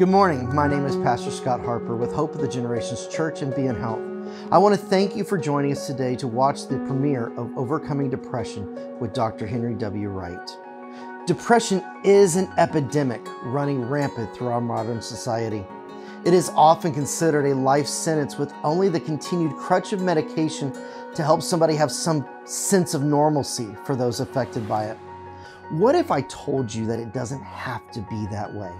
Good morning. My name is Pastor Scott Harper with Hope of the Generations Church and Be in Health. I want to thank you for joining us today to watch the premiere of Overcoming Depression with Dr. Henry W. Wright. Depression is an epidemic running rampant through our modern society. It is often considered a life sentence with only the continued crutch of medication to help somebody have some sense of normalcy for those affected by it. What if I told you that it doesn't have to be that way?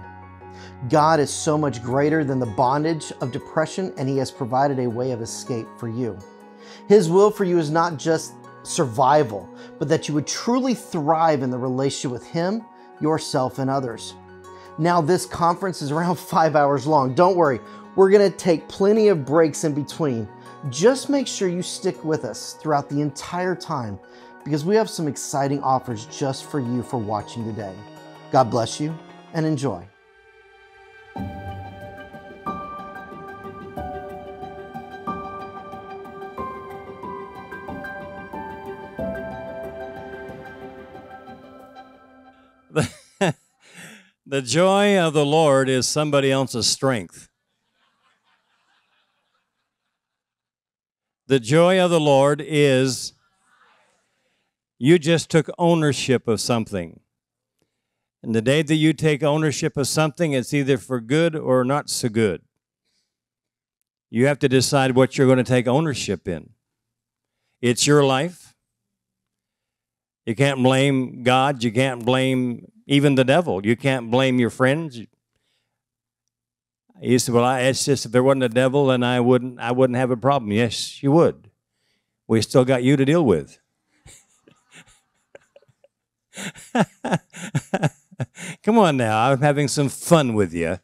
God is so much greater than the bondage of depression, and He has provided a way of escape for you. His will for you is not just survival, but that you would truly thrive in the relationship with Him, yourself, and others. Now, this conference is around five hours long. Don't worry, we're going to take plenty of breaks in between. Just make sure you stick with us throughout the entire time because we have some exciting offers just for you for watching today. God bless you and enjoy. The joy of the Lord is somebody else's strength. The joy of the Lord is you just took ownership of something. And the day that you take ownership of something, it's either for good or not so good. You have to decide what you're going to take ownership in. It's your life. You can't blame God. You can't blame even the devil. You can't blame your friends. He said, "Well, I, it's just if there wasn't a devil, then I wouldn't. I wouldn't have a problem." Yes, you would. We still got you to deal with. Come on now, I'm having some fun with you.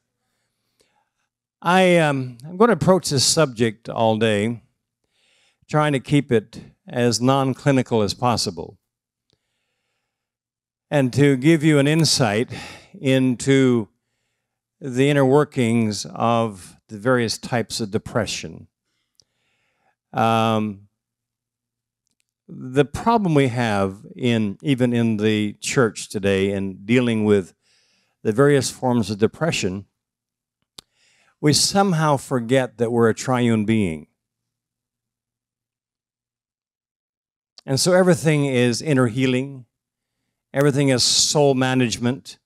I um, I'm going to approach this subject all day, trying to keep it as non-clinical as possible, and to give you an insight into the inner workings of the various types of depression. Um, the problem we have in even in the church today in dealing with the various forms of depression, we somehow forget that we're a triune being. And so everything is inner healing, everything is soul management,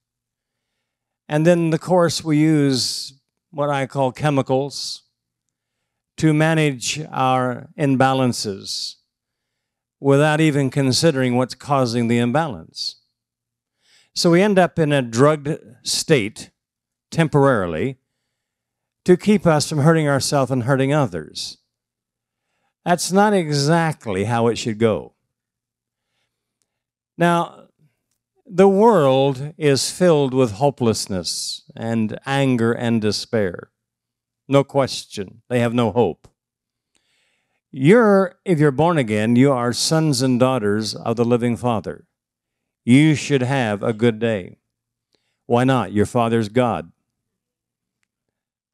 and then, of course, we use what I call chemicals to manage our imbalances without even considering what's causing the imbalance. So we end up in a drugged state temporarily to keep us from hurting ourselves and hurting others. That's not exactly how it should go. Now, the world is filled with hopelessness and anger and despair. No question. They have no hope. You're, if you're born again, you are sons and daughters of the living Father. You should have a good day. Why not? Your Father's God.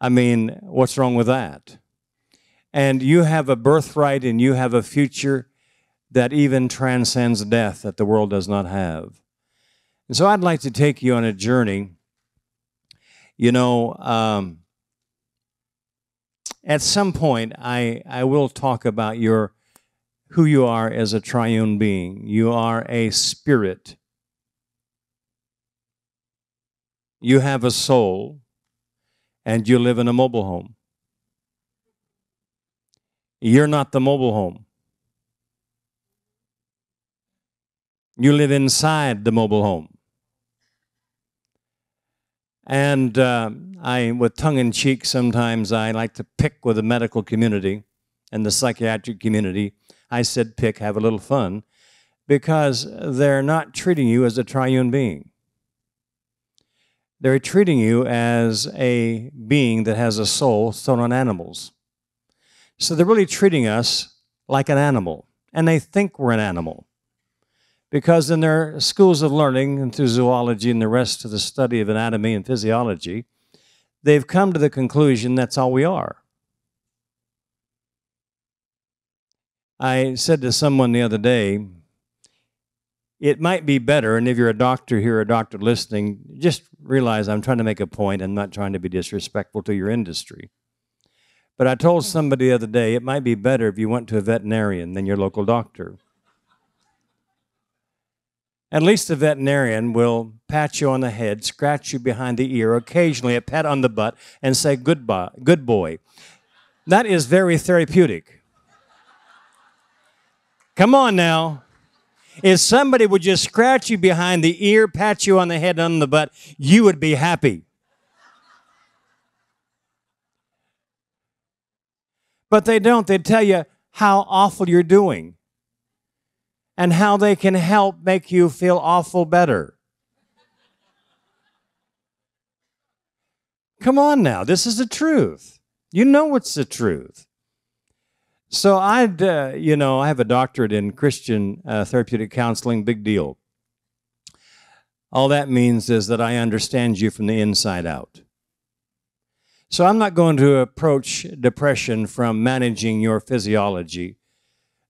I mean, what's wrong with that? And you have a birthright and you have a future that even transcends death that the world does not have. And so I'd like to take you on a journey. You know, um, at some point, I, I will talk about your who you are as a triune being. You are a spirit. You have a soul, and you live in a mobile home. You're not the mobile home. You live inside the mobile home. And uh, I, with tongue in cheek, sometimes I like to pick with the medical community and the psychiatric community. I said, pick, have a little fun, because they're not treating you as a triune being. They're treating you as a being that has a soul thrown on animals. So they're really treating us like an animal, and they think we're an animal because in their schools of learning and through zoology and the rest of the study of anatomy and physiology, they've come to the conclusion that's all we are. I said to someone the other day, it might be better, and if you're a doctor here, a doctor listening, just realize I'm trying to make a point and not trying to be disrespectful to your industry. But I told somebody the other day it might be better if you went to a veterinarian than your local doctor. At least the veterinarian will pat you on the head, scratch you behind the ear, occasionally a pat on the butt, and say, Goodbye, good boy. That is very therapeutic. Come on now. If somebody would just scratch you behind the ear, pat you on the head, on the butt, you would be happy. But they don't. They tell you how awful you're doing and how they can help make you feel awful better. Come on now, this is the truth. You know it's the truth. So I'd, uh, you know, I have a doctorate in Christian uh, therapeutic counseling, big deal. All that means is that I understand you from the inside out. So I'm not going to approach depression from managing your physiology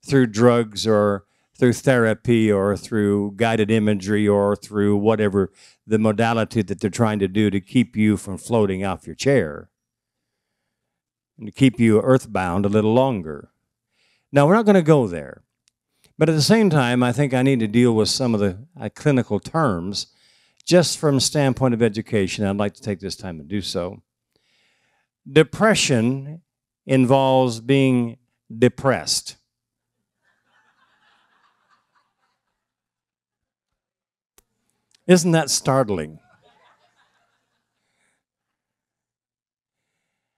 through drugs or through therapy or through guided imagery or through whatever the modality that they're trying to do to keep you from floating off your chair and to keep you earthbound a little longer. Now, we're not going to go there. But at the same time, I think I need to deal with some of the uh, clinical terms just from standpoint of education. I'd like to take this time to do so. Depression involves being depressed. Isn't that startling?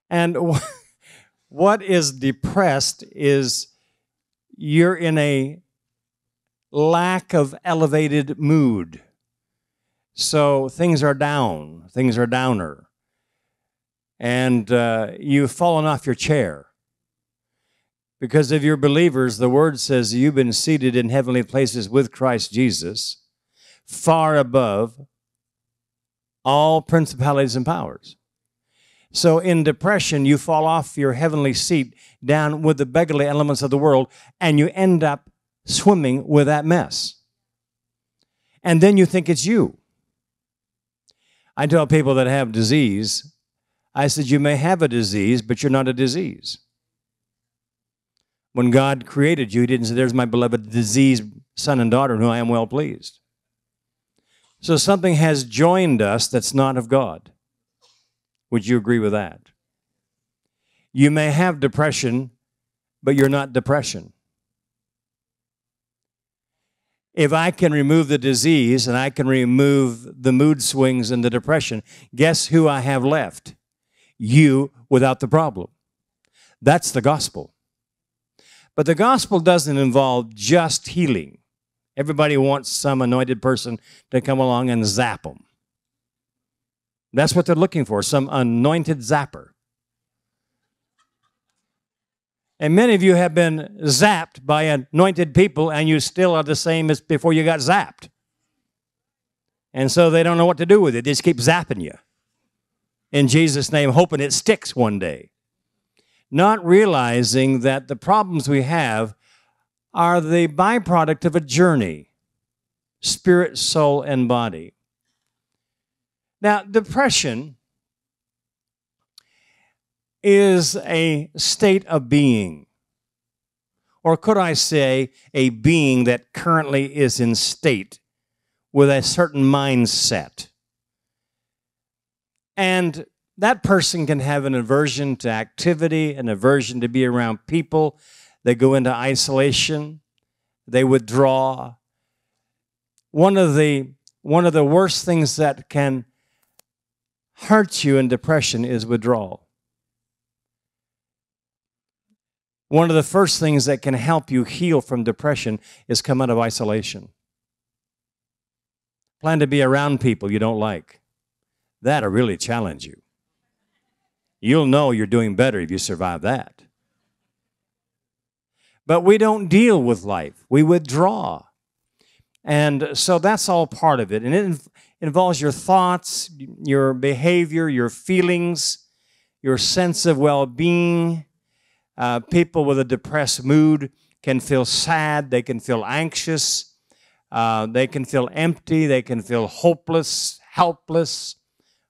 And what is depressed is you're in a lack of elevated mood. So things are down, things are downer and uh, you've fallen off your chair. Because if you're believers, the word says you've been seated in heavenly places with Christ Jesus, far above all principalities and powers. So in depression, you fall off your heavenly seat down with the beggarly elements of the world, and you end up swimming with that mess. And then you think it's you. I tell people that have disease, I said, You may have a disease, but you're not a disease. When God created you, He didn't say, There's my beloved diseased son and daughter in whom I am well pleased. So something has joined us that's not of God. Would you agree with that? You may have depression, but you're not depression. If I can remove the disease and I can remove the mood swings and the depression, guess who I have left? you without the problem. That's the gospel. But the gospel doesn't involve just healing. Everybody wants some anointed person to come along and zap them. That's what they're looking for some anointed zapper. And many of you have been zapped by anointed people, and you still are the same as before you got zapped. And so they don't know what to do with it. They just keep zapping you in Jesus' name, hoping it sticks one day. Not realizing that the problems we have are the byproduct of a journey spirit, soul, and body. Now, depression is a state of being. Or could I say, a being that currently is in state with a certain mindset. And that person can have an aversion to activity, an aversion to be around people. They go into isolation, they withdraw. One of the one of the worst things that can hurt you in depression is withdrawal. One of the first things that can help you heal from depression is come out of isolation. Plan to be around people you don't like that'll really challenge you. You'll know you're doing better if you survive that. But we don't deal with life, we withdraw. And so that's all part of it. And it involves your thoughts, your behavior, your feelings, your sense of well being. Uh, people with a depressed mood can feel sad, they can feel anxious, Uh, they can feel empty. They can feel hopeless, helpless,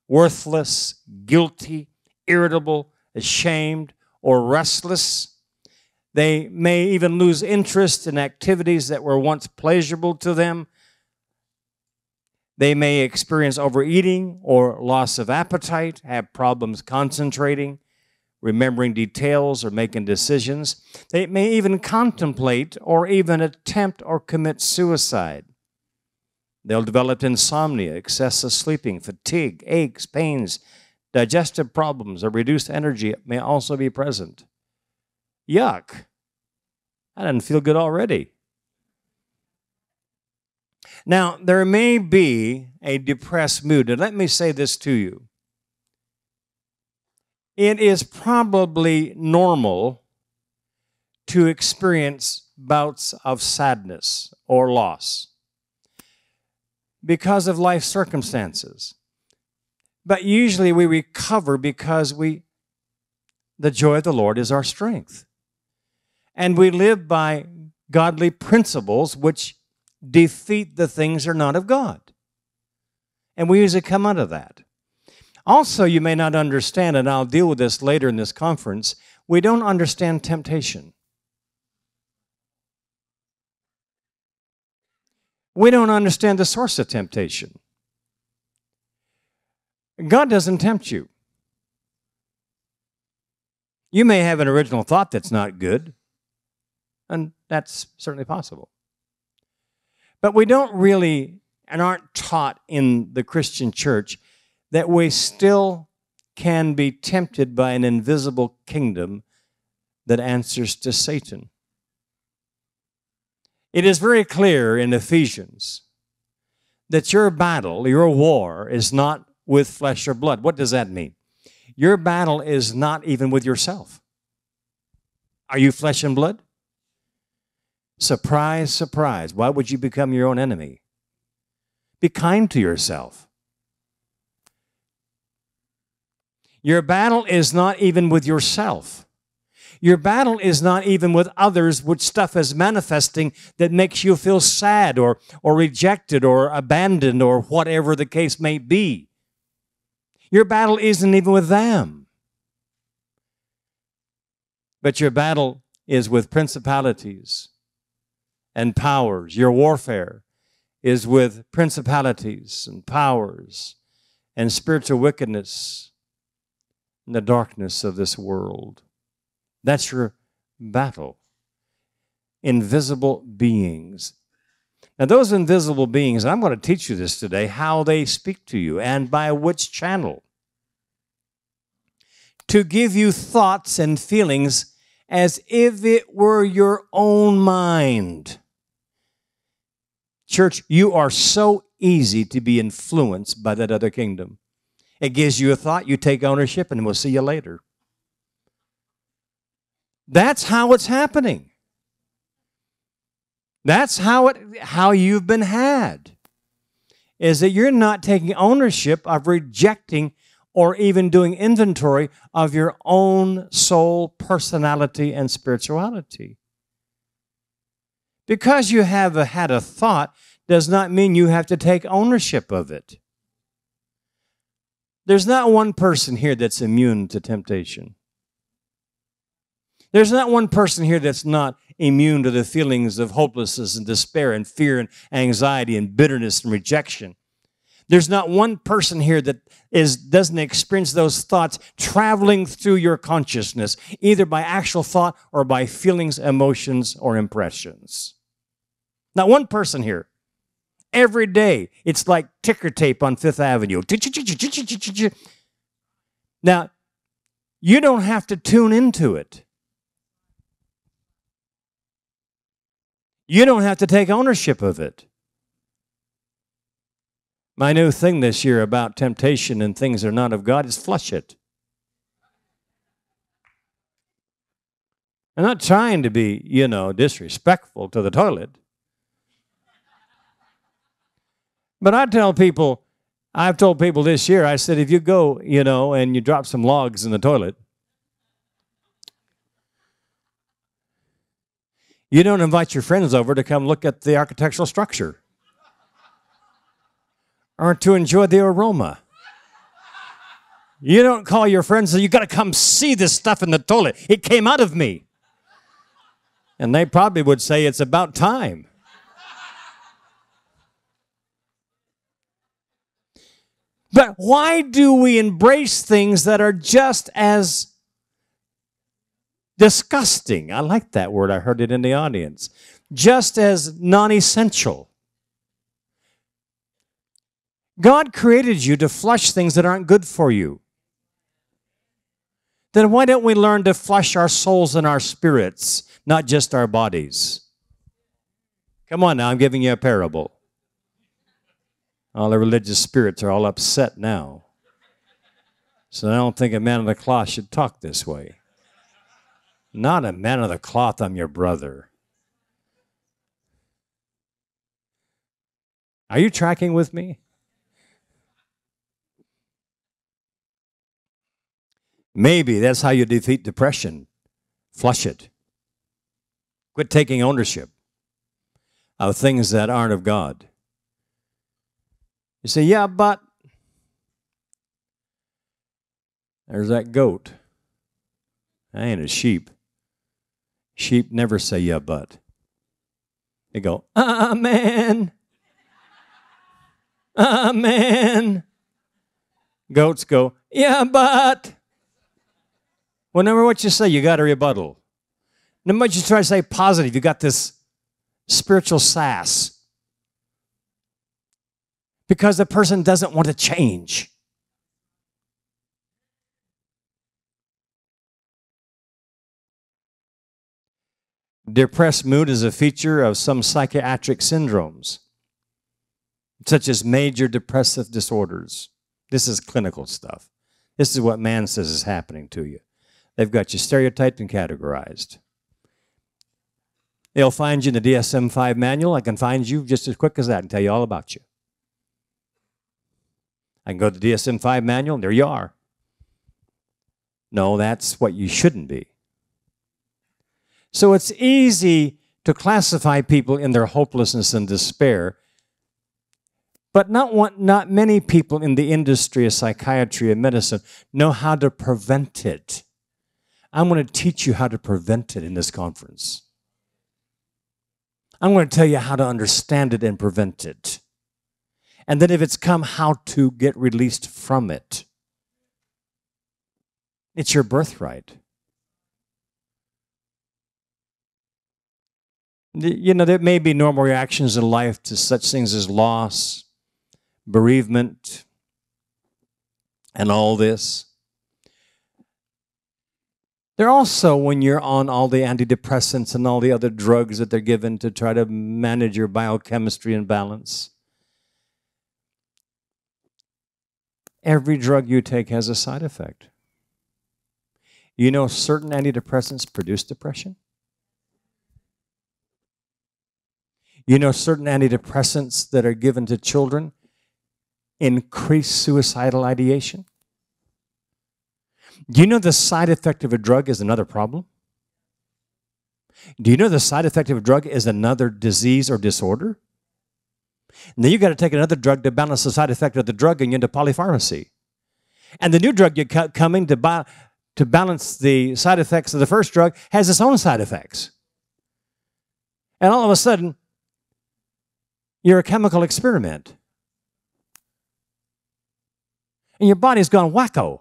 worthless, guilty, irritable, ashamed, or restless. They may even lose interest in activities that were once pleasurable to them. They may experience overeating or loss of appetite, have problems concentrating, remembering details, or making decisions. They may even contemplate or even attempt or commit suicide. They'll develop insomnia, excessive sleeping, fatigue, aches, pains, digestive problems, or reduced energy may also be present. Yuck. I didn't feel good already. Now, there may be a depressed mood, and let me say this to you. It is probably normal to experience bouts of sadness or loss because of life circumstances. But usually we recover because we the joy of the Lord is our strength. And we live by godly principles which defeat the things that are not of God. And we usually come out of that. Also, you may not understand, and I'll deal with this later in this conference, we don't understand temptation. We don't understand the source of temptation. God doesn't tempt you. You may have an original thought that's not good, and that's certainly possible. But we don't really and aren't taught in the Christian church that we still can be tempted by an invisible kingdom that answers to Satan. It is very clear in Ephesians that your battle, your war, is not with flesh or blood. What does that mean? Your battle is not even with yourself. Are you flesh and blood? Surprise, surprise. Why would you become your own enemy? Be kind to yourself. Your battle is not even with yourself. Your battle is not even with others, which stuff is manifesting that makes you feel sad or, or rejected or abandoned or whatever the case may be. Your battle isn't even with them. But your battle is with principalities and powers. Your warfare is with principalities and powers and spiritual wickedness in the darkness of this world. That's your battle. Invisible beings. Now, those invisible beings, I'm going to teach you this today, how they speak to you and by which channel. To give you thoughts and feelings as if it were your own mind. Church, you are so easy to be influenced by that other kingdom. It gives you a thought, you take ownership, and we'll see you later. That's how it's happening. That's how it how you've been had. Is that you're not taking ownership of rejecting or even doing inventory of your own soul, personality, and spirituality. Because you have a, had a thought does not mean you have to take ownership of it. There's not one person here that's immune to temptation. There's not one person here that's not immune to the feelings of hopelessness and despair and fear and anxiety and bitterness and rejection. There's not one person here that is, doesn't experience those thoughts traveling through your consciousness, either by actual thought or by feelings, emotions, or impressions. Not one person here. Every day, it's like ticker tape on Fifth Avenue. Now, you don't have to tune into it. You don't have to take ownership of it. My new thing this year about temptation and things that are not of God is flush it. I'm not trying to be, you know, disrespectful to the toilet. But I tell people, I've told people this year, I said, if you go, you know, and you drop some logs in the toilet, You don't invite your friends over to come look at the architectural structure. or to enjoy the aroma. You don't call your friends and say, You got to come see this stuff in the toilet. It came out of me. And they probably would say, It's about time. But why do we embrace things that are just as disgusting? I like that word. I heard it in the audience. Just as non essential. God created you to flush things that aren't good for you. Then why don't we learn to flush our souls and our spirits, not just our bodies? Come on now, I'm giving you a parable. All the religious spirits are all upset now. So I don't think a man of the cloth should talk this way. Not a man of the cloth, I'm your brother. Are you tracking with me? Maybe that's how you defeat depression. Flush it. Quit taking ownership of things that aren't of God. You say, yeah, but there's that goat. I ain't a sheep. Sheep never say, yeah, but. They go, Amen. Amen. Goats go, yeah, but. Well, no matter what you say, you got a rebuttal. No matter what you try to say positive, you got this spiritual sass. Because the person doesn't want to change. Depressed mood is a feature of some psychiatric syndromes, such as major depressive disorders. This is clinical stuff. This is what man says is happening to you. They've got you stereotyped and categorized. They'll find you in the DSM 5 manual. I can find you just as quick as that and tell you all about you. I can go to the DSM 5 manual, and there you are. No, that's what you shouldn't be. So it's easy to classify people in their hopelessness and despair, but not, one, not many people in the industry of psychiatry and medicine know how to prevent it. I'm going to teach you how to prevent it in this conference. I'm going to tell you how to understand it and prevent it. And then, if it's come, how to get released from it. It's your birthright. You know, there may be normal reactions in life to such things as loss, bereavement, and all this. They're also, when you're on all the antidepressants and all the other drugs that they're given to try to manage your biochemistry and balance, every drug you take has a side effect. You know, certain antidepressants produce depression. You know, certain antidepressants that are given to children increase suicidal ideation. Do you know the side effect of a drug is another problem? Do you know the side effect of a drug is another disease or disorder? And then you got to take another drug to balance the side effect of the drug and you into polypharmacy. And the new drug you're coming to, buy, to balance the side effects of the first drug has its own side effects. And all of a sudden, you're a chemical experiment. And your body's gone wacko.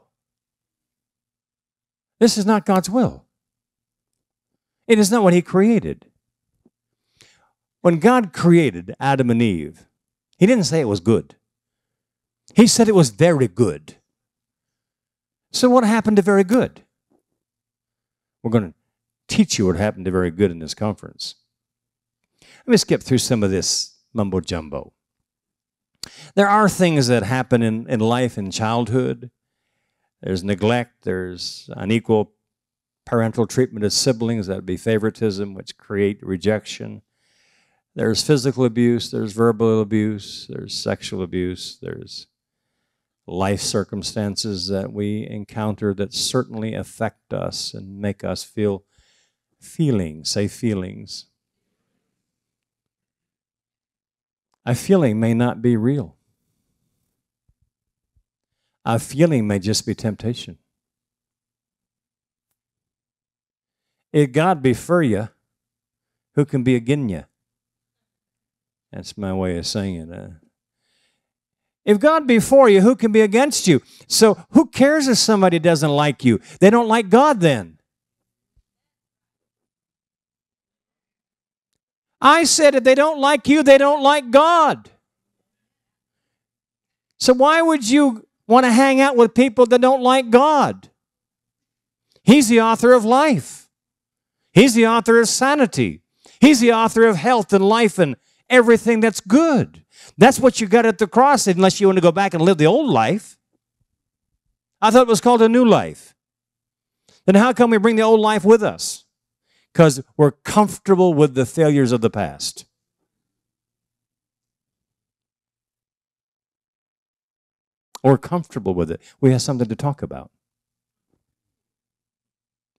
This is not God's will. It is not what He created. When God created Adam and Eve, He didn't say it was good, He said it was very good. So, what happened to very good? We're going to teach you what happened to very good in this conference. Let me skip through some of this mumbo jumbo. There are things that happen in, in life in childhood there's neglect, there's unequal parental treatment of siblings, that would be favoritism, which create rejection. There's physical abuse, there's verbal abuse, there's sexual abuse, there's life circumstances that we encounter that certainly affect us and make us feel feelings, say feelings. A feeling may not be real. A feeling may just be temptation. If God be for you, who can be against you? That's my way of saying it. If God be for you, who can be against you? So who cares if somebody doesn't like you? They don't like God then. I said if they don't like you, they don't like God. So why would you want to hang out with people that don't like God? He's the author of life. He's the author of sanity. He's the author of health and life and everything that's good. That's what you got at the cross, unless you want to go back and live the old life. I thought it was called a new life. Then how come we bring the old life with us? Because we're comfortable with the failures of the past. Or comfortable with it. We have something to talk about.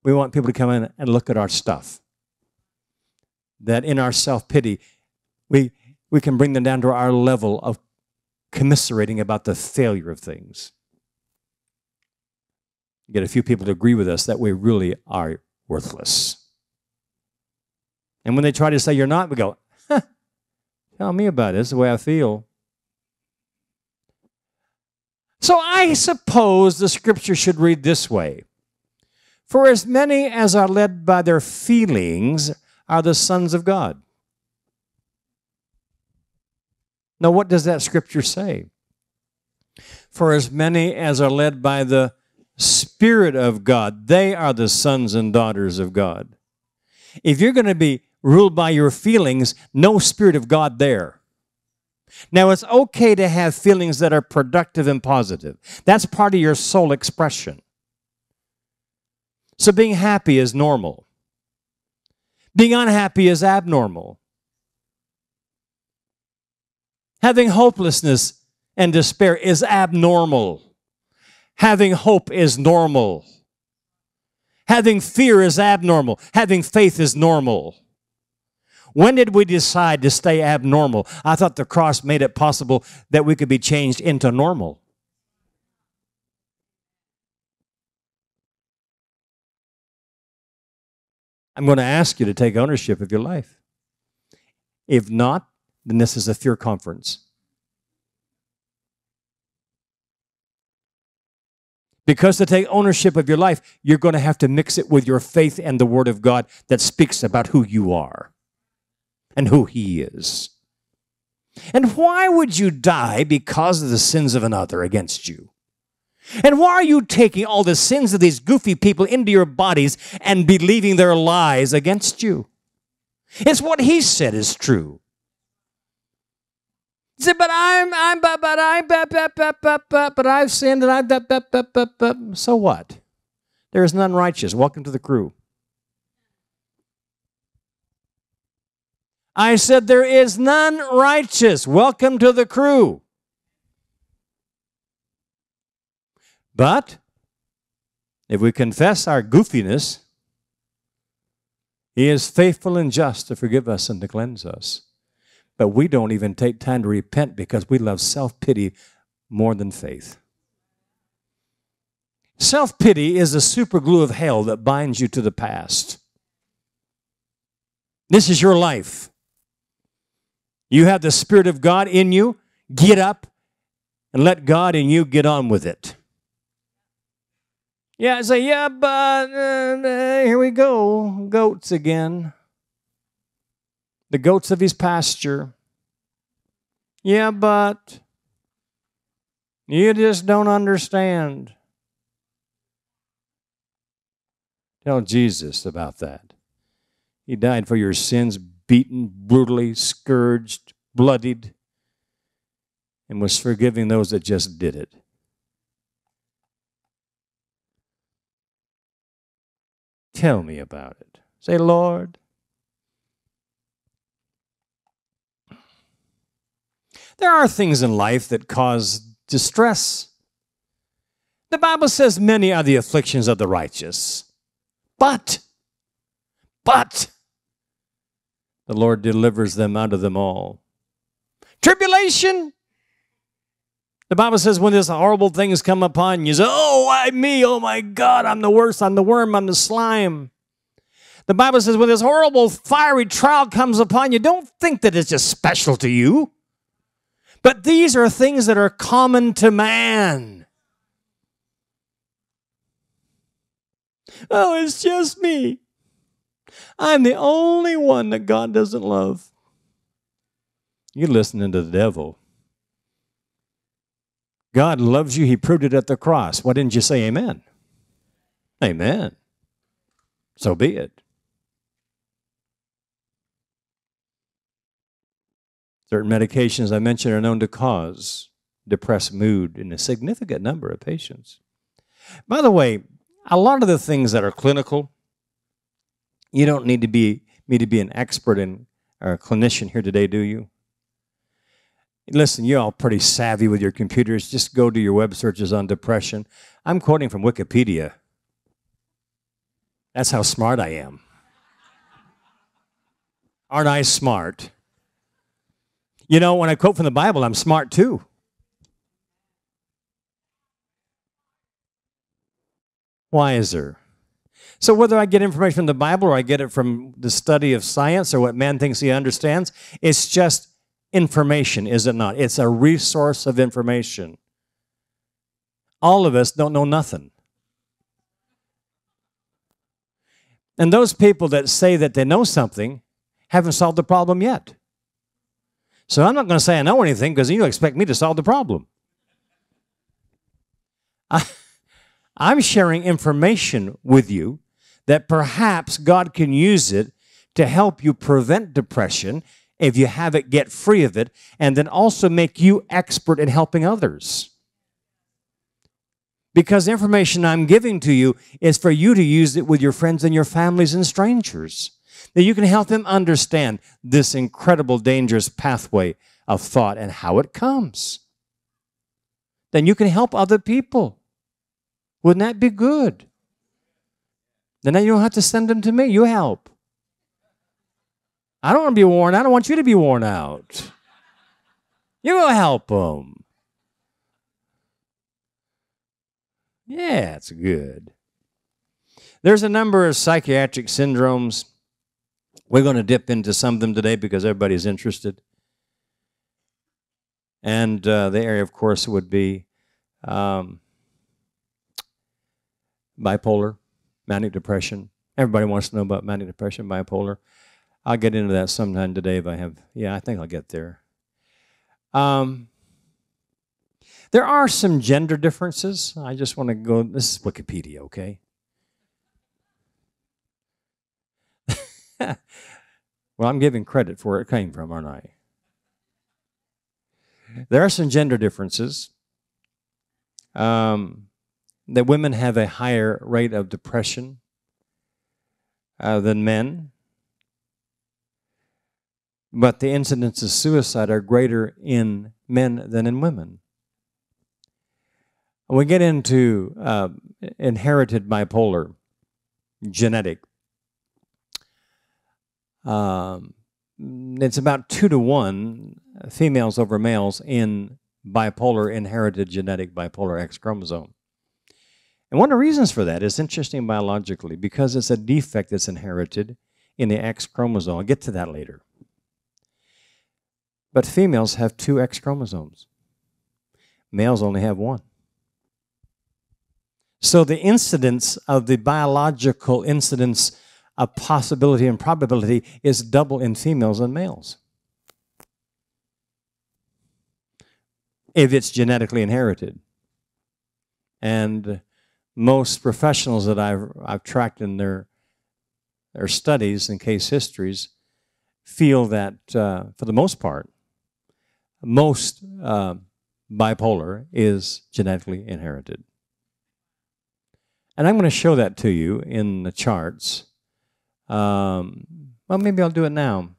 We want people to come in and look at our stuff. That in our self pity, we, we can bring them down to our level of commiserating about the failure of things. Get a few people to agree with us that we really are worthless. And when they try to say you're not, we go, huh, tell me about it. Is the way I feel. So I suppose the scripture should read this way For as many as are led by their feelings are the sons of God. Now, what does that scripture say? For as many as are led by the Spirit of God, they are the sons and daughters of God. If you're going to be ruled by your feelings, no Spirit of God there. Now, it's okay to have feelings that are productive and positive. That's part of your soul expression. So, being happy is normal, being unhappy is abnormal. Having hopelessness and despair is abnormal. Having hope is normal. Having fear is abnormal. Having faith is normal. When did we decide to stay abnormal? I thought the cross made it possible that we could be changed into normal. I'm going to ask you to take ownership of your life. If not, then this is a fear conference. Because to take ownership of your life, you're going to have to mix it with your faith and the Word of God that speaks about who you are and who He is. And why would you die because of the sins of another against you? And why are you taking all the sins of these goofy people into your bodies and believing their lies against you? It's what He said is true. He said, but I'm, I'm, but, but I'm, but, but, but, but, but, but I've sinned and I've, but, but, but, but, but. So what? There is none righteous. Welcome to the crew. I said, There is none righteous. Welcome to the crew. But if we confess our goofiness, He is faithful and just to forgive us and to cleanse us. But we don't even take time to repent because we love self pity more than faith. Self pity is the super glue of hell that binds you to the past. This is your life. You have the Spirit of God in you. Get up and let God in you get on with it. Yeah, I say, yeah, but uh, uh, here we go. Goats again. The goats of his pasture. Yeah, but you just don't understand. Tell Jesus about that. He died for your sins, beaten, brutally, scourged, bloodied, and was forgiving those that just did it. Tell me about it. Say, Lord, there are things in life that cause distress. The Bible says many are the afflictions of the righteous. But, but, the Lord delivers them out of them all. Tribulation? The Bible says when these horrible things come upon you, you say, Oh, why me? Oh my God, I'm the worst. I'm the worm. I'm the slime. The Bible says when this horrible fiery trial comes upon you, don't think that it's just special to you. But these are things that are common to man. Oh, it's just me. I'm the only one that God doesn't love. You're listening to the devil. God loves you. He proved it at the cross. Why didn't you say amen? Amen. So be it. Certain medications I mentioned are known to cause depressed mood in a significant number of patients. By the way, a lot of the things that are clinical, you don't need to be me to be an expert in or a clinician here today, do you? Listen, you're all pretty savvy with your computers. Just go to your web searches on depression. I'm quoting from Wikipedia. That's how smart I am. Aren't I smart? You know, when I quote from the Bible, I'm smart too. Wiser. So, whether I get information from the Bible or I get it from the study of science or what man thinks he understands, it's just information, is it not? It's a resource of information. All of us don't know nothing. And those people that say that they know something haven't solved the problem yet. So I'm not going to say I know anything because you expect me to solve the problem. I, I'm sharing information with you that perhaps God can use it to help you prevent depression if you have it, get free of it, and then also make you expert in helping others. Because the information I'm giving to you is for you to use it with your friends and your families and strangers. That you can help them understand this incredible, dangerous pathway of thought and how it comes. Then you can help other people. Wouldn't that be good? Then you don't have to send them to me. You help. I don't want to be worn out. I don't want you to be worn out. You go help them. Yeah, it's good. There's a number of psychiatric syndromes. We're going to dip into some of them today because everybody's interested. And uh, the area, of course, would be um, bipolar, manic depression. Everybody wants to know about manic depression, bipolar. I'll get into that sometime today if I have. Yeah, I think I'll get there. Um, there are some gender differences. I just want to go. This is Wikipedia, okay? well, I'm giving credit for where it came from, aren't I? There are some gender differences. Um, that women have a higher rate of depression uh, than men but the incidents of suicide are greater in men than in women. We get into uh, inherited bipolar, genetic. Um, it's about two to one females over males in bipolar, inherited genetic bipolar X chromosome. And one of the reasons for that is interesting biologically because it's a defect that's inherited in the X chromosome. I'll get to that later. But females have two X chromosomes. Males only have one. So the incidence of the biological incidence of possibility and probability is double in females than males. If it's genetically inherited. And most professionals that I've, I've tracked in their, their studies and case histories feel that, uh, for the most part, most uh, bipolar is genetically inherited. And I'm going to show that to you in the charts. Um, well, maybe I'll do it now.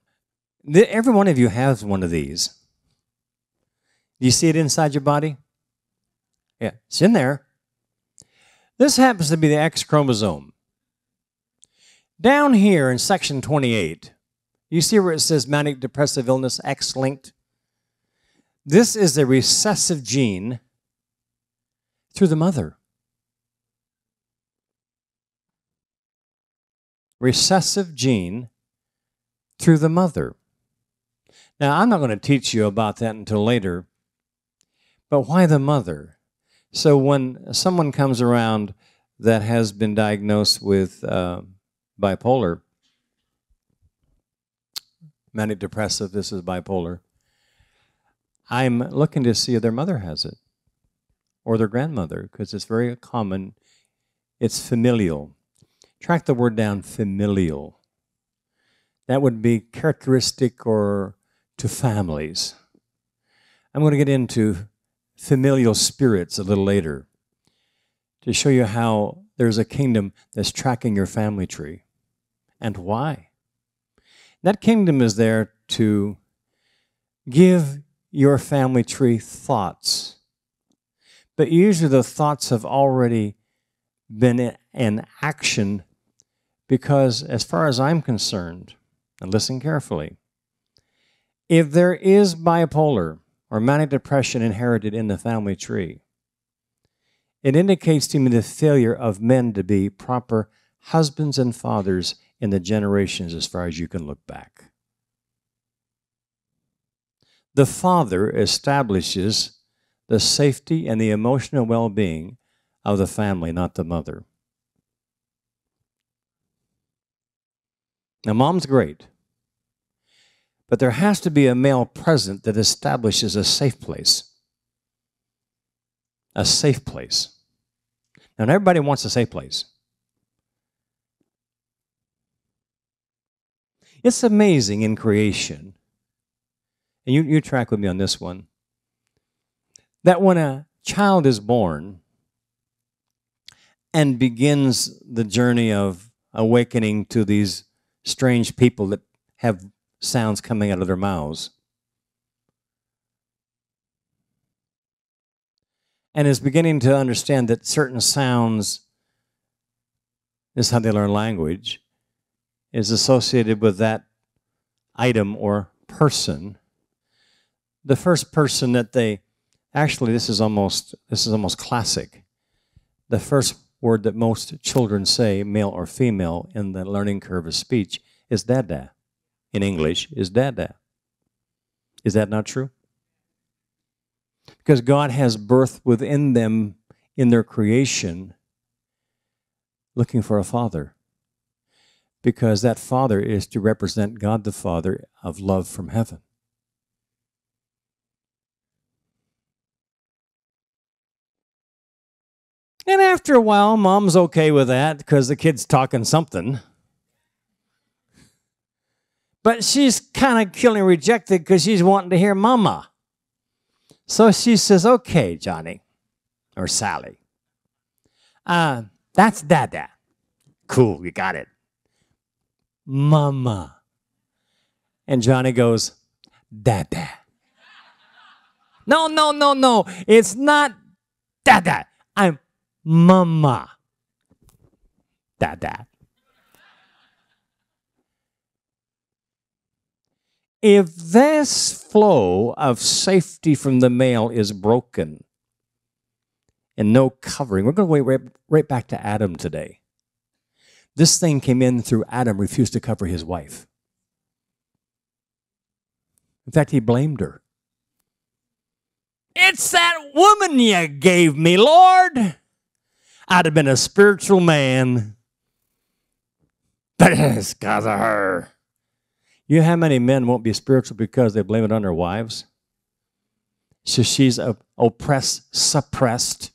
Every one of you has one of these. Do you see it inside your body? Yeah, it's in there. This happens to be the X chromosome. Down here in section 28, you see where it says manic depressive illness X linked? This is a recessive gene through the mother. Recessive gene through the mother. Now, I'm not going to teach you about that until later, but why the mother? So, when someone comes around that has been diagnosed with uh, bipolar, manic depressive, this is bipolar, I'm looking to see if their mother has it or their grandmother because it's very common. It's familial. Track the word down familial. That would be characteristic or to families. I'm going to get into familial spirits a little later to show you how there's a kingdom that's tracking your family tree and why. That kingdom is there to give your family tree thoughts. But usually the thoughts have already been in action because, as far as I'm concerned, and listen carefully, if there is bipolar or manic depression inherited in the family tree, it indicates to me the failure of men to be proper husbands and fathers in the generations as far as you can look back. The father establishes the safety and the emotional well being of the family, not the mother. Now, mom's great, but there has to be a male present that establishes a safe place. A safe place. Now, everybody wants a safe place. It's amazing in creation and you, you track with me on this one, that when a child is born and begins the journey of awakening to these strange people that have sounds coming out of their mouths, and is beginning to understand that certain sounds is how they learn language is associated with that item or person the first person that they actually this is almost this is almost classic. The first word that most children say, male or female, in the learning curve of speech is dada. In English, is dada. Is that not true? Because God has birth within them in their creation looking for a father. Because that father is to represent God the Father of love from heaven. And after a while, mom's okay with that because the kid's talking something. But she's kind of feeling rejected because she's wanting to hear mama. So she says, okay, Johnny or Sally. Uh, that's dada. Cool, you got it. Mama. And Johnny goes, dada. No, no, no, no. It's not dada. I'm mama. Dada. If this flow of safety from the male is broken and no covering, we're going to wait right, right back to Adam today. This thing came in through Adam, refused to cover his wife. In fact, he blamed her. It's that woman you gave me, Lord. I'd have been a spiritual man. But it's because of her. You know how many men won't be spiritual because they blame it on their wives? So she's oppressed, suppressed.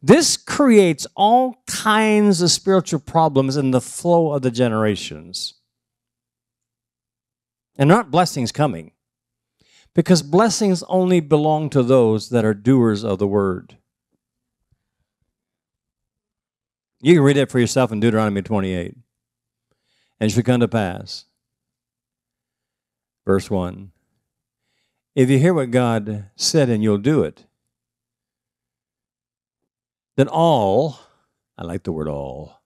This creates all kinds of spiritual problems in the flow of the generations. And not blessings coming, because blessings only belong to those that are doers of the word. You can read it for yourself in Deuteronomy 28. And it should come to pass. Verse 1. If you hear what God said and you'll do it, then all, I like the word all,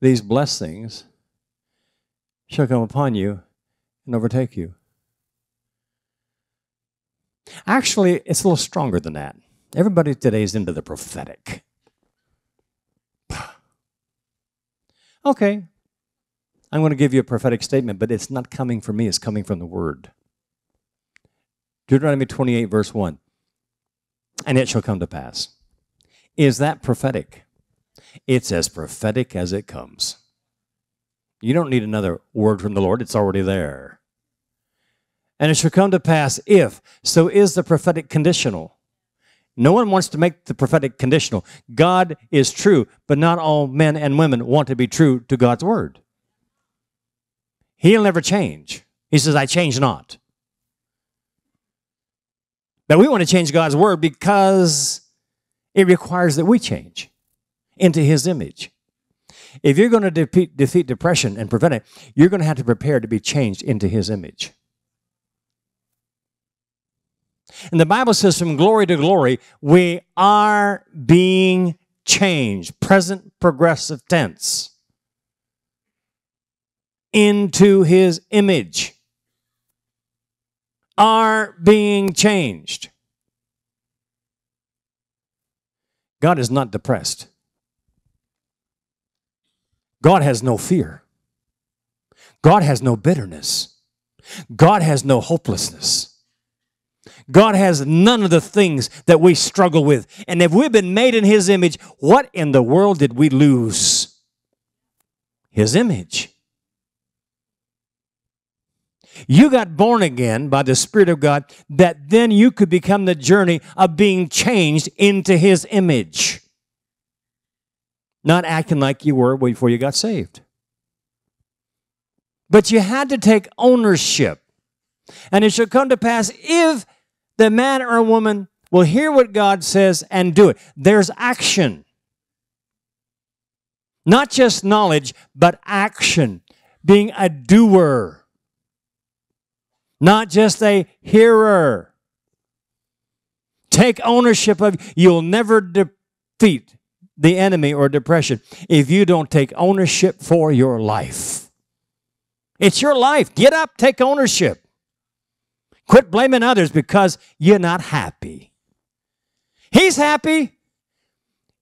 these blessings shall come upon you and overtake you. Actually, it's a little stronger than that. Everybody today is into the prophetic. Okay, I'm going to give you a prophetic statement, but it's not coming from me, it's coming from the Word. Deuteronomy 28, verse 1. And it shall come to pass. Is that prophetic? It's as prophetic as it comes. You don't need another word from the Lord, it's already there. And it shall come to pass if. So is the prophetic conditional? No one wants to make the prophetic conditional. God is true, but not all men and women want to be true to God's word. He'll never change. He says, I change not. But we want to change God's word because it requires that we change into his image. If you're going to defeat, defeat depression and prevent it, you're going to have to prepare to be changed into his image. And the Bible says, from glory to glory, we are being changed, present progressive tense, into his image. Are being changed. God is not depressed. God has no fear. God has no bitterness. God has no hopelessness. God has none of the things that we struggle with. And if we've been made in His image, what in the world did we lose? His image. You got born again by the Spirit of God that then you could become the journey of being changed into His image. Not acting like you were before you got saved. But you had to take ownership. And it shall come to pass if the man or woman will hear what God says and do it. There's action. Not just knowledge, but action. Being a doer. Not just a hearer. Take ownership of you'll never defeat the enemy or depression if you don't take ownership for your life. It's your life. Get up, take ownership. Quit blaming others because you're not happy. He's happy.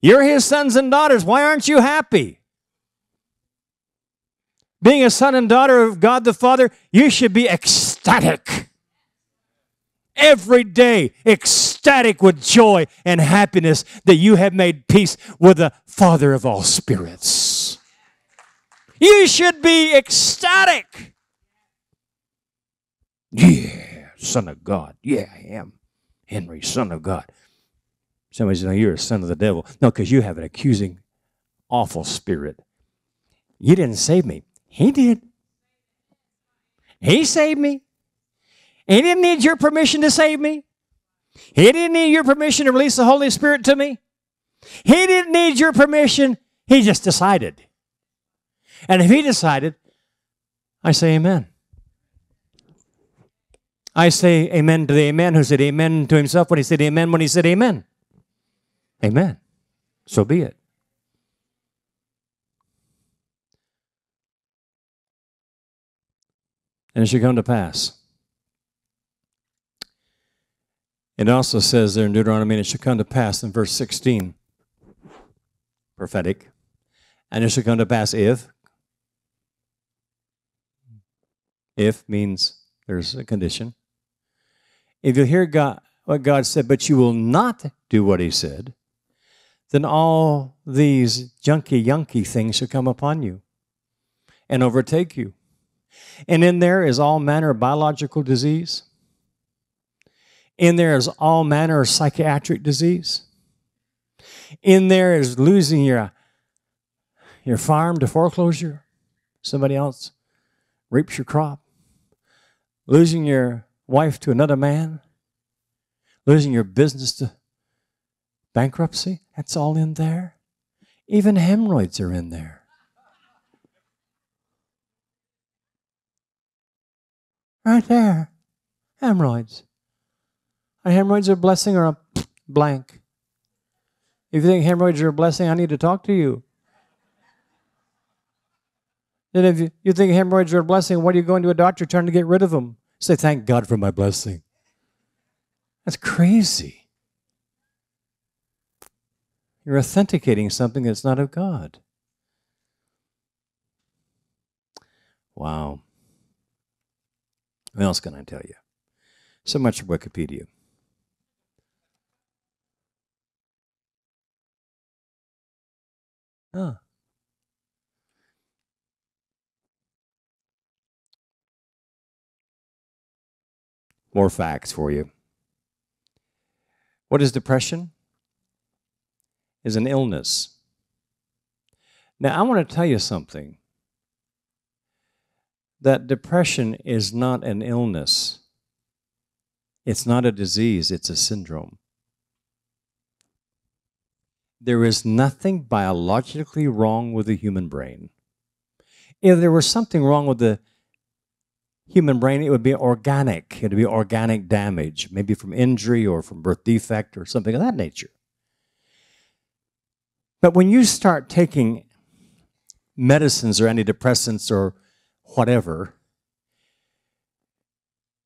You're his sons and daughters. Why aren't you happy? Being a son and daughter of God the Father, you should be ecstatic. Every day, ecstatic with joy and happiness that you have made peace with the Father of all spirits. You should be ecstatic. Yeah. Son of God. Yeah, I am. Henry, Son of God. Somebody says, No, you're a son of the devil. No, because you have an accusing, awful spirit. You didn't save me. He did. He saved me. He didn't need your permission to save me. He didn't need your permission to release the Holy Spirit to me. He didn't need your permission. He just decided. And if he decided, I say amen. I say amen to the amen who said amen to himself when he said amen when he said amen. Amen. So be it. And it should come to pass. It also says there in Deuteronomy, it should come to pass in verse 16, prophetic. And it should come to pass if. If means there's a condition. If you hear God, what God said, but you will not do what He said, then all these junky, yunky things shall come upon you and overtake you. And in there is all manner of biological disease. In there is all manner of psychiatric disease. In there is losing your, your farm to foreclosure. Somebody else reaps your crop. Losing your wife to another man, losing your business to bankruptcy. That's all in there. Even hemorrhoids are in there. Right there. Hemorrhoids. Are hemorrhoids a blessing or a blank? If you think hemorrhoids are a blessing, I need to talk to you. Then if you, think hemorrhoids are a blessing, what are you going to a doctor trying to get rid of them? Say, thank God for my blessing. That's crazy. You're authenticating something that's not of God. Wow. What else can I tell you? So much Wikipedia. Huh. More facts for you. What is depression? Is an illness. Now, I want to tell you something that depression is not an illness, it's not a disease, it's a syndrome. There is nothing biologically wrong with the human brain. If there was something wrong with the human brain, it would be organic. It would be organic damage, maybe from injury or from birth defect or something of that nature. But when you start taking medicines or antidepressants or whatever,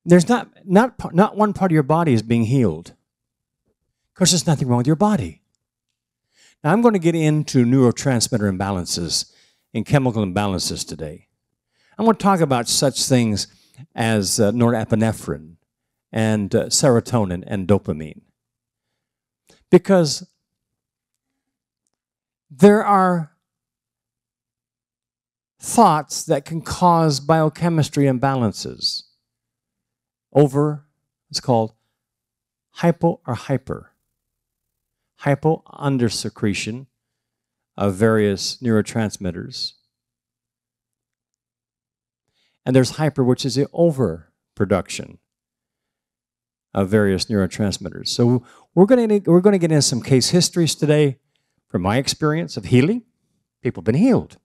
there's not, not, not one part of your body is being healed. Because there's nothing wrong with your body. Now, I'm going to get into neurotransmitter imbalances and chemical imbalances today. I'm going to talk about such things as uh, norepinephrine and uh, serotonin and dopamine. Because there are thoughts that can cause biochemistry imbalances over, it's called hypo or hyper. Hypo, under secretion of various neurotransmitters. And there's hyper, which is the overproduction of various neurotransmitters. So we're going to we're going to get into some case histories today from my experience of healing. People have been healed.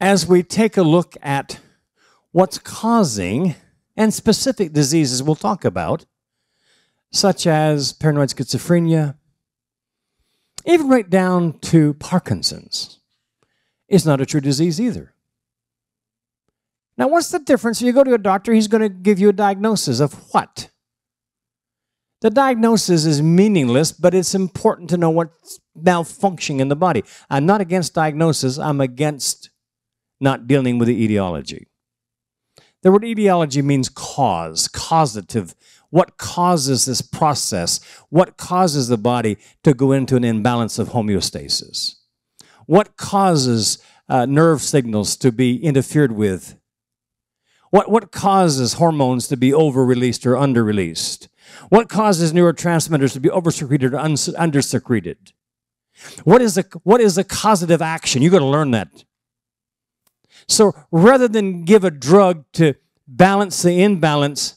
As we take a look at what's causing and specific diseases we'll talk about, such as paranoid schizophrenia, even right down to Parkinson's, is not a true disease either. Now, what's the difference? You go to a doctor, he's going to give you a diagnosis of what? The diagnosis is meaningless, but it's important to know what's malfunctioning in the body. I'm not against diagnosis, I'm against not dealing with the etiology. The word etiology means cause, causative. What causes this process? What causes the body to go into an imbalance of homeostasis? What causes uh, nerve signals to be interfered with what, what causes hormones to be over released or under released? What causes neurotransmitters to be over secreted or under secreted? What is, the, what is the causative action? You've got to learn that. So rather than give a drug to balance the imbalance,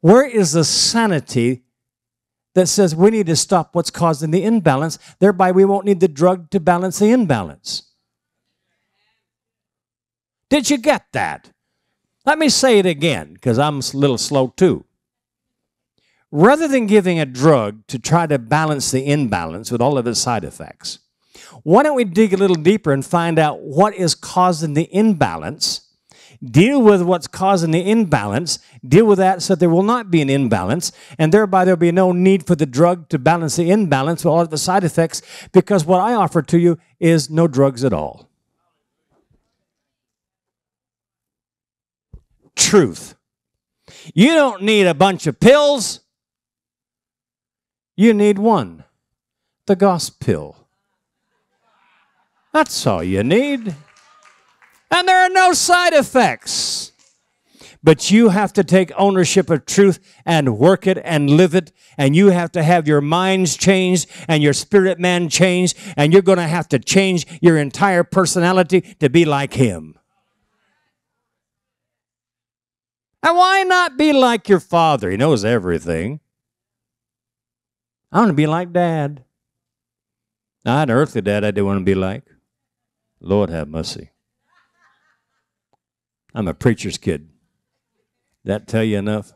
where is the sanity that says we need to stop what's causing the imbalance? Thereby, we won't need the drug to balance the imbalance. Did you get that? Let me say it again because I'm a little slow too. Rather than giving a drug to try to balance the imbalance with all of its side effects, why don't we dig a little deeper and find out what is causing the imbalance? Deal with what's causing the imbalance, deal with that so there will not be an imbalance, and thereby there'll be no need for the drug to balance the imbalance with all of the side effects, because what I offer to you is no drugs at all. Truth. You don't need a bunch of pills. You need one the gospel. That's all you need. And there are no side effects. But you have to take ownership of truth and work it and live it. And you have to have your minds changed and your spirit man changed. And you're going to have to change your entire personality to be like Him. And why not be like your father? He knows everything. I want to be like dad. Not an earthly dad I do want to be like. Lord have mercy. I'm a preacher's kid. That tell you enough?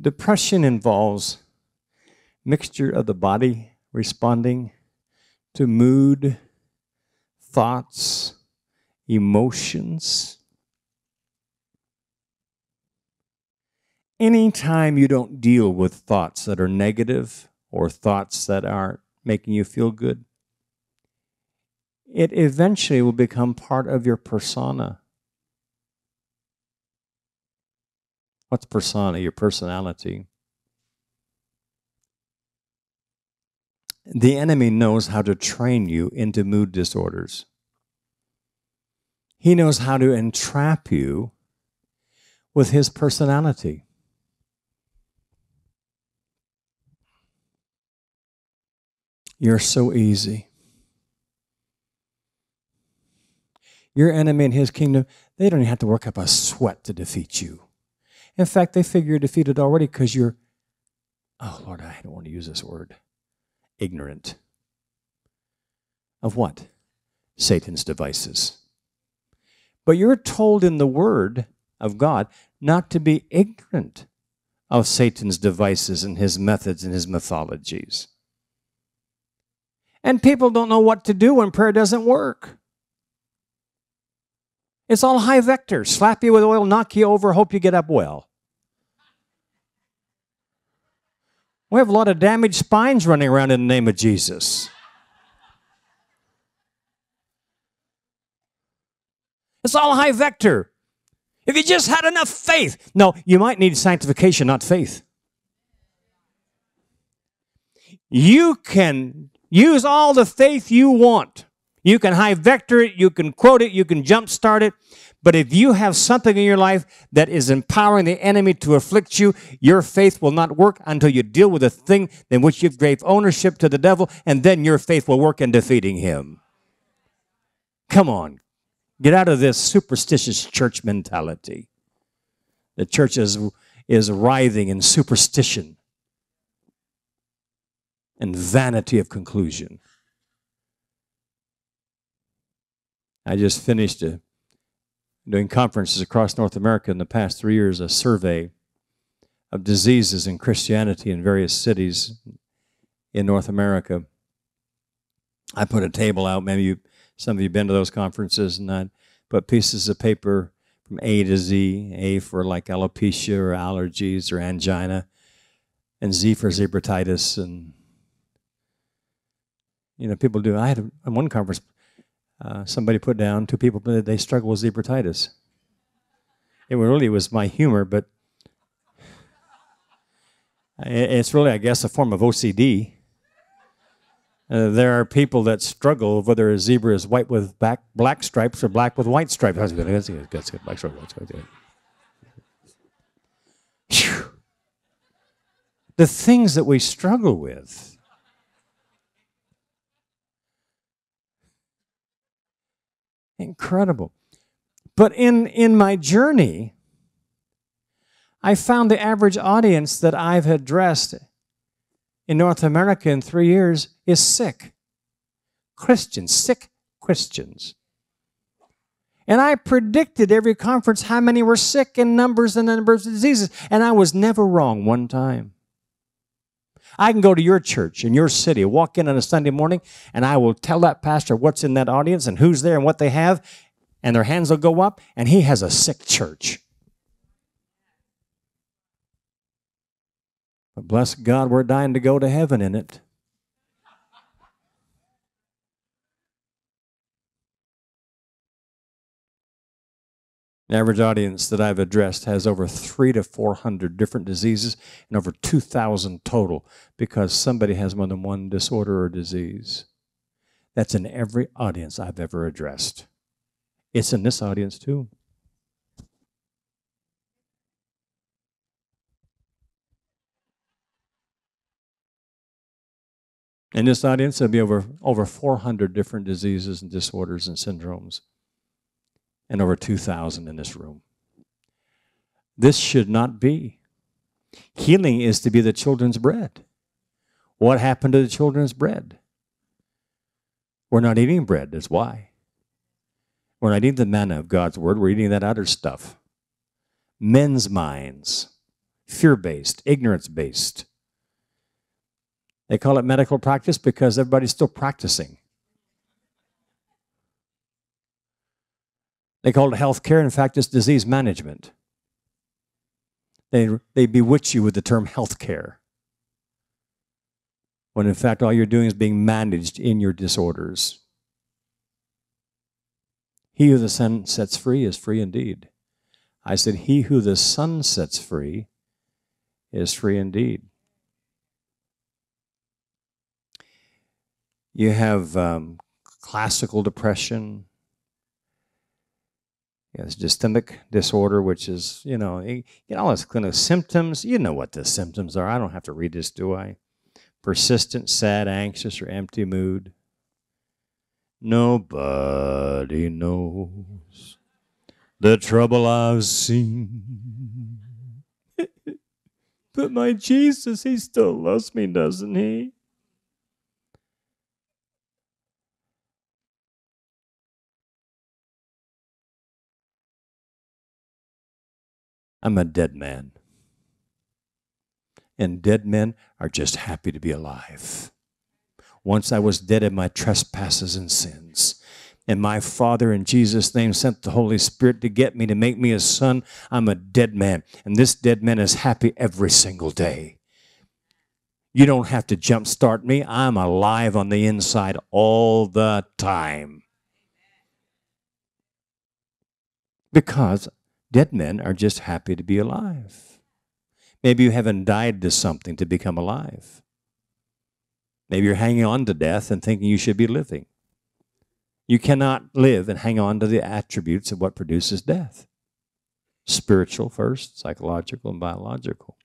Depression involves mixture of the body responding to mood, thoughts, emotions. Anytime you don't deal with thoughts that are negative or thoughts that aren't making you feel good, it eventually will become part of your persona. What's persona? Your personality. The enemy knows how to train you into mood disorders. He knows how to entrap you with his personality. You're so easy. Your enemy and his kingdom, they don't even have to work up a sweat to defeat you. In fact, they figure you're defeated already because you're, oh Lord, I don't want to use this word, ignorant. Of what? Satan's devices. But you're told in the Word of God not to be ignorant of Satan's devices and his methods and his mythologies. And people don't know what to do when prayer doesn't work. It's all high vector. Slap you with oil, knock you over, hope you get up well. We have a lot of damaged spines running around in the name of Jesus. It's all high vector. If you just had enough faith. No, you might need sanctification, not faith. You can use all the faith you want. You can high vector it, you can quote it, you can jumpstart it. But if you have something in your life that is empowering the enemy to afflict you, your faith will not work until you deal with the thing in which you've gave ownership to the devil, and then your faith will work in defeating him. Come on. Get out of this superstitious church mentality. The church is, is writhing in superstition and vanity of conclusion. I just finished a, doing conferences across North America in the past three years, a survey of diseases in Christianity in various cities in North America. I put a table out. Maybe you, some of you have been to those conferences, and I put pieces of paper from A to Z. A for like alopecia or allergies or angina, and Z for zebratitis. And you know, people do. I had a, one conference uh, somebody put down two people that they struggle with zebratitis. It really was my humor, but it's really, I guess, a form of OCD. Uh, there are people that struggle whether a zebra is white with black, black stripes or black with white stripes. That's good. That's good. That's good. Black good. The things that we struggle with Incredible. But in, in my journey, I found the average audience that I've addressed in North America in three years is sick. Christians, sick Christians. And I predicted every conference how many were sick in numbers and numbers of diseases. And I was never wrong one time. I can go to your church in your city, walk in on a Sunday morning, and I will tell that pastor what's in that audience and who's there and what they have, and their hands will go up, and he has a sick church. But bless God, we're dying to go to heaven in it. The average audience that I've addressed has over three to 400 different diseases and over 2,000 total because somebody has more than one disorder or disease. That's in every audience I've ever addressed. It's in this audience too. In this audience, there'll be over, over 400 different diseases and disorders and syndromes and over 2,000 in this room. This should not be. Healing is to be the children's bread. What happened to the children's bread? We're not eating bread, that's why. We're not eating the manna of God's word, we're eating that other stuff. Men's minds, fear based, ignorance based. They call it medical practice because everybody's still practicing. They call it health care. In fact, it's disease management. They, they bewitch you with the term health care. When in fact, all you're doing is being managed in your disorders. He who the Son sets free is free indeed. I said, He who the Son sets free is free indeed. You have um, classical depression, Yes, dysthymic disorder, which is, you know, you get all those clinical symptoms. You know what the symptoms are. I don't have to read this, do I? Persistent, sad, anxious, or empty mood. Nobody knows the trouble I've seen. but my Jesus, he still loves me, doesn't he? I'm a dead man. And dead men are just happy to be alive. Once I was dead in my trespasses and sins. And my Father, in Jesus' name, sent the Holy Spirit to get me, to make me a son. I'm a dead man. And this dead man is happy every single day. You don't have to jumpstart me. I'm alive on the inside all the time. Because Dead men are just happy to be alive. Maybe you haven't died to something to become alive. Maybe you're hanging on to death and thinking you should be living. You cannot live and hang on to the attributes of what produces death spiritual first, psychological, and biological.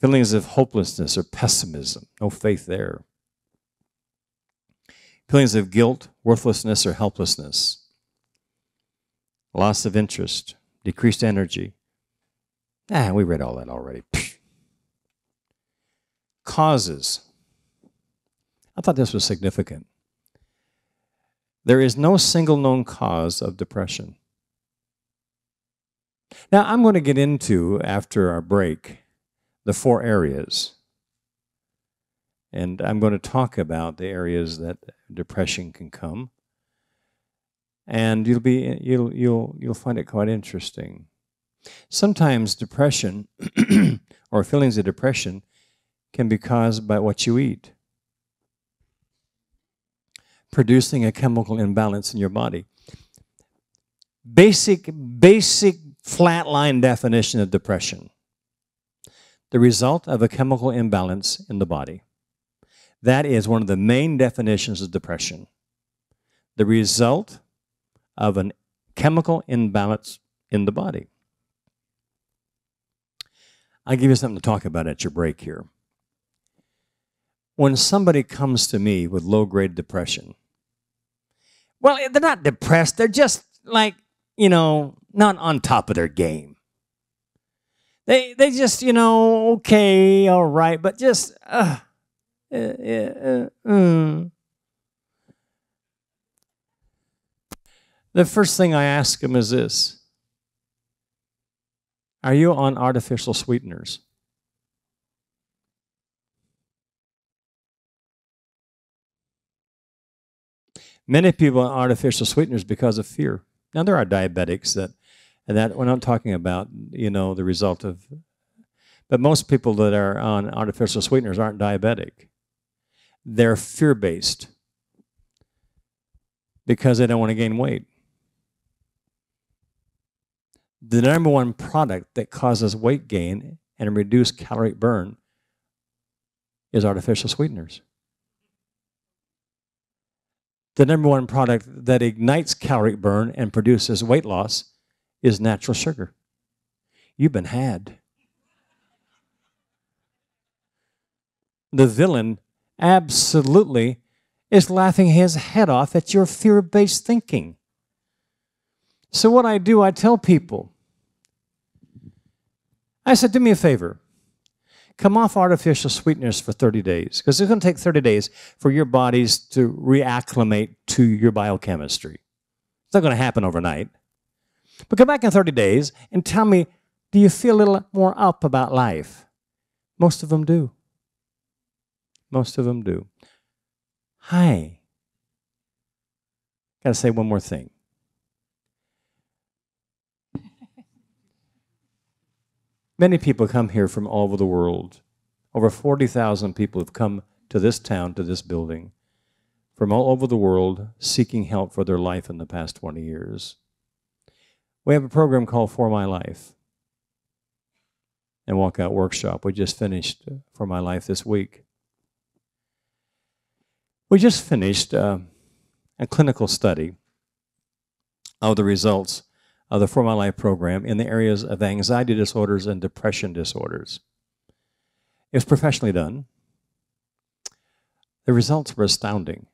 Feelings of hopelessness or pessimism, no faith there. Feelings of guilt, worthlessness, or helplessness loss of interest, decreased energy. Ah, we read all that already. Causes. I thought this was significant. There is no single known cause of depression. Now, I'm going to get into, after our break, the four areas. And I'm going to talk about the areas that depression can come and you'll be you'll you'll you'll find it quite interesting. Sometimes depression or feelings of depression can be caused by what you eat, producing a chemical imbalance in your body. Basic basic flatline definition of depression. The result of a chemical imbalance in the body. That is one of the main definitions of depression. The result of a chemical imbalance in the body. I'll give you something to talk about at your break here. When somebody comes to me with low grade depression, well, they're not depressed, they're just like, you know, not on top of their game. They, they just, you know, okay, all right, but just, uh, uh, uh, uh, The first thing I ask them is this Are you on artificial sweeteners? Many people on artificial sweeteners because of fear. Now there are diabetics that, and that we're not talking about, you know, the result of, but most people that are on artificial sweeteners aren't diabetic. They're fear based because they don't want to gain weight the number one product that causes weight gain and reduced caloric burn is artificial sweeteners. The number one product that ignites caloric burn and produces weight loss is natural sugar. You've been had. The villain absolutely is laughing his head off at your fear based thinking. So, what I do, I tell people I said, do me a favor. Come off artificial sweeteners for 30 days, because it's going to take 30 days for your bodies to reacclimate to your biochemistry. It's not going to happen overnight. But come back in 30 days and tell me, Do you feel a little more up about life? Most of them do. Most of them do. Hi. Got to say one more thing. Many people come here from all over the world. Over 40,000 people have come to this town, to this building, from all over the world seeking help for their life in the past 20 years. We have a program called For My Life and Walkout Workshop. We just finished For My Life this week. We just finished uh, a clinical study of the results of the For My Life program in the areas of anxiety disorders and depression disorders. It was professionally done. The results were astounding.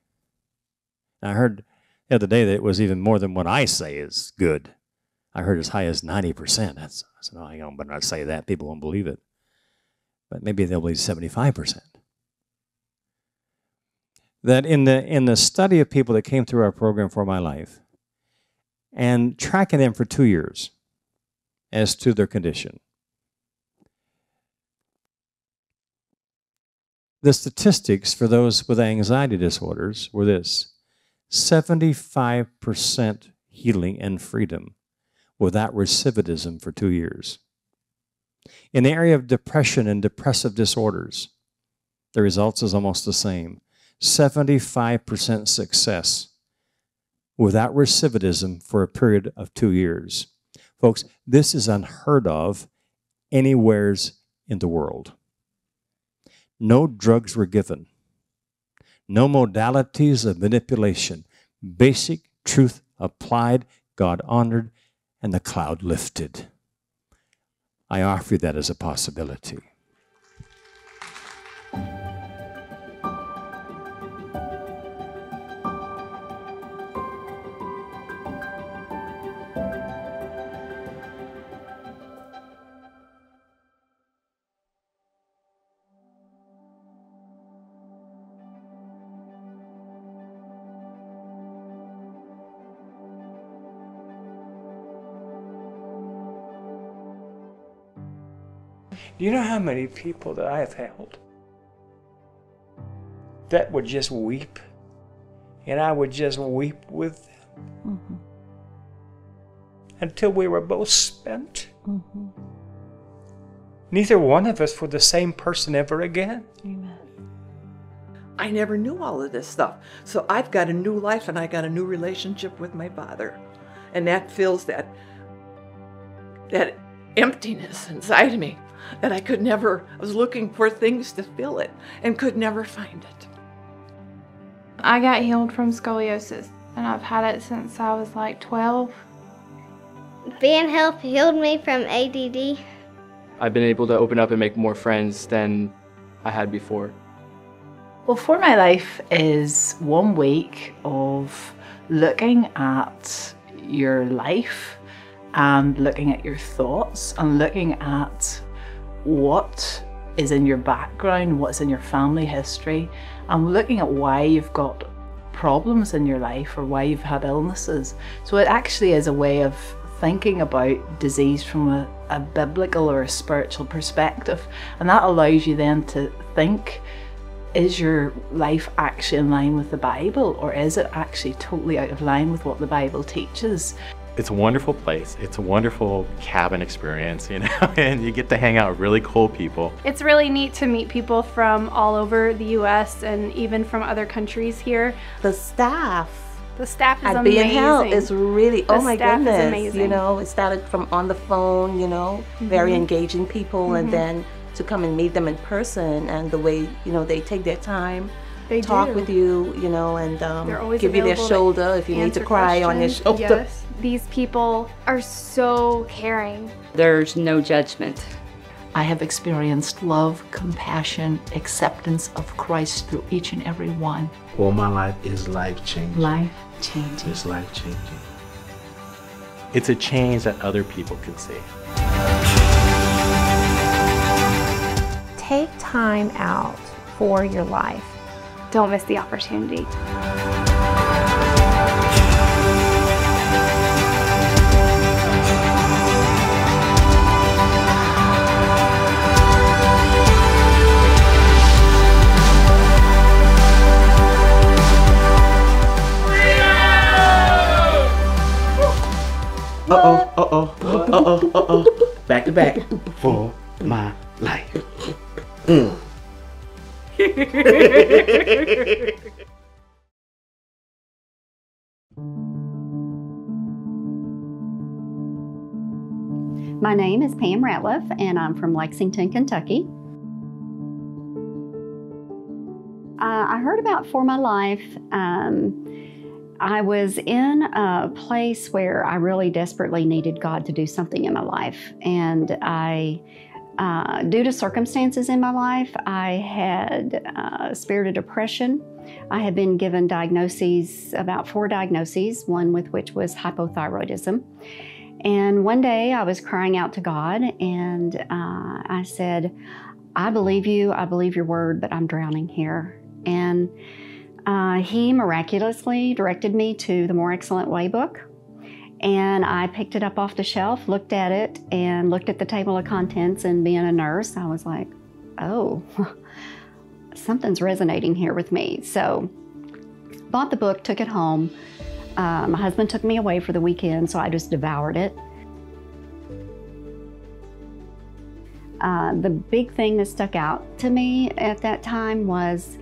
I heard the other day that it was even more than what I say is good. I heard as high as 90%. That's, I said, no, I don't better not say that. People won't believe it. But maybe they'll believe 75%. That in the, in the study of people that came through our program for my life and tracking them for two years as to their condition, the statistics for those with anxiety disorders were this 75% healing and freedom without recidivism for two years. In the area of depression and depressive disorders, the results is almost the same 75% success without recidivism for a period of two years. Folks, this is unheard of anywheres in the world. No drugs were given no modalities of manipulation. Basic truth applied, God honored, and the cloud lifted. I offer you that as a possibility. Do you know how many people that I have held that would just weep? And I would just weep with them mm-hmm. until we were both spent. Mm-hmm. Neither one of us were the same person ever again. Amen. I never knew all of this stuff. So I've got a new life and I got a new relationship with my father. And that fills that that emptiness inside of me that I could never, I was looking for things to fill it and could never find it. I got healed from scoliosis and I've had it since I was like 12. Be in Health healed me from ADD. I've been able to open up and make more friends than I had before. Well, For My Life is one week of looking at your life and looking at your thoughts and looking at what is in your background, what's in your family history, and looking at why you've got problems in your life or why you've had illnesses. So it actually is a way of thinking about disease from a, a biblical or a spiritual perspective. And that allows you then to think is your life actually in line with the Bible or is it actually totally out of line with what the Bible teaches? It's a wonderful place. It's a wonderful cabin experience, you know, and you get to hang out with really cool people. It's really neat to meet people from all over the US and even from other countries here. The staff the staff is at amazing. Be in Health is really the oh my goodness. You know, it started from on the phone, you know, mm-hmm. very engaging people mm-hmm. and then to come and meet them in person and the way, you know, they take their time they talk do. with you, you know, and um, give you their shoulder if you need to cry questions. on their shoulder. Yes. These people are so caring. There's no judgment. I have experienced love, compassion, acceptance of Christ through each and every one. All my life is life changing. Life changing. It's life changing. It's a change that other people can see. Take time out for your life don't miss the opportunity. Uh oh, uh oh, uh oh, uh oh. Back to back. For my life. Mm. My name is Pam Ratliff, and I'm from Lexington, Kentucky. Uh, I heard about For My Life. Um, I was in a place where I really desperately needed God to do something in my life. And I, uh, due to circumstances in my life, I had uh, of depression. I had been given diagnoses, about four diagnoses, one with which was hypothyroidism. And one day I was crying out to God and uh, I said, I believe you, I believe your word, but I'm drowning here. And uh, he miraculously directed me to the More Excellent Way book. And I picked it up off the shelf, looked at it, and looked at the table of contents. And being a nurse, I was like, oh, something's resonating here with me. So, bought the book, took it home. Uh, my husband took me away for the weekend, so I just devoured it. Uh, the big thing that stuck out to me at that time was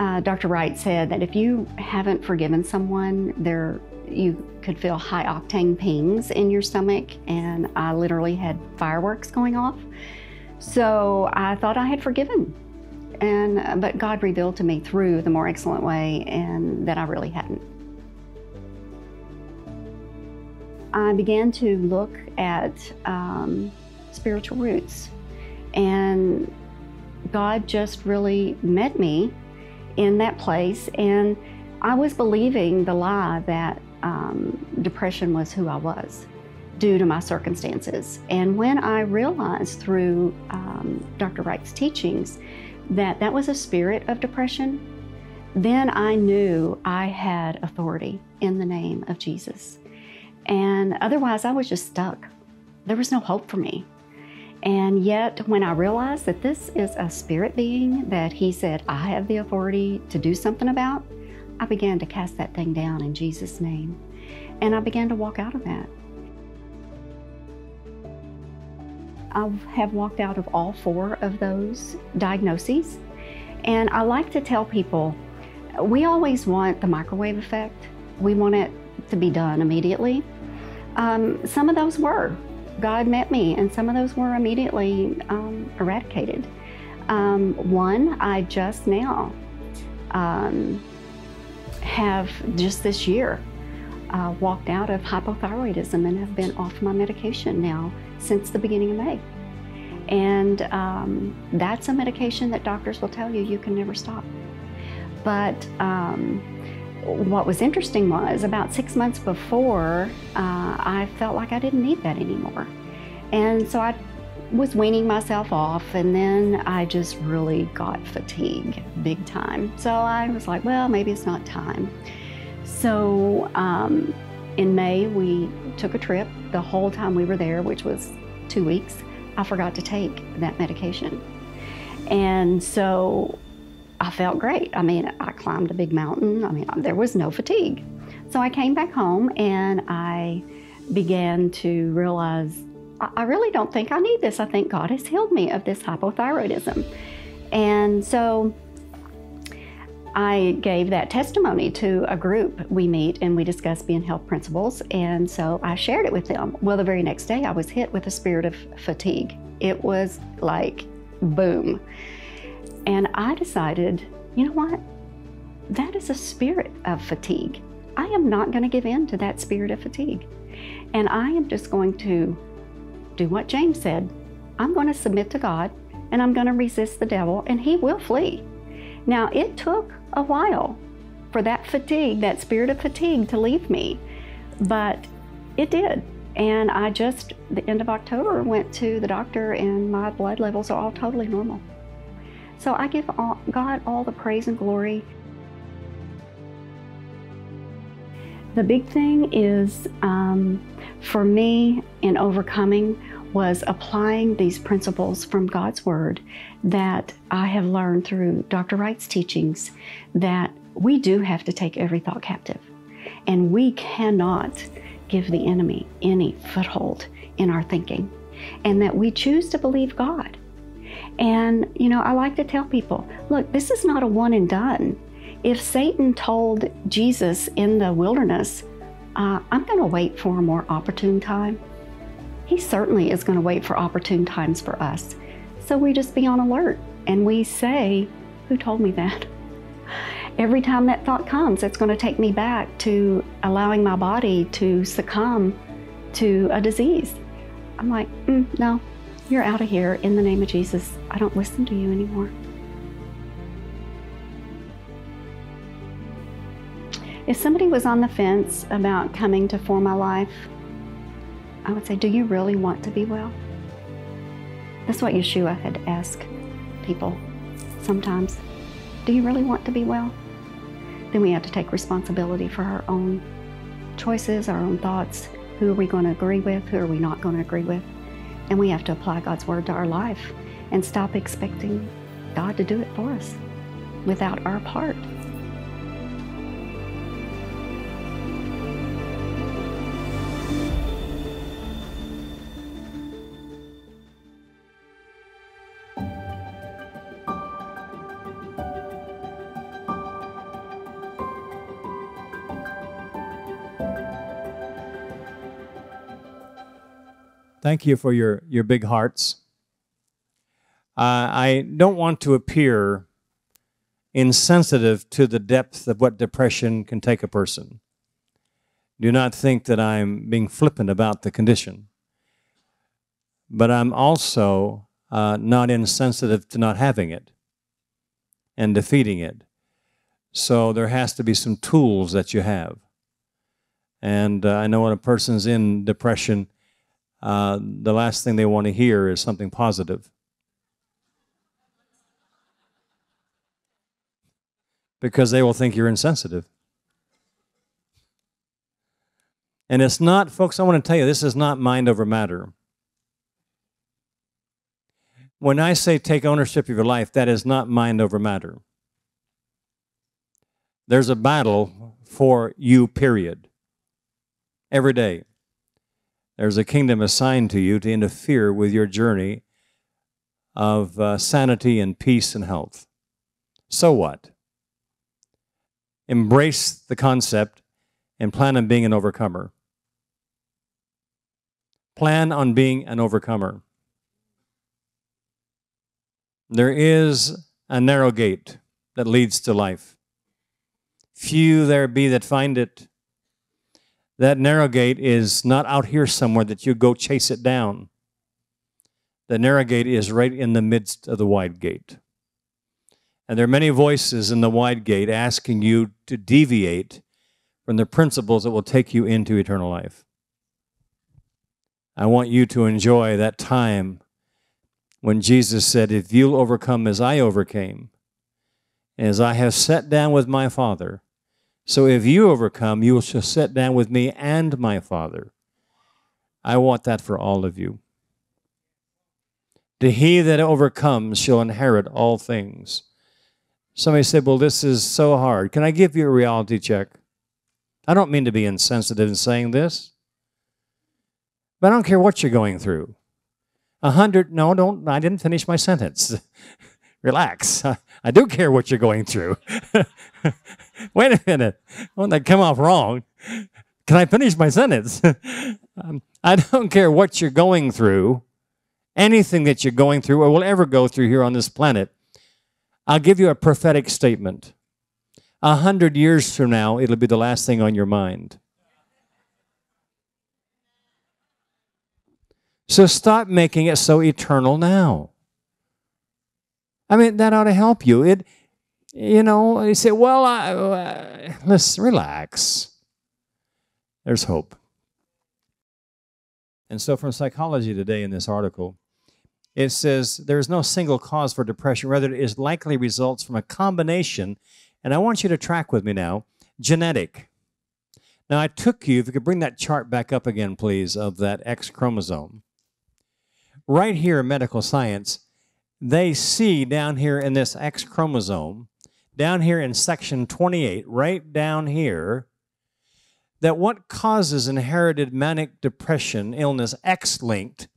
uh, Dr. Wright said that if you haven't forgiven someone, there you could feel high octane pings in your stomach, and I literally had fireworks going off. So I thought I had forgiven, and but God revealed to me through the more excellent way, and that I really hadn't. I began to look at um, spiritual roots, and God just really met me in that place. And I was believing the lie that um, depression was who I was due to my circumstances. And when I realized through um, Dr. Wright's teachings that that was a spirit of depression, then I knew I had authority in the name of Jesus. And otherwise, I was just stuck. There was no hope for me. And yet, when I realized that this is a spirit being that He said I have the authority to do something about, I began to cast that thing down in Jesus' name. And I began to walk out of that. I have walked out of all four of those diagnoses. And I like to tell people we always want the microwave effect, we want it to be done immediately. Um, some of those were. God met me, and some of those were immediately um, eradicated. Um, one, I just now um, have, just this year, uh, walked out of hypothyroidism and have been off my medication now since the beginning of May. And um, that's a medication that doctors will tell you you can never stop. But um, what was interesting was about six months before, uh, I felt like I didn't need that anymore. And so I was weaning myself off, and then I just really got fatigue big time. So I was like, well, maybe it's not time. So um, in May, we took a trip. The whole time we were there, which was two weeks, I forgot to take that medication. And so I felt great. I mean, I climbed a big mountain. I mean, there was no fatigue. So I came back home and I began to realize I really don't think I need this. I think God has healed me of this hypothyroidism. And so I gave that testimony to a group we meet and we discuss Be in Health principles. And so I shared it with them. Well, the very next day I was hit with a spirit of fatigue. It was like boom. And I decided, you know what? That is a spirit of fatigue. I am not going to give in to that spirit of fatigue. And I am just going to do what James said I'm going to submit to God and I'm going to resist the devil, and he will flee. Now, it took a while for that fatigue, that spirit of fatigue, to leave me, but it did. And I just, the end of October, went to the doctor, and my blood levels are all totally normal. So I give all, God all the praise and glory. The big thing is um, for me in overcoming was applying these principles from God's Word that I have learned through Dr. Wright's teachings that we do have to take every thought captive. And we cannot give the enemy any foothold in our thinking and that we choose to believe God. And, you know, I like to tell people look, this is not a one and done. If Satan told Jesus in the wilderness, uh, I'm going to wait for a more opportune time, he certainly is going to wait for opportune times for us. So we just be on alert and we say, Who told me that? Every time that thought comes, it's going to take me back to allowing my body to succumb to a disease. I'm like, mm, No, you're out of here in the name of Jesus. I don't listen to you anymore. If somebody was on the fence about coming to For My Life, I would say, Do you really want to be well? That's what Yeshua had asked people sometimes. Do you really want to be well? Then we have to take responsibility for our own choices, our own thoughts. Who are we going to agree with? Who are we not going to agree with? And we have to apply God's word to our life and stop expecting God to do it for us without our part. Thank you for your, your big hearts. Uh, I don't want to appear insensitive to the depth of what depression can take a person. Do not think that I'm being flippant about the condition. But I'm also uh, not insensitive to not having it and defeating it. So there has to be some tools that you have. And uh, I know when a person's in depression, uh, the last thing they want to hear is something positive. Because they will think you're insensitive. And it's not, folks, I want to tell you, this is not mind over matter. When I say take ownership of your life, that is not mind over matter. There's a battle for you, period. Every day. There's a kingdom assigned to you to interfere with your journey of uh, sanity and peace and health. So what? Embrace the concept and plan on being an overcomer. Plan on being an overcomer. There is a narrow gate that leads to life. Few there be that find it. That narrow gate is not out here somewhere that you go chase it down. The narrow gate is right in the midst of the wide gate. And there are many voices in the wide gate asking you to deviate from the principles that will take you into eternal life. I want you to enjoy that time when Jesus said, If you'll overcome as I overcame, as I have sat down with my Father, so if you overcome, you shall sit down with me and my Father. I want that for all of you. To he that overcomes shall inherit all things. Somebody said, Well, this is so hard. Can I give you a reality check? I don't mean to be insensitive in saying this, but I don't care what you're going through. A hundred, no, don't, I didn't finish my sentence. Relax. I do care what you're going through. Wait a minute. Won't that come off wrong? Can I finish my sentence? um, I don't care what you're going through, anything that you're going through or will ever go through here on this planet. I'll give you a prophetic statement. A hundred years from now, it'll be the last thing on your mind. So stop making it so eternal now. I mean, that ought to help you. It, you know, you say, well, I, uh, let's relax. There's hope. And so, from psychology today in this article, it says there is no single cause for depression. Rather, it is likely results from a combination. And I want you to track with me now genetic. Now, I took you, if you could bring that chart back up again, please, of that X chromosome. Right here in medical science, they see down here in this X chromosome, down here in section 28, right down here, that what causes inherited manic depression, illness, X linked,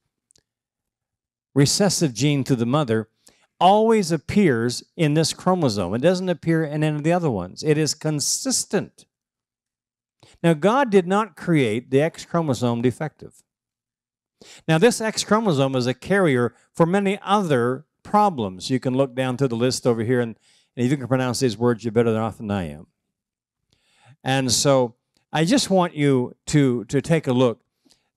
recessive gene to the mother, always appears in this chromosome. It doesn't appear in any of the other ones. It is consistent. Now, God did not create the X chromosome defective. Now, this X chromosome is a carrier for many other problems. You can look down through the list over here, and, and if you can pronounce these words, you're better than often I am. And so, I just want you to, to take a look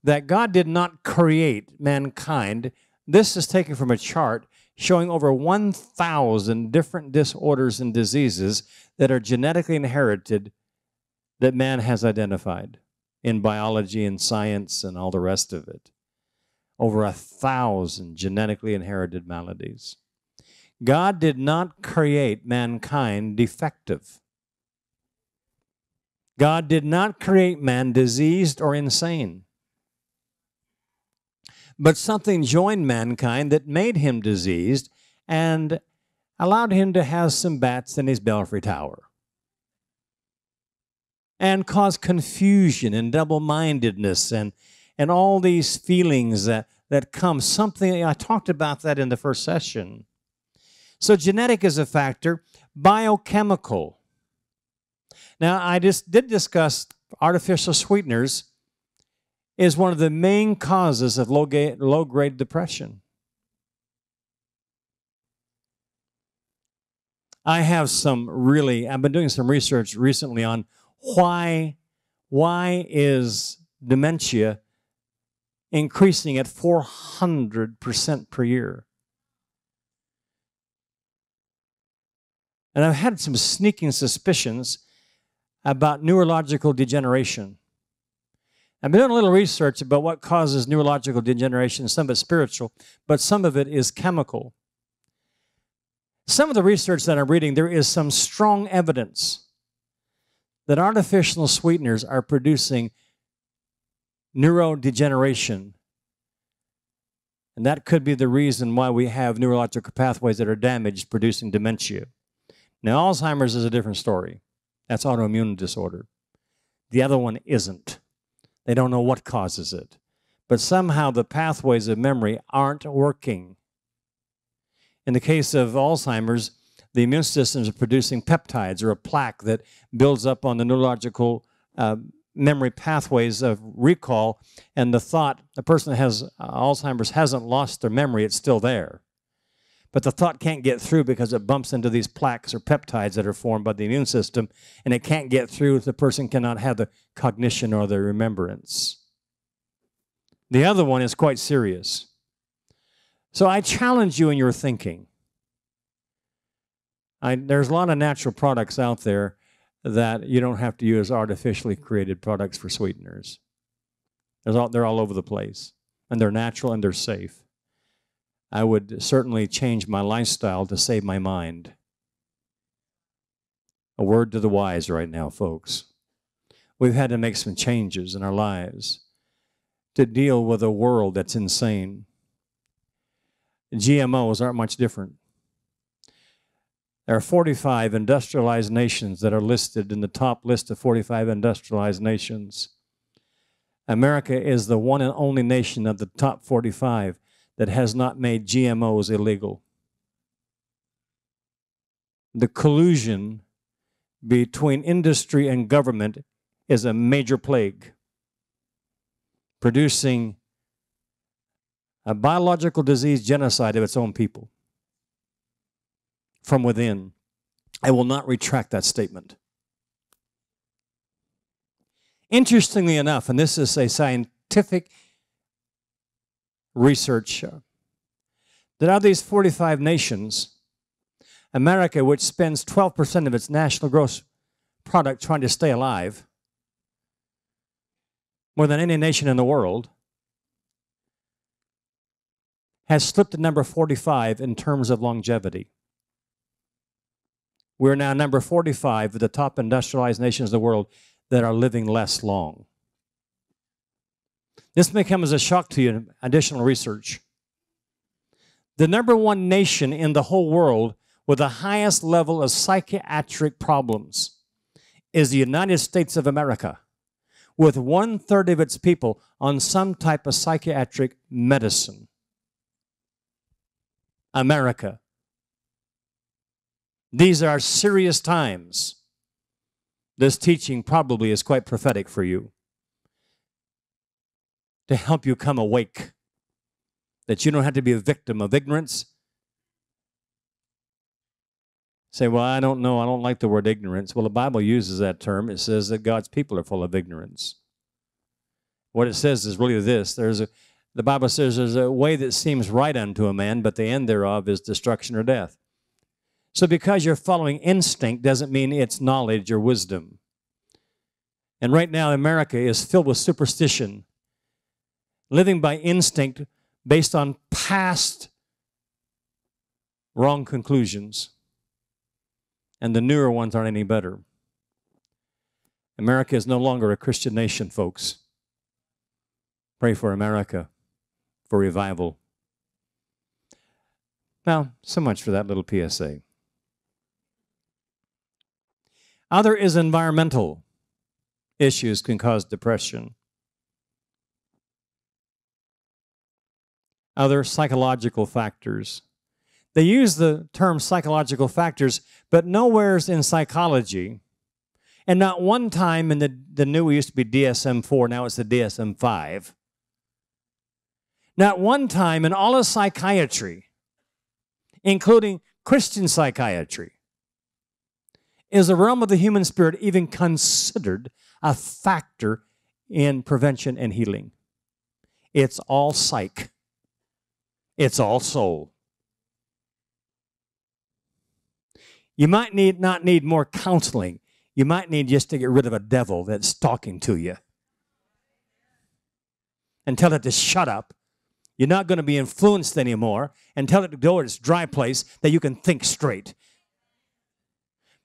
that God did not create mankind. This is taken from a chart showing over 1,000 different disorders and diseases that are genetically inherited that man has identified in biology and science and all the rest of it. Over a thousand genetically inherited maladies. God did not create mankind defective. God did not create man diseased or insane. But something joined mankind that made him diseased and allowed him to have some bats in his belfry tower and caused confusion and double mindedness and, and all these feelings that, that come. Something, I talked about that in the first session. So, genetic is a factor, biochemical. Now, I just did discuss artificial sweeteners is one of the main causes of low, low grade depression. I have some really, I've been doing some research recently on why, why is dementia increasing at 400% per year? And I've had some sneaking suspicions about neurological degeneration. I've been doing a little research about what causes neurological degeneration. Some of it's spiritual, but some of it is chemical. Some of the research that I'm reading, there is some strong evidence that artificial sweeteners are producing neurodegeneration. And that could be the reason why we have neurological pathways that are damaged, producing dementia. Now, Alzheimer's is a different story. That's autoimmune disorder. The other one isn't. They don't know what causes it. But somehow the pathways of memory aren't working. In the case of Alzheimer's, the immune system is producing peptides or a plaque that builds up on the neurological uh, memory pathways of recall, and the thought, the person that has uh, Alzheimer's hasn't lost their memory, it's still there. But the thought can't get through because it bumps into these plaques or peptides that are formed by the immune system, and it can't get through. if The person cannot have the cognition or the remembrance. The other one is quite serious. So I challenge you in your thinking. I, there's a lot of natural products out there that you don't have to use artificially created products for sweeteners. All, they're all over the place, and they're natural and they're safe. I would certainly change my lifestyle to save my mind. A word to the wise right now, folks. We've had to make some changes in our lives to deal with a world that's insane. GMOs aren't much different. There are 45 industrialized nations that are listed in the top list of 45 industrialized nations. America is the one and only nation of the top 45 that has not made GMOs illegal. The collusion between industry and government is a major plague, producing a biological disease genocide of its own people from within. I will not retract that statement. Interestingly enough, and this is a scientific research, that out of these 45 nations, America, which spends 12% of its national gross product trying to stay alive, more than any nation in the world, has slipped to number 45 in terms of longevity. We're now number 45 of the top industrialized nations of the world that are living less long. This may come as a shock to you in additional research. The number one nation in the whole world with the highest level of psychiatric problems is the United States of America, with one third of its people on some type of psychiatric medicine. America. These are serious times. This teaching probably is quite prophetic for you to help you come awake, that you don't have to be a victim of ignorance. Say, well, I don't know. I don't like the word ignorance. Well, the Bible uses that term. It says that God's people are full of ignorance. What it says is really this there's a, the Bible says there's a way that seems right unto a man, but the end thereof is destruction or death. So, because you're following instinct doesn't mean it's knowledge or wisdom. And right now, America is filled with superstition, living by instinct based on past wrong conclusions. And the newer ones aren't any better. America is no longer a Christian nation, folks. Pray for America for revival. Now, so much for that little PSA. Other is environmental issues can cause depression. Other psychological factors. They use the term psychological factors, but nowhere's in psychology. And not one time in the, the new, used to be DSM 4, now it's the DSM 5. Not one time in all of psychiatry, including Christian psychiatry, is the realm of the human spirit even considered a factor in prevention and healing? It's all psych, it's all soul. You might need not need more counseling. You might need just to get rid of a devil that's talking to you. And tell it to shut up. You're not going to be influenced anymore. And tell it to go to its dry place that you can think straight.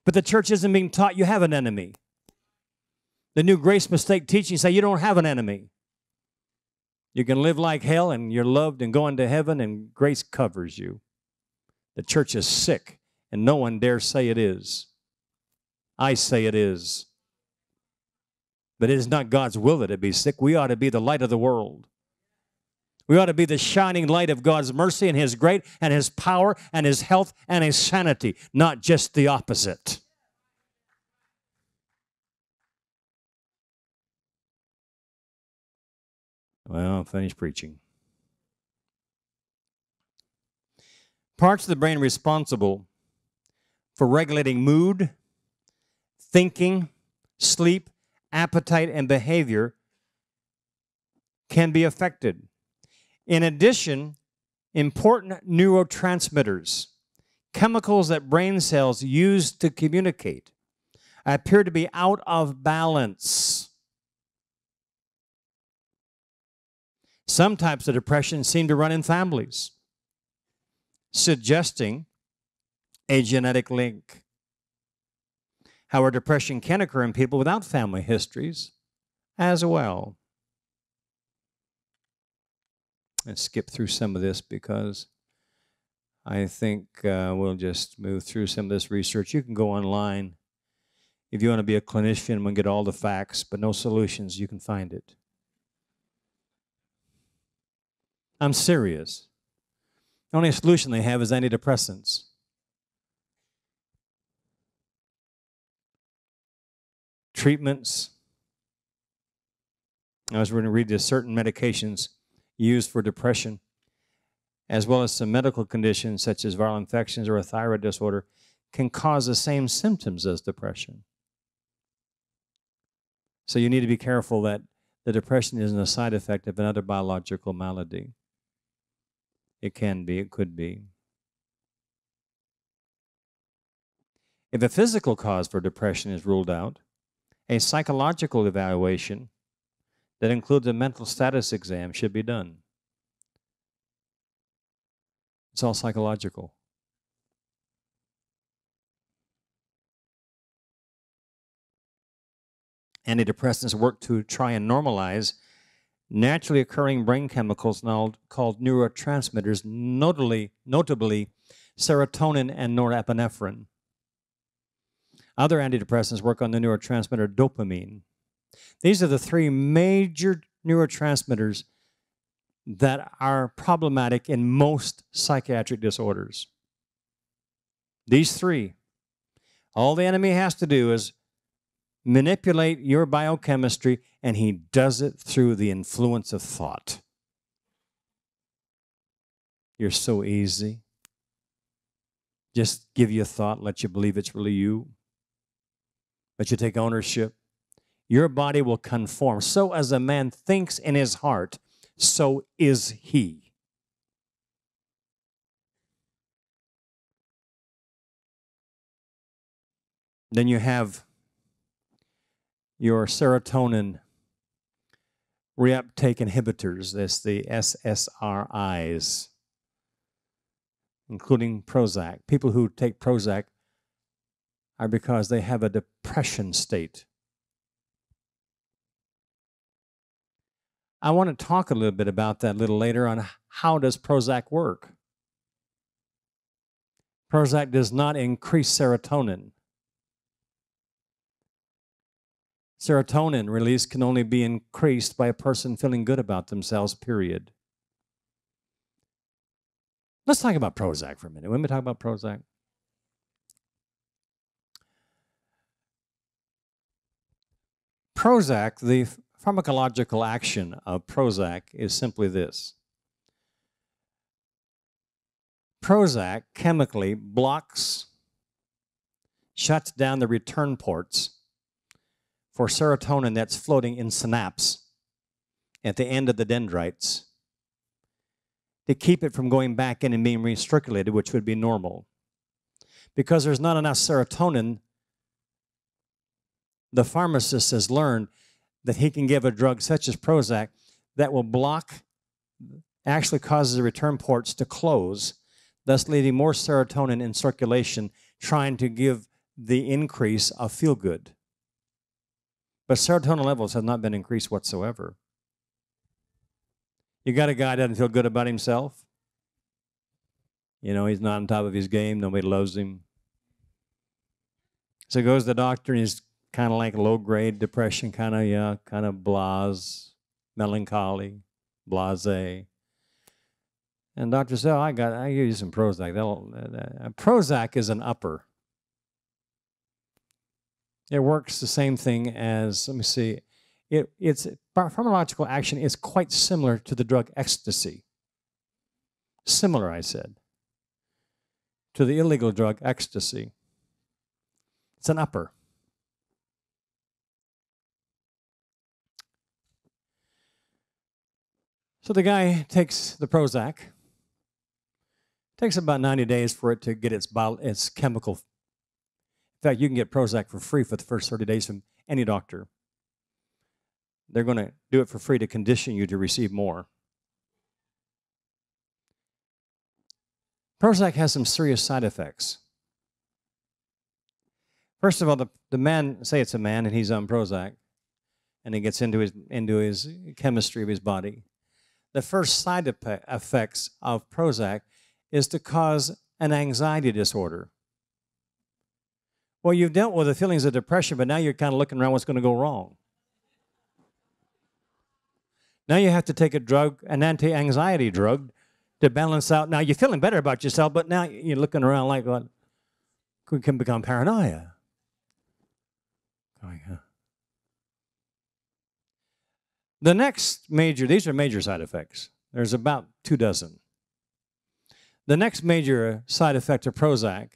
But the church isn't being taught you have an enemy. The new grace mistake teaching say you don't have an enemy. You can live like hell and you're loved and going to heaven and grace covers you. The church is sick and no one dare say it is. I say it is. But it is not God's will that it be sick. We ought to be the light of the world. We ought to be the shining light of God's mercy and His great and His power and His health and His sanity, not just the opposite. Well, I'm finished preaching. Parts of the brain responsible for regulating mood, thinking, sleep, appetite, and behavior can be affected. In addition, important neurotransmitters, chemicals that brain cells use to communicate, appear to be out of balance. Some types of depression seem to run in families, suggesting a genetic link. However, depression can occur in people without family histories as well and skip through some of this because I think uh, we'll just move through some of this research. You can go online if you want to be a clinician and get all the facts, but no solutions, you can find it. I'm serious. The only solution they have is antidepressants. Treatments. I was going to read this certain medications used for depression, as well as some medical conditions such as viral infections or a thyroid disorder, can cause the same symptoms as depression. So you need to be careful that the depression isn't a side effect of another biological malady. It can be, it could be. If a physical cause for depression is ruled out, a psychological evaluation that includes a mental status exam should be done. It's all psychological. Antidepressants work to try and normalize naturally occurring brain chemicals now called neurotransmitters, notably, notably serotonin and norepinephrine. Other antidepressants work on the neurotransmitter dopamine. These are the three major neurotransmitters that are problematic in most psychiatric disorders. These three. All the enemy has to do is manipulate your biochemistry, and he does it through the influence of thought. You're so easy. Just give you a thought, let you believe it's really you. Let you take ownership. Your body will conform. So as a man thinks in his heart, so is he. Then you have your serotonin reuptake inhibitors, that's the SSRIs, including Prozac. People who take Prozac are because they have a depression state. I want to talk a little bit about that a little later on how does Prozac work? Prozac does not increase serotonin. Serotonin release can only be increased by a person feeling good about themselves, period. Let's talk about Prozac for a minute. When we talk about Prozac, Prozac, the pharmacological action of Prozac is simply this Prozac chemically blocks, shuts down the return ports for serotonin that's floating in synapse at the end of the dendrites to keep it from going back in and being recirculated, which would be normal. Because there's not enough serotonin, the pharmacist has learned that he can give a drug such as Prozac that will block, actually causes the return ports to close, thus leaving more serotonin in circulation, trying to give the increase of feel good. But serotonin levels have not been increased whatsoever. You got a guy that doesn't feel good about himself. You know, he's not on top of his game. Nobody loves him. So he goes to the doctor and he's kind of like low grade depression, kind of, yeah, kind of blase, melancholy, blase. And doctor said, oh, I got, I give you some Prozac. That'll, uh, Prozac is an upper. It works the same thing as, let me see, it, its pharmacological action is quite similar to the drug ecstasy. Similar, I said, to the illegal drug ecstasy. It's an upper. So the guy takes the Prozac. It takes about 90 days for it to get its, its chemical. In fact, you can get Prozac for free for the first 30 days from any doctor. They're going to do it for free to condition you to receive more. Prozac has some serious side effects. First of all, the, the man, say it's a man and he's on Prozac, and he gets into his, into his chemistry of his body the first side effects of Prozac is to cause an anxiety disorder. Well, you've dealt with the feelings of depression, but now you're kind of looking around what's going to go wrong. Now you have to take a drug, an anti anxiety drug, to balance out. Now you're feeling better about yourself, but now you're looking around like what can become paranoia. Going, huh? The next major, these are major side effects. There's about two dozen. The next major side effect of Prozac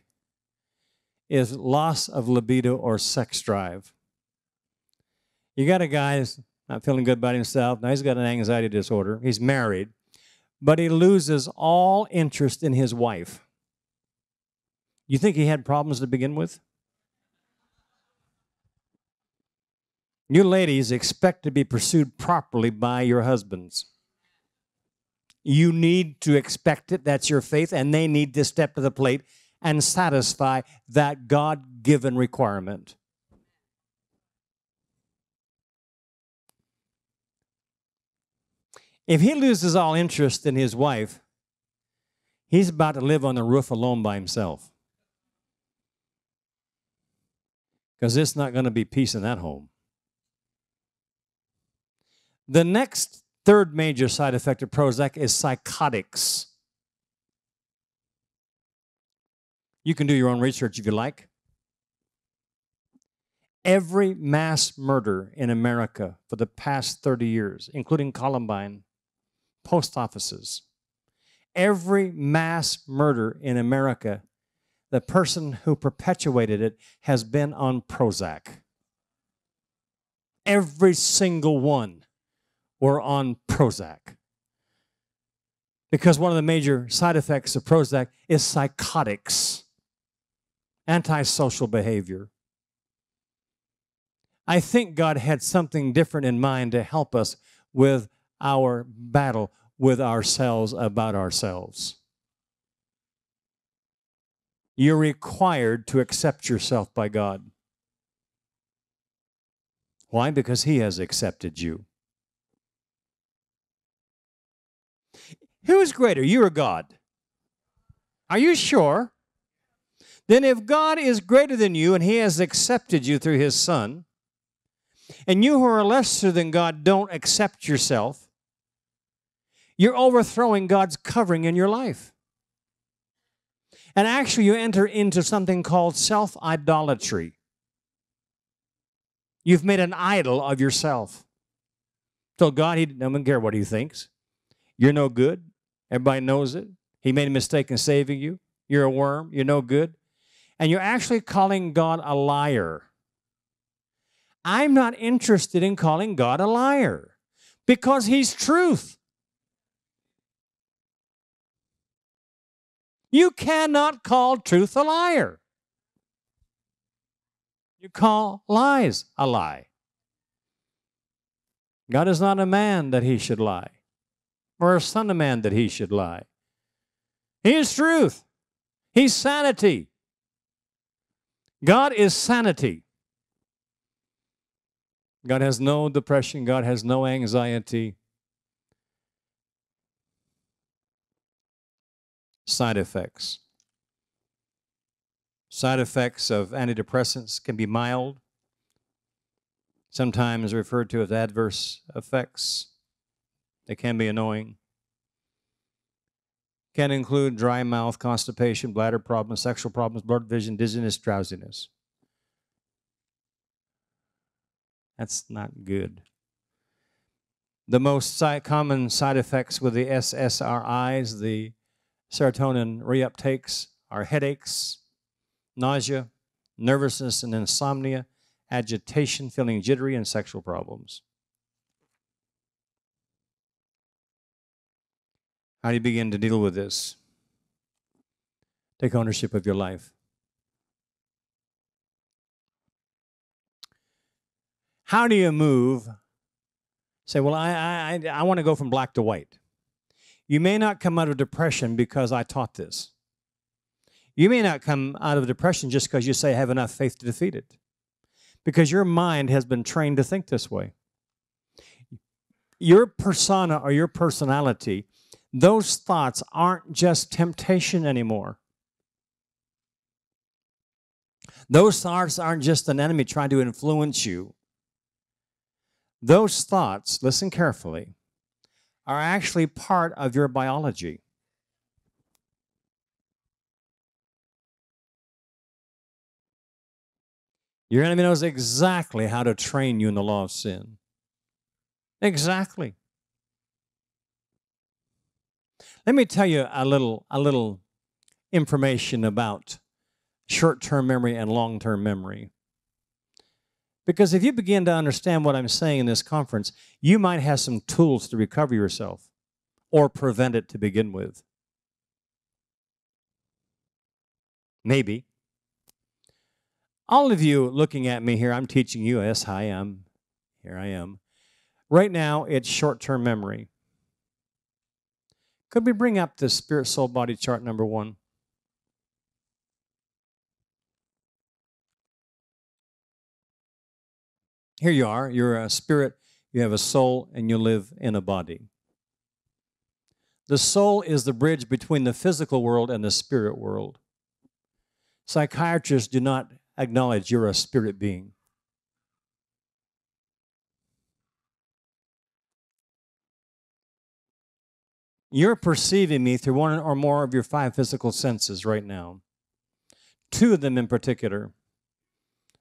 is loss of libido or sex drive. You got a guy who's not feeling good about himself. Now he's got an anxiety disorder. He's married, but he loses all interest in his wife. You think he had problems to begin with? You ladies expect to be pursued properly by your husbands. You need to expect it. That's your faith. And they need to step to the plate and satisfy that God given requirement. If he loses all interest in his wife, he's about to live on the roof alone by himself. Because it's not going to be peace in that home. The next third major side effect of Prozac is psychotics. You can do your own research if you like. Every mass murder in America for the past 30 years, including Columbine, post offices, every mass murder in America, the person who perpetuated it has been on Prozac. Every single one were on Prozac. Because one of the major side effects of Prozac is psychotics, antisocial behavior. I think God had something different in mind to help us with our battle with ourselves about ourselves. You're required to accept yourself by God. Why? Because He has accepted you. Who is greater, you or God? Are you sure? Then, if God is greater than you and He has accepted you through His Son, and you who are lesser than God don't accept yourself, you're overthrowing God's covering in your life. And actually, you enter into something called self idolatry. You've made an idol of yourself. So, God, He doesn't care what He thinks. You're no good. Everybody knows it. He made a mistake in saving you. You're a worm. You're no good. And you're actually calling God a liar. I'm not interested in calling God a liar because He's truth. You cannot call truth a liar. You call lies a lie. God is not a man that he should lie, or a son of man that he should lie. He is truth. He's sanity. God is sanity. God has no depression. God has no anxiety. Side effects. Side effects of antidepressants can be mild, sometimes referred to as adverse effects. They can be annoying. Can include dry mouth, constipation, bladder problems, sexual problems, blurred vision, dizziness, drowsiness. That's not good. The most common side effects with the SSRIs, the serotonin reuptakes, are headaches, nausea, nervousness and insomnia, agitation, feeling jittery, and sexual problems. How do you begin to deal with this? Take ownership of your life. How do you move? Say, well, I, I, I want to go from black to white. You may not come out of depression because I taught this. You may not come out of depression just because you say, I have enough faith to defeat it. Because your mind has been trained to think this way. Your persona or your personality, those thoughts aren't just temptation anymore. Those thoughts aren't just an enemy trying to influence you. Those thoughts, listen carefully, are actually part of your biology. Your enemy knows exactly how to train you in the law of sin. Exactly. Let me tell you a little, a little information about short term memory and long term memory. Because if you begin to understand what I'm saying in this conference, you might have some tools to recover yourself or prevent it to begin with. Maybe. All of you looking at me here, I'm teaching you. Yes, I am. Here I am. Right now, it's short term memory. Could we bring up the spirit, soul, body chart number one? Here you are. You're a spirit, you have a soul, and you live in a body. The soul is the bridge between the physical world and the spirit world. Psychiatrists do not acknowledge you're a spirit being. You're perceiving me through one or more of your five physical senses right now. Two of them in particular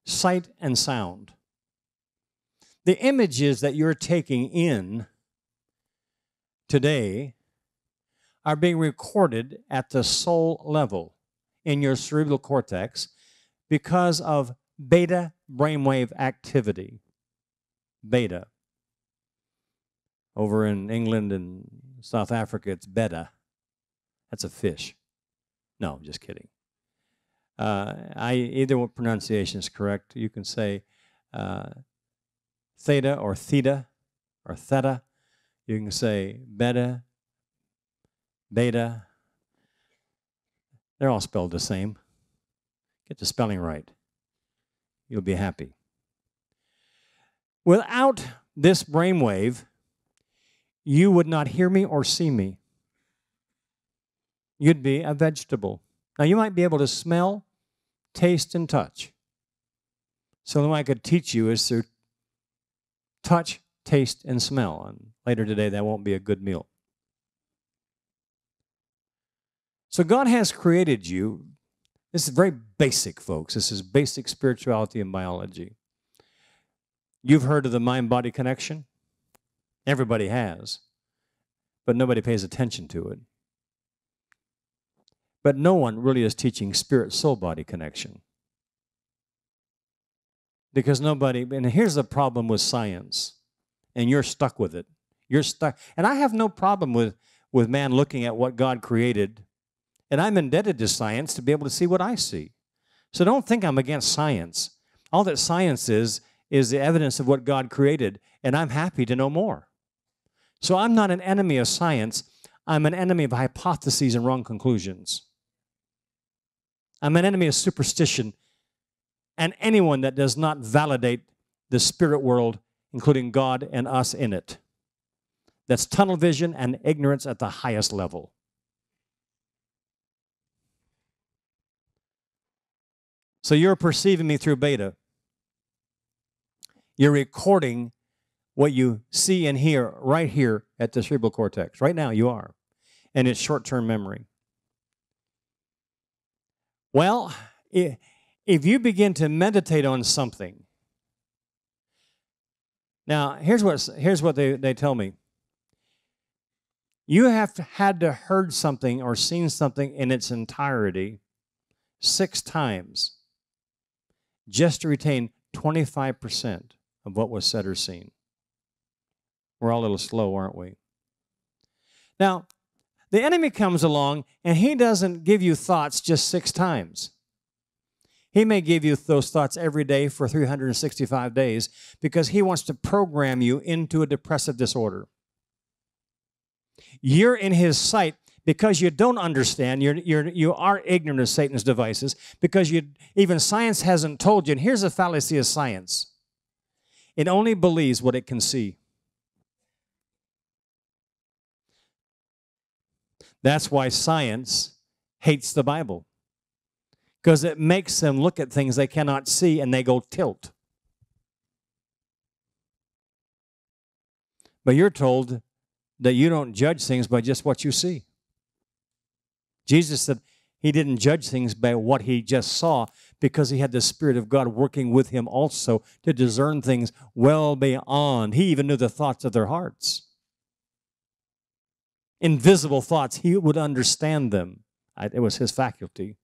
sight and sound. The images that you're taking in today are being recorded at the soul level in your cerebral cortex because of beta brainwave activity. Beta. Over in England and South Africa, it's beta. That's a fish. No, just kidding. Uh, I either pronunciation is correct. You can say uh, theta or theta or theta. You can say beta, beta. They're all spelled the same. Get the spelling right. You'll be happy. Without this brainwave, you would not hear me or see me. You'd be a vegetable. Now, you might be able to smell, taste, and touch. So, the way I could teach you is through touch, taste, and smell. And later today, that won't be a good meal. So, God has created you. This is very basic, folks. This is basic spirituality and biology. You've heard of the mind body connection? Everybody has, but nobody pays attention to it. But no one really is teaching spirit soul body connection. Because nobody, and here's the problem with science, and you're stuck with it. You're stuck. And I have no problem with, with man looking at what God created, and I'm indebted to science to be able to see what I see. So don't think I'm against science. All that science is, is the evidence of what God created, and I'm happy to know more. So I'm not an enemy of science, I'm an enemy of hypotheses and wrong conclusions. I'm an enemy of superstition and anyone that does not validate the spirit world, including God and us in it. That's tunnel vision and ignorance at the highest level. So you're perceiving me through beta. You're recording what you see and hear right here at the cerebral cortex. Right now, you are. And it's short term memory. Well, if you begin to meditate on something, now here's what, here's what they, they tell me. You have had to heard something or seen something in its entirety six times just to retain 25% of what was said or seen. We're all a little slow, aren't we? Now, the enemy comes along and he doesn't give you thoughts just six times. He may give you those thoughts every day for 365 days because he wants to program you into a depressive disorder. You're in his sight because you don't understand, you're, you're, you are ignorant of Satan's devices, because you, even science hasn't told you. And here's the fallacy of science it only believes what it can see. That's why science hates the Bible, because it makes them look at things they cannot see and they go tilt. But you're told that you don't judge things by just what you see. Jesus said he didn't judge things by what he just saw because he had the Spirit of God working with him also to discern things well beyond. He even knew the thoughts of their hearts invisible thoughts, he would understand them. It was his faculty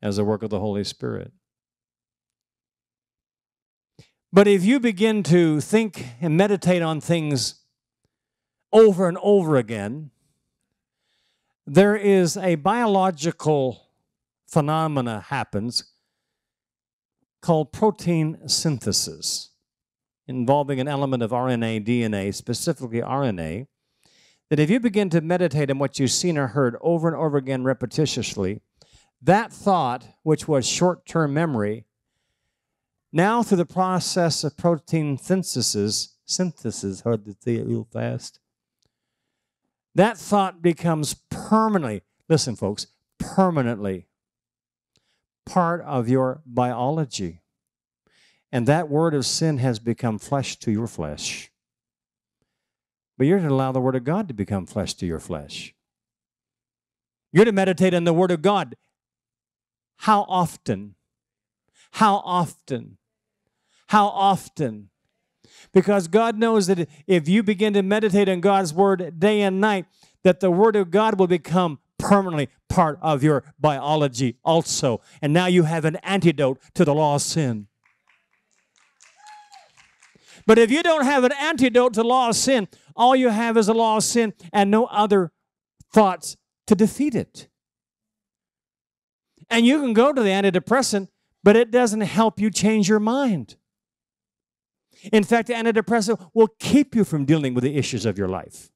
as the work of the Holy Spirit. But if you begin to think and meditate on things over and over again, there is a biological phenomena happens called protein synthesis involving an element of RNA, DNA, specifically RNA, that if you begin to meditate on what you've seen or heard over and over again repetitiously, that thought, which was short term memory, now through the process of protein synthesis, synthesis, hard to say it real fast, that thought becomes permanently, listen, folks, permanently part of your biology. And that word of sin has become flesh to your flesh. But you're to allow the Word of God to become flesh to your flesh. You're to meditate on the Word of God. How often? How often? How often? Because God knows that if you begin to meditate on God's Word day and night, that the Word of God will become permanently part of your biology also. And now you have an antidote to the law of sin. But if you don't have an antidote to law of sin, all you have is a law of sin and no other thoughts to defeat it. And you can go to the antidepressant, but it doesn't help you change your mind. In fact, the antidepressant will keep you from dealing with the issues of your life.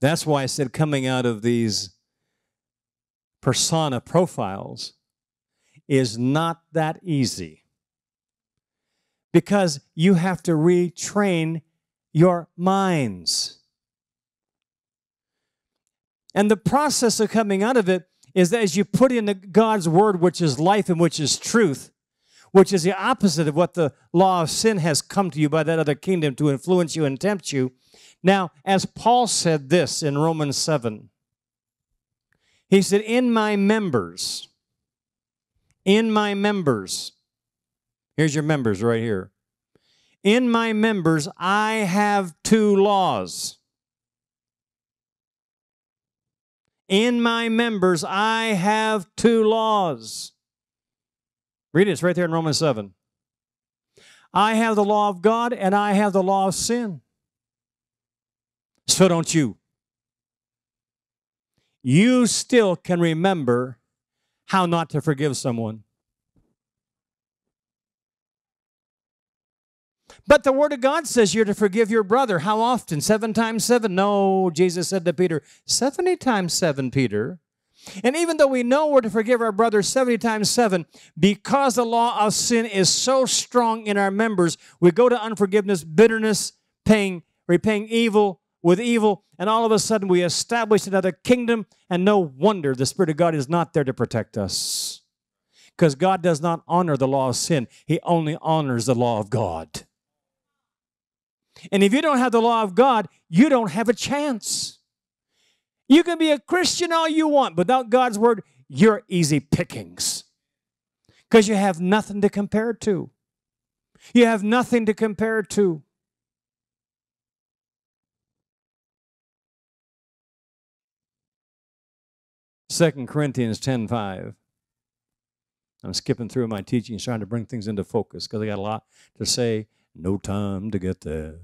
That's why I said coming out of these persona profiles is not that easy because you have to retrain your minds. And the process of coming out of it is that as you put in the God's word, which is life and which is truth, which is the opposite of what the law of sin has come to you by that other kingdom to influence you and tempt you. Now, as Paul said this in Romans 7, he said, In my members, in my members, here's your members right here. In my members, I have two laws. In my members, I have two laws. Read it, it's right there in Romans 7. I have the law of God and I have the law of sin. So don't you. You still can remember how not to forgive someone. But the Word of God says you're to forgive your brother. How often? Seven times seven? No, Jesus said to Peter, 70 times seven, Peter. And even though we know we're to forgive our brother 70 times 7, because the law of sin is so strong in our members, we go to unforgiveness, bitterness, paying, repaying evil with evil, and all of a sudden we establish another kingdom, and no wonder the Spirit of God is not there to protect us. Because God does not honor the law of sin, He only honors the law of God. And if you don't have the law of God, you don't have a chance. You can be a Christian all you want, but without God's word, you're easy pickings. Because you have nothing to compare to. You have nothing to compare to. Second Corinthians 10:5. I'm skipping through my teachings, trying to bring things into focus because I got a lot to say. No time to get there.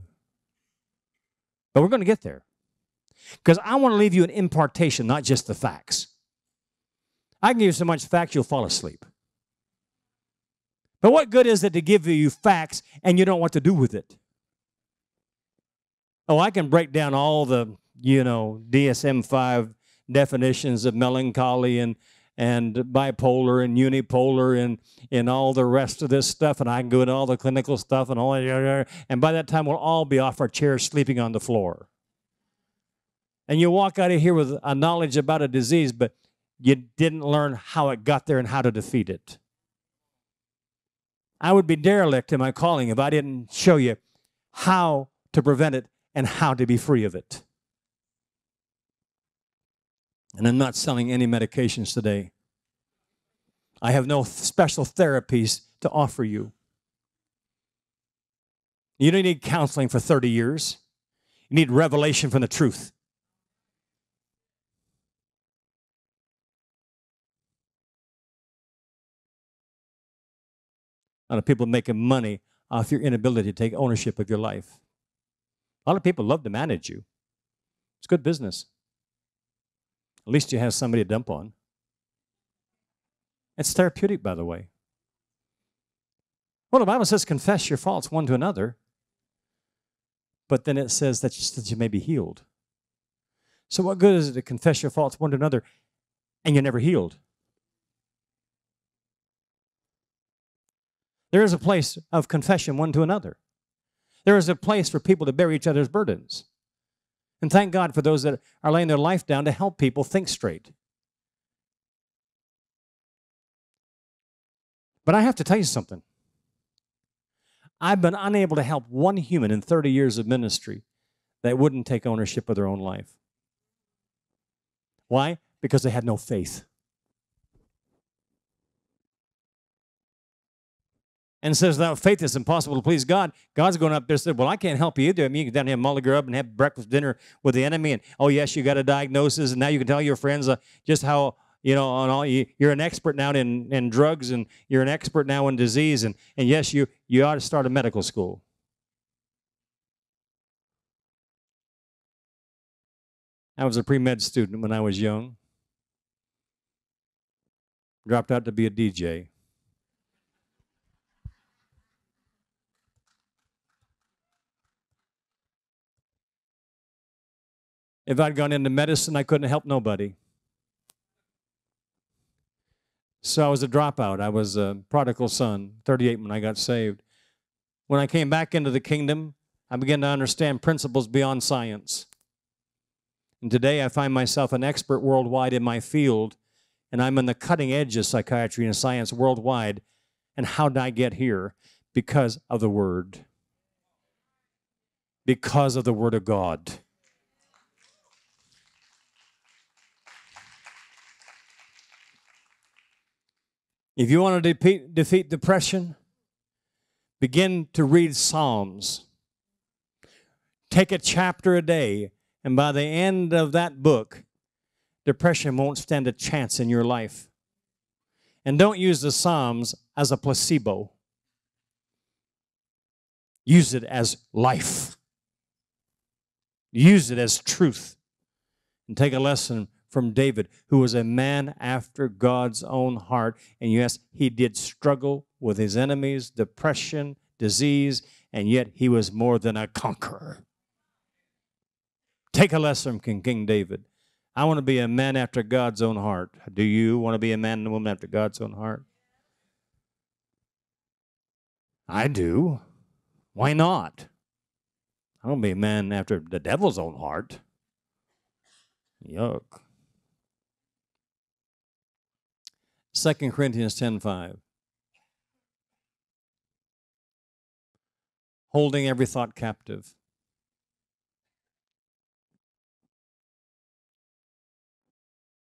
But we're going to get there. Because I want to leave you an impartation, not just the facts. I can give you so much facts you'll fall asleep. But what good is it to give you facts and you don't know what to do with it? Oh, I can break down all the, you know, DSM 5 definitions of melancholy and and bipolar and unipolar and and all the rest of this stuff and I can go into all the clinical stuff and all that and by that time we'll all be off our chairs sleeping on the floor. And you walk out of here with a knowledge about a disease, but you didn't learn how it got there and how to defeat it. I would be derelict in my calling if I didn't show you how to prevent it and how to be free of it. And I'm not selling any medications today. I have no special therapies to offer you. You don't need counseling for 30 years. You need revelation from the truth. A lot of people making money off your inability to take ownership of your life. A lot of people love to manage you. It's good business. At least you have somebody to dump on. It's therapeutic, by the way. Well, the Bible says confess your faults one to another, but then it says that you, that you may be healed. So, what good is it to confess your faults one to another and you're never healed? There is a place of confession one to another. There is a place for people to bear each other's burdens. And thank God for those that are laying their life down to help people think straight. But I have to tell you something. I've been unable to help one human in 30 years of ministry that wouldn't take ownership of their own life. Why? Because they had no faith. And says without faith it's impossible to please God. God's going up there and said, Well, I can't help you either. I mean, you can down here mully grub and have breakfast dinner with the enemy, and oh yes, you got a diagnosis, and now you can tell your friends uh, just how you know on all you, you're an expert now in, in drugs and you're an expert now in disease, and, and yes, you you ought to start a medical school. I was a pre med student when I was young. Dropped out to be a DJ. If I'd gone into medicine, I couldn't help nobody. So I was a dropout. I was a prodigal son, 38 when I got saved. When I came back into the kingdom, I began to understand principles beyond science. And today I find myself an expert worldwide in my field, and I'm on the cutting edge of psychiatry and science worldwide. And how did I get here? Because of the Word. Because of the Word of God. If you want to defeat, defeat depression, begin to read Psalms. Take a chapter a day, and by the end of that book, depression won't stand a chance in your life. And don't use the Psalms as a placebo, use it as life, use it as truth, and take a lesson from David, who was a man after God's own heart. And yes, he did struggle with his enemies, depression, disease, and yet he was more than a conqueror. Take a lesson from King David. I want to be a man after God's own heart. Do you want to be a man and a woman after God's own heart? I do. Why not? I don't be a man after the devil's own heart. Yuck. 2 Corinthians 10:5. Holding every thought captive.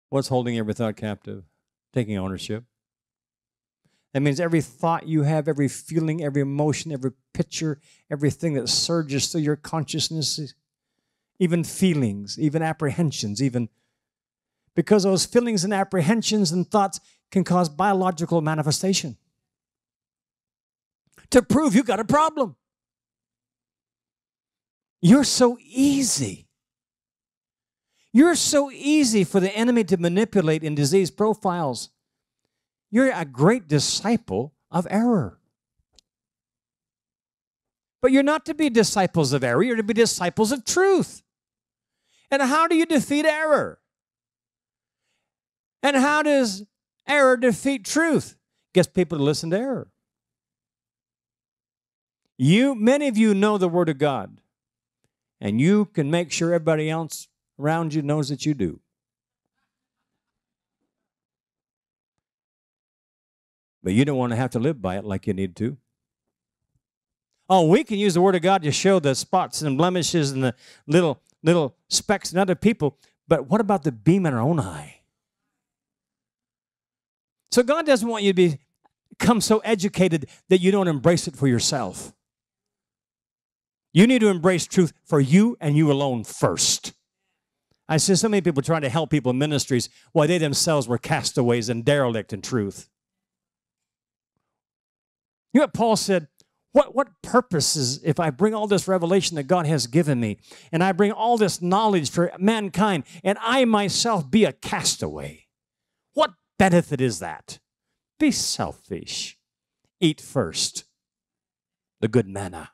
What's holding every thought captive? Taking ownership. That means every thought you have, every feeling, every emotion, every picture, everything that surges through your consciousness, even feelings, even apprehensions, even because those feelings and apprehensions and thoughts can cause biological manifestation to prove you got a problem. You're so easy. You're so easy for the enemy to manipulate in disease profiles. You're a great disciple of error. But you're not to be disciples of error, you're to be disciples of truth. And how do you defeat error? And how does error defeat truth. Gets people to listen to error. You, many of you know the Word of God, and you can make sure everybody else around you knows that you do. But you don't want to have to live by it like you need to. Oh, we can use the Word of God to show the spots and blemishes and the little little specks in other people, but what about the beam in our own eye? So God doesn't want you to become so educated that you don't embrace it for yourself. You need to embrace truth for you and you alone first. I see so many people trying to help people in ministries while they themselves were castaways and derelict in truth. You know what Paul said? What, what purpose is if I bring all this revelation that God has given me and I bring all this knowledge for mankind and I myself be a castaway? Benefit is that? Be selfish. Eat first the good manna.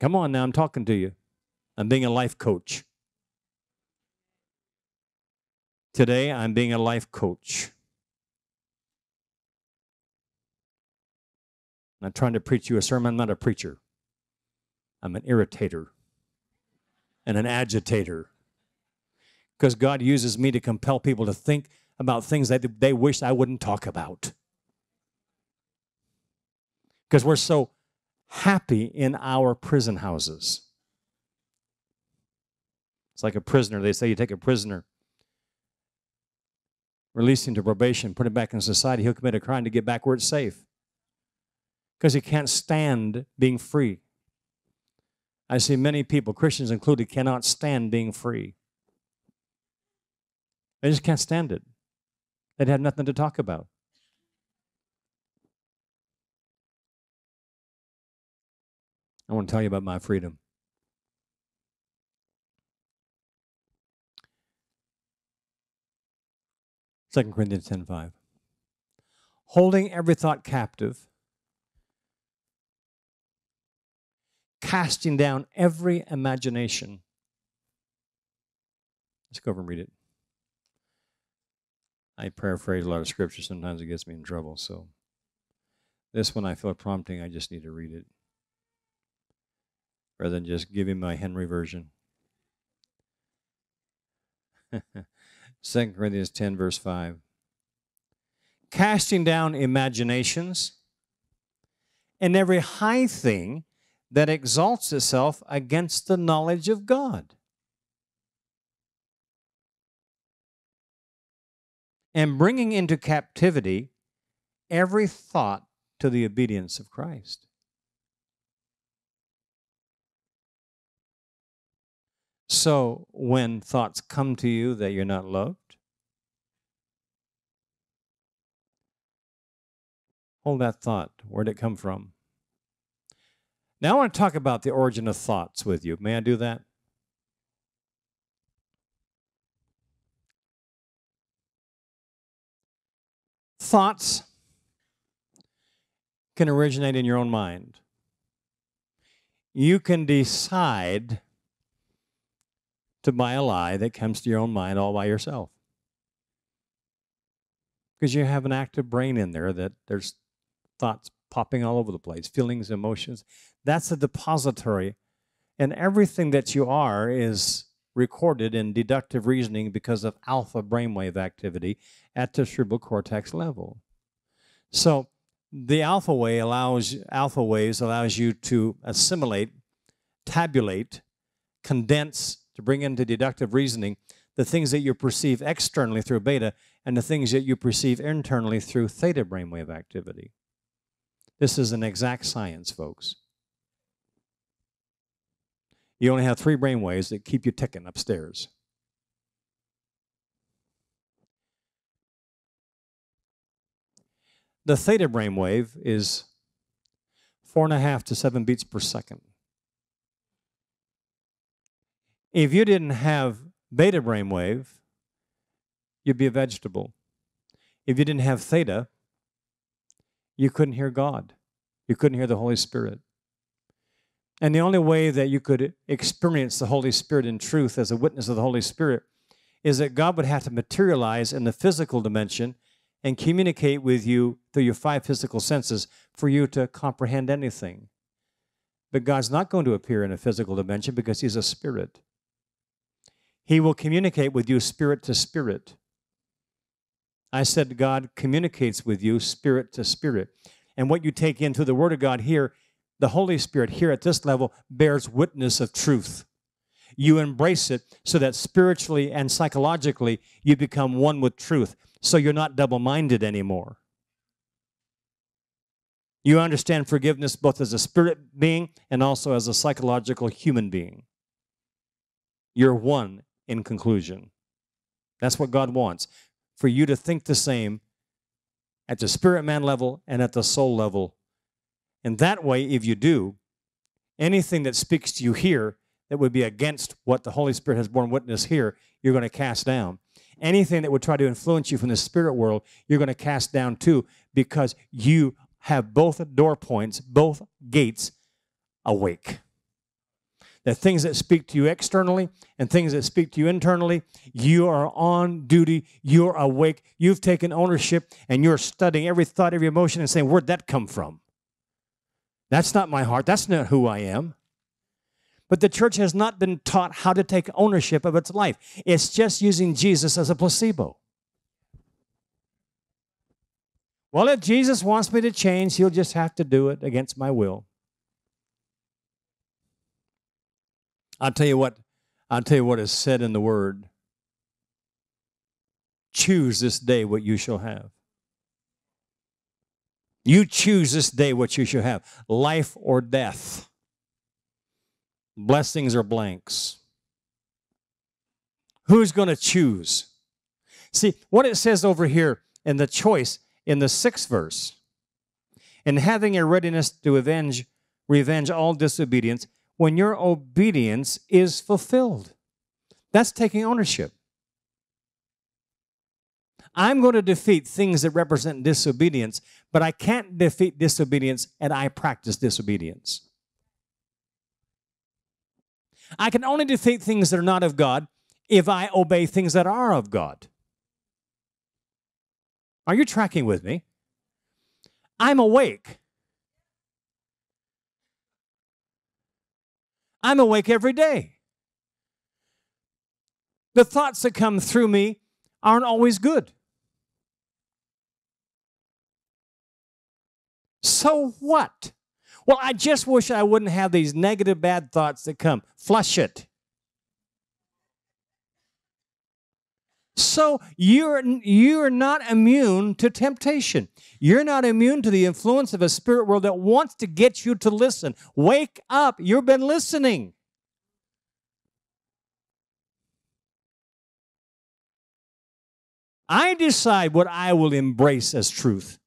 Come on now, I'm talking to you. I'm being a life coach. Today, I'm being a life coach. I'm trying to preach you a sermon. I'm not a preacher. I'm an irritator and an agitator because God uses me to compel people to think about things that they wish I wouldn't talk about. Because we're so happy in our prison houses. It's like a prisoner. They say you take a prisoner, release him to probation, put him back in society, he'll commit a crime to get back where it's safe. Because he can't stand being free. I see many people, Christians included, cannot stand being free. They just can't stand it. They'd have nothing to talk about. I want to tell you about my freedom. Second Corinthians 10 5. Holding every thought captive, casting down every imagination. Let's go over and read it. I paraphrase a lot of scripture. Sometimes it gets me in trouble. So, this one I feel prompting, I just need to read it rather than just giving my Henry version. 2 Corinthians 10, verse 5. Casting down imaginations and every high thing that exalts itself against the knowledge of God. And bringing into captivity every thought to the obedience of Christ. So, when thoughts come to you that you're not loved, hold that thought. Where'd it come from? Now, I want to talk about the origin of thoughts with you. May I do that? Thoughts can originate in your own mind. You can decide to buy a lie that comes to your own mind all by yourself. Because you have an active brain in there that there's thoughts popping all over the place, feelings, emotions. That's a depository. And everything that you are is recorded in deductive reasoning because of alpha brainwave activity at the cerebral cortex level. So the alpha way allows alpha waves allows you to assimilate, tabulate, condense to bring into deductive reasoning the things that you perceive externally through beta and the things that you perceive internally through theta brainwave activity. This is an exact science, folks. You only have three brain waves that keep you ticking upstairs. The theta brainwave is four and a half to seven beats per second. If you didn't have beta brainwave, you'd be a vegetable. If you didn't have theta, you couldn't hear God. You couldn't hear the Holy Spirit. And the only way that you could experience the Holy Spirit in truth as a witness of the Holy Spirit is that God would have to materialize in the physical dimension and communicate with you through your five physical senses for you to comprehend anything. But God's not going to appear in a physical dimension because He's a spirit. He will communicate with you spirit to spirit. I said God communicates with you spirit to spirit. And what you take into the Word of God here, the Holy Spirit here at this level bears witness of truth. You embrace it so that spiritually and psychologically you become one with truth. So you're not double minded anymore. You understand forgiveness both as a spirit being and also as a psychological human being. You're one in conclusion. That's what God wants for you to think the same at the spirit man level and at the soul level. And that way, if you do, anything that speaks to you here that would be against what the Holy Spirit has borne witness here, you're going to cast down. Anything that would try to influence you from the spirit world, you're going to cast down too, because you have both door points, both gates awake The things that speak to you externally and things that speak to you internally, you are on duty, you're awake, you've taken ownership, and you're studying every thought, every emotion, and saying, Where'd that come from? That's not my heart, that's not who I am. But the church has not been taught how to take ownership of its life, it's just using Jesus as a placebo. Well, if Jesus wants me to change, he'll just have to do it against my will. I'll tell you what, I'll tell you what is said in the word. Choose this day what you shall have. You choose this day what you shall have life or death. Blessings or blanks. Who's going to choose? See, what it says over here in the choice in the sixth verse, in having a readiness to avenge, revenge all disobedience, when your obedience is fulfilled. That's taking ownership. I'm going to defeat things that represent disobedience, but I can't defeat disobedience and I practice disobedience. I can only defeat things that are not of God if I obey things that are of God. Are you tracking with me? I'm awake. I'm awake every day. The thoughts that come through me aren't always good. So what? Well, I just wish I wouldn't have these negative, bad thoughts that come. Flush it. So you're you're not immune to temptation. You're not immune to the influence of a spirit world that wants to get you to listen. Wake up. You've been listening. I decide what I will embrace as truth.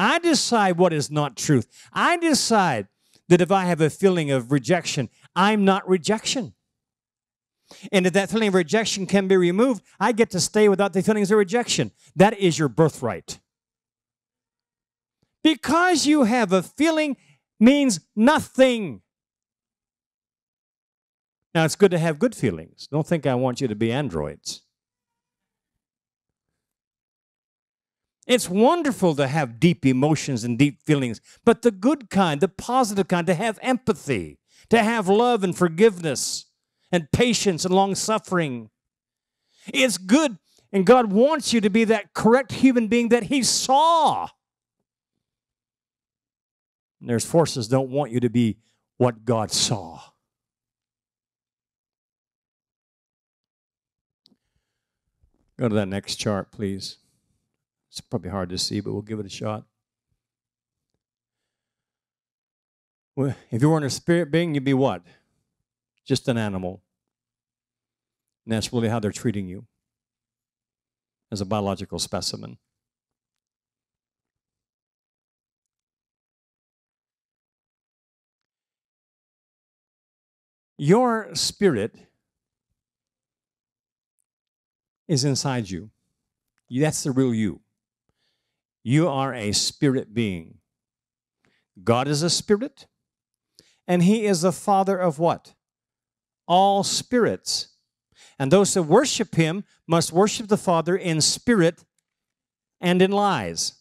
I decide what is not truth. I decide that if I have a feeling of rejection, I'm not rejection. And if that feeling of rejection can be removed, I get to stay without the feelings of rejection. That is your birthright. Because you have a feeling means nothing. Now, it's good to have good feelings. Don't think I want you to be androids. It's wonderful to have deep emotions and deep feelings, but the good kind, the positive kind, to have empathy, to have love and forgiveness and patience and long suffering. It's good, and God wants you to be that correct human being that He saw. And there's forces don't want you to be what God saw. Go to that next chart, please. It's probably hard to see, but we'll give it a shot. Well, if you weren't a spirit being, you'd be what? Just an animal. And that's really how they're treating you as a biological specimen. Your spirit is inside you. That's the real you. You are a spirit being. God is a spirit, and He is the Father of what? All spirits. And those that worship Him must worship the Father in spirit and in lies.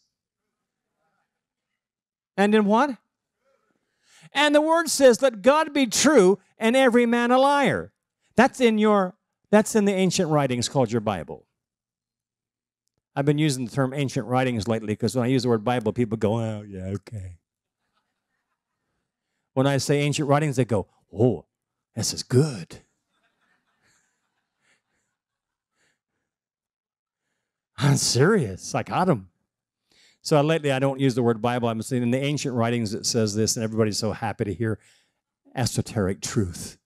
And in what? And the word says, let God be true and every man a liar. That's in your that's in the ancient writings called your Bible. I've been using the term ancient writings lately because when I use the word Bible, people go, oh, yeah, okay. When I say ancient writings, they go, oh, this is good. I'm serious. Got them. So lately, I don't use the word Bible. I'm saying in the ancient writings it says this, and everybody's so happy to hear esoteric truth.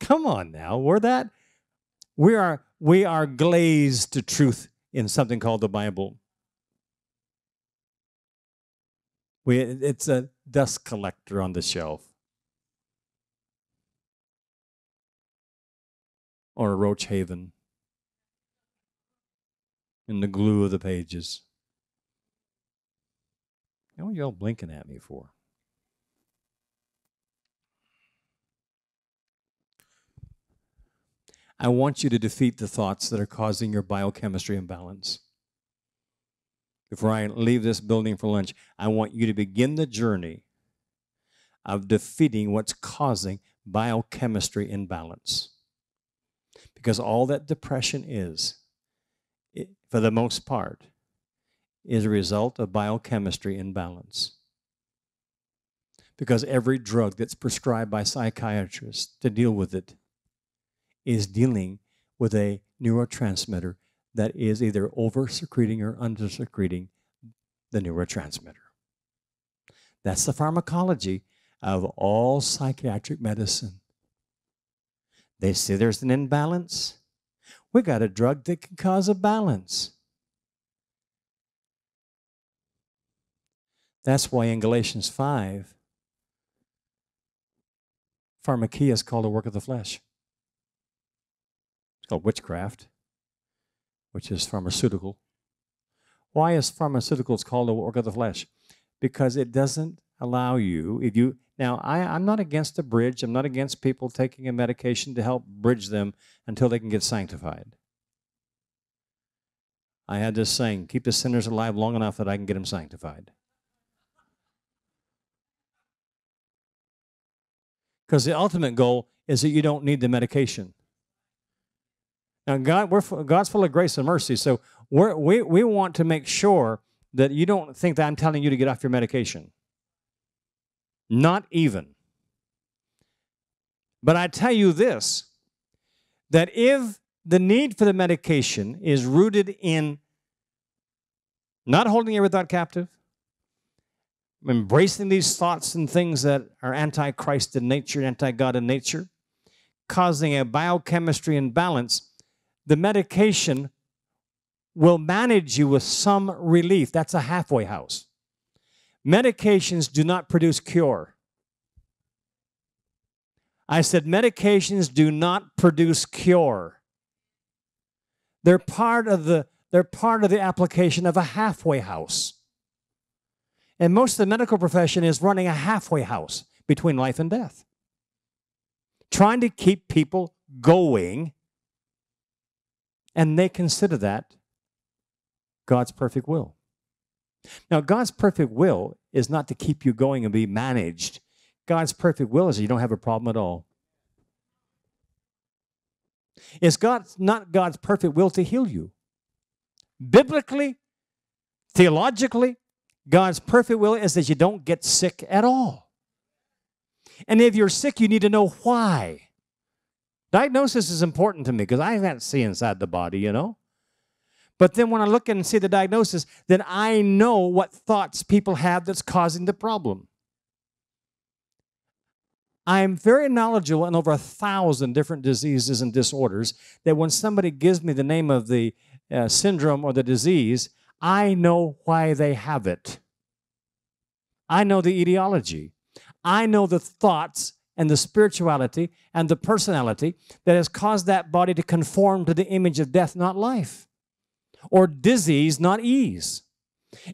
Come on now, we're that we are we are glazed to truth in something called the Bible. We, it's a dust collector on the shelf. Or a roach haven in the glue of the pages. What are y'all blinking at me for? I want you to defeat the thoughts that are causing your biochemistry imbalance. Before I leave this building for lunch, I want you to begin the journey of defeating what's causing biochemistry imbalance. Because all that depression is, for the most part, is a result of biochemistry imbalance. Because every drug that's prescribed by psychiatrists to deal with it is dealing with a neurotransmitter that is either over secreting or under secreting the neurotransmitter. That's the pharmacology of all psychiatric medicine. They say there's an imbalance. We got a drug that can cause a balance. That's why in Galatians 5, pharmakeia is called a work of the flesh. Called witchcraft, which is pharmaceutical. Why is pharmaceuticals called a work of the flesh? Because it doesn't allow you, if you, now I, I'm not against a bridge, I'm not against people taking a medication to help bridge them until they can get sanctified. I had this saying keep the sinners alive long enough that I can get them sanctified. Because the ultimate goal is that you don't need the medication. Now, God, we're, God's full of grace and mercy, so we, we want to make sure that you don't think that I'm telling you to get off your medication. Not even. But I tell you this that if the need for the medication is rooted in not holding every thought captive, embracing these thoughts and things that are anti Christ in nature, anti God in nature, causing a biochemistry imbalance, the medication will manage you with some relief. That's a halfway house. Medications do not produce cure. I said medications do not produce cure. They're part of the they're part of the application of a halfway house. And most of the medical profession is running a halfway house between life and death. Trying to keep people going and they consider that God's perfect will. Now, God's perfect will is not to keep you going and be managed. God's perfect will is that you don't have a problem at all. It's God, not God's perfect will to heal you. Biblically, theologically, God's perfect will is that you don't get sick at all. And if you're sick, you need to know why. Diagnosis is important to me because I can't see inside the body, you know. But then when I look and see the diagnosis, then I know what thoughts people have that's causing the problem. I'm very knowledgeable in over a thousand different diseases and disorders that when somebody gives me the name of the uh, syndrome or the disease, I know why they have it. I know the etiology. I know the thoughts and the spirituality and the personality that has caused that body to conform to the image of death, not life, or disease, not ease.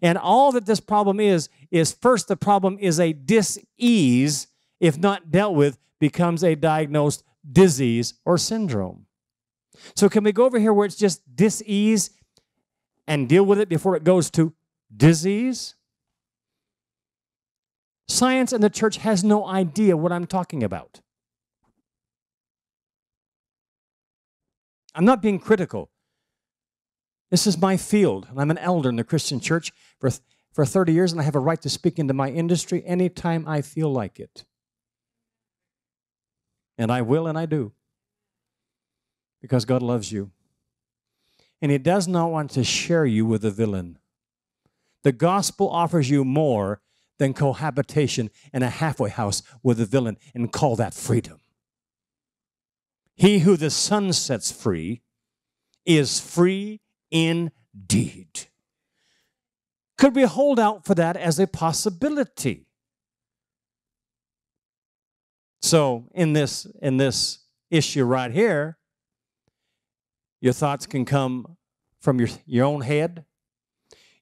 And all that this problem is, is first the problem is a dis-ease, if not dealt with, becomes a diagnosed disease or syndrome. So can we go over here where it's just dis-ease and deal with it before it goes to disease? Science and the church has no idea what I'm talking about. I'm not being critical. This is my field, and I'm an elder in the Christian church for, for 30 years, and I have a right to speak into my industry anytime I feel like it. And I will, and I do, because God loves you. And He does not want to share you with a villain. The gospel offers you more than cohabitation in a halfway house with a villain and call that freedom. He who the Son sets free is free indeed. Could we hold out for that as a possibility? So, in this, in this issue right here, your thoughts can come from your, your own head.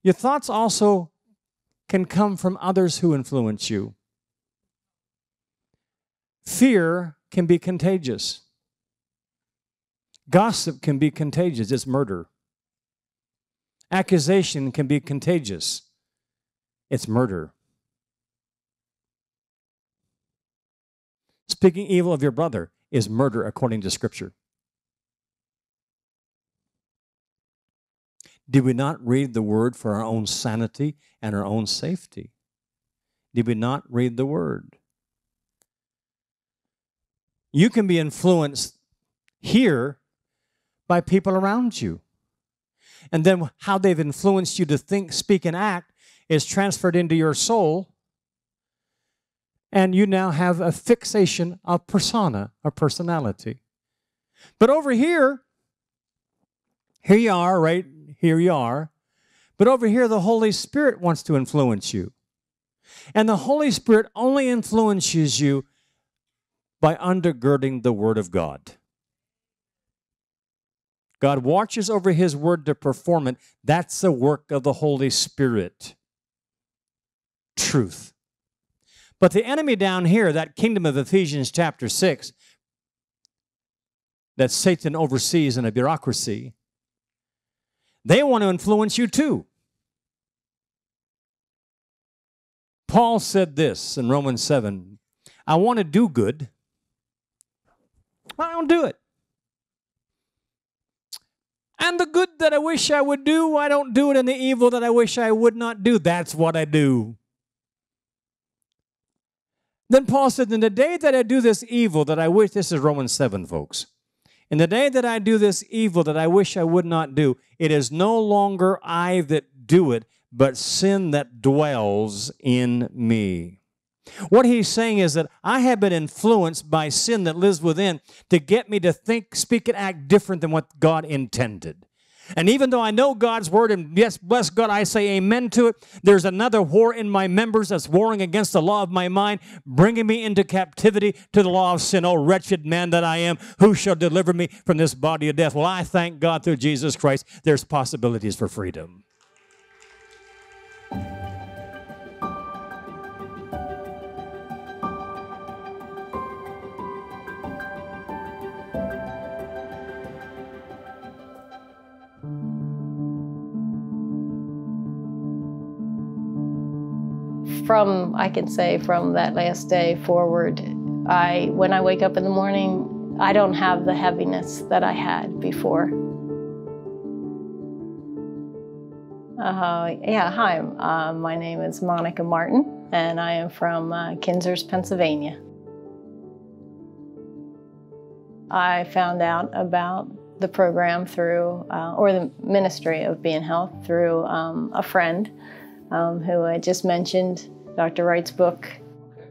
Your thoughts also can come from others who influence you. Fear can be contagious. Gossip can be contagious, it's murder. Accusation can be contagious, it's murder. Speaking evil of your brother is murder according to Scripture. Did we not read the word for our own sanity and our own safety? Did we not read the word? You can be influenced here by people around you. And then how they've influenced you to think, speak, and act is transferred into your soul. And you now have a fixation of persona, a personality. But over here, here you are, right? Here you are. But over here, the Holy Spirit wants to influence you. And the Holy Spirit only influences you by undergirding the Word of God. God watches over His Word to perform it. That's the work of the Holy Spirit. Truth. But the enemy down here, that kingdom of Ephesians chapter 6, that Satan oversees in a bureaucracy, they want to influence you too. Paul said this in Romans 7 I want to do good, I don't do it. And the good that I wish I would do, I don't do it, and the evil that I wish I would not do, that's what I do. Then Paul said, In the day that I do this evil that I wish, this is Romans 7, folks. In the day that I do this evil that I wish I would not do, it is no longer I that do it, but sin that dwells in me. What he's saying is that I have been influenced by sin that lives within to get me to think, speak, and act different than what God intended. And even though I know God's word, and yes, bless God, I say amen to it, there's another war in my members that's warring against the law of my mind, bringing me into captivity to the law of sin. Oh, wretched man that I am, who shall deliver me from this body of death? Well, I thank God through Jesus Christ, there's possibilities for freedom. From I can say from that last day forward, I when I wake up in the morning, I don't have the heaviness that I had before. Uh, yeah, hi, uh, my name is Monica Martin, and I am from uh, Pennsylvania. I found out about the program through, uh, or the Ministry of Be in Health through um, a friend um, who I just mentioned Dr. Wright's book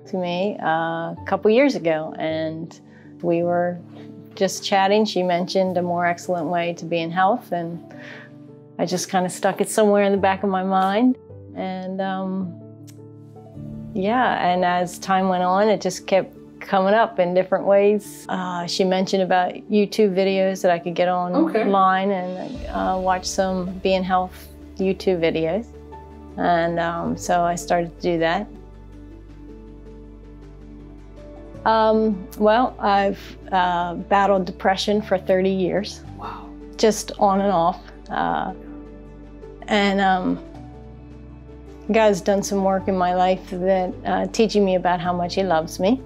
to me uh, a couple years ago, and we were just chatting. She mentioned a more excellent way to be in health, and I just kind of stuck it somewhere in the back of my mind. And um, yeah, and as time went on, it just kept coming up in different ways. Uh, she mentioned about YouTube videos that I could get online okay. and uh, watch some Be in Health YouTube videos. And um, so I started to do that. Um, well, I've uh, battled depression for 30 years. Wow. Just on and off. Uh, and um, God's done some work in my life that uh, teaching me about how much He loves me.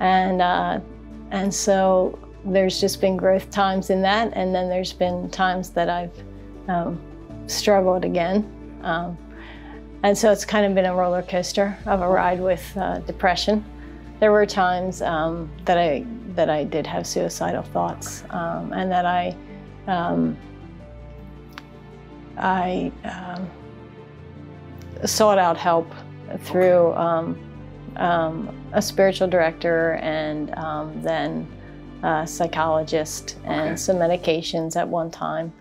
And, uh, and so there's just been growth times in that. And then there's been times that I've um, struggled again. And so it's kind of been a roller coaster of a ride with uh, depression. There were times um, that I that I did have suicidal thoughts, um, and that I um, I um, sought out help through um, um, a spiritual director and then a psychologist and okay. some medications at one time.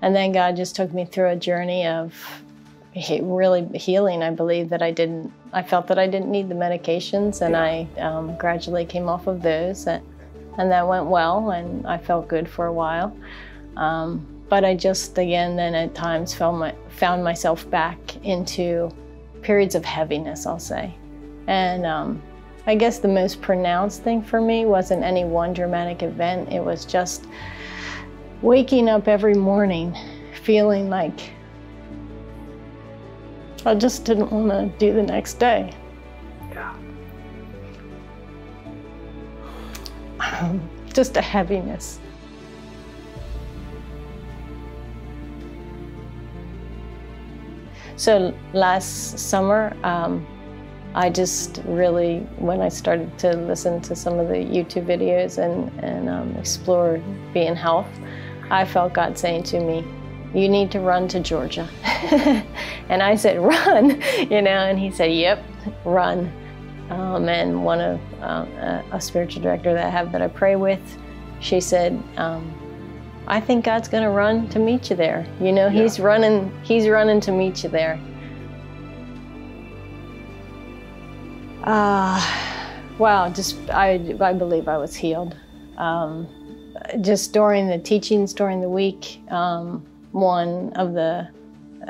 And then God just took me through a journey of he, really healing. I believe that I didn't, I felt that I didn't need the medications and yeah. I um, gradually came off of those and, and, that went well and I felt good for a while. Um, but I just, again, then at times found, my, found myself back into periods of heaviness, I'll say. And um, I guess the most pronounced thing for me wasn't any one dramatic event. It was just waking up every morning feeling like I just didn't want to do the next day. Yeah. just a heaviness. So last summer, um, I just really, when I started to listen to some of the YouTube videos and, and um, explore Be in Health, I felt God saying to me, you need to run to Georgia. and I said, run, you know, and he said, yep, run. Um, and one of um, a, a, spiritual director that I have that I pray with, she said, um, I think God's going to run to meet you there. You know, yeah. he's running, he's running to meet you there. Uh, wow, just, I, I believe I was healed. Um, just during the teachings during the week, um, one of the,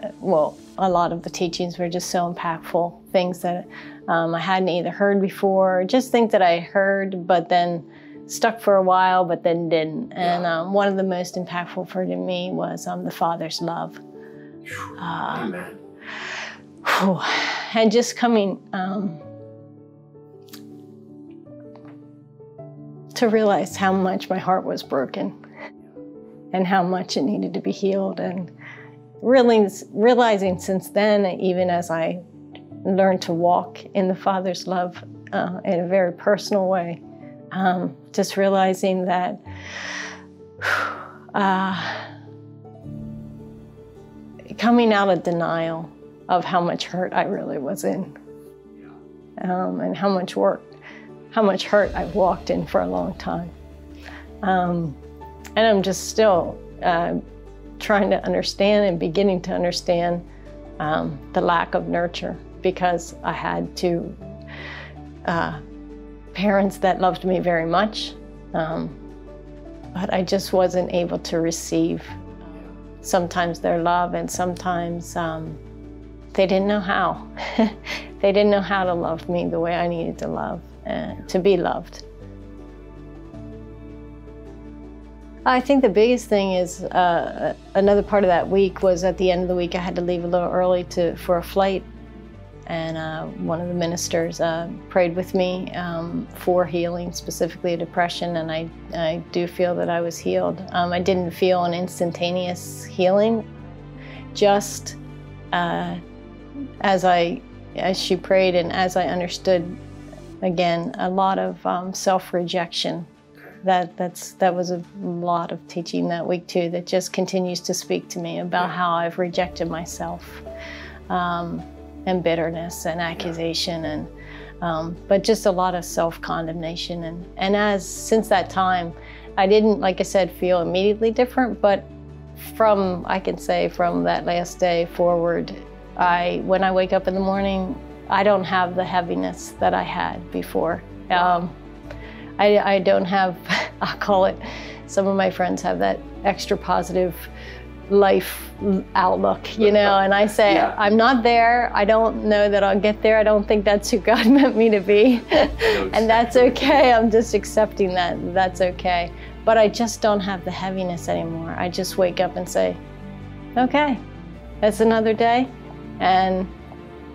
uh, well, a lot of the teachings were just so impactful. Things that um, I hadn't either heard before, just things that I heard, but then stuck for a while, but then didn't. And um, one of the most impactful for me was um, the Father's love. Uh, Amen. Whew, and just coming um, to realize how much my heart was broken and how much it needed to be healed. And really realizing since then, even as I learned to walk in the Father's love uh, in a very personal way, um, just realizing that uh, coming out of denial of how much hurt I really was in um, and how much work how much hurt I've walked in for a long time. Um, and I'm just still uh, trying to understand and beginning to understand um, the lack of nurture because I had two uh, parents that loved me very much, um, but I just wasn't able to receive sometimes their love and sometimes um, they didn't know how. they didn't know how to love me the way I needed to love and to be loved. I think the biggest thing is uh, another part of that week was at the end of the week I had to leave a little early to for a flight, and uh, one of the ministers uh, prayed with me um, for healing, specifically depression, and I, I do feel that I was healed. Um, I didn't feel an instantaneous healing, just uh, as I as she prayed and as I understood again, a lot of um, self-rejection. That that's that was a lot of teaching that week too. That just continues to speak to me about how I've rejected myself, um, and bitterness and accusation and. Um, but just a lot of self-condemnation and and as since that time I didn't like I said feel immediately different but from I can say from that last day forward I when I wake up in the morning I don't have the heaviness that I had before. Um, I, I don't have, I'll call it, some of my friends have that extra positive life outlook, you know, and I say, yeah. I'm not there. I don't know that I'll get there. I don't think that's who God meant me to be. and that's okay. I'm just accepting that. That's okay. But I just don't have the heaviness anymore. I just wake up and say, okay, it's another day. And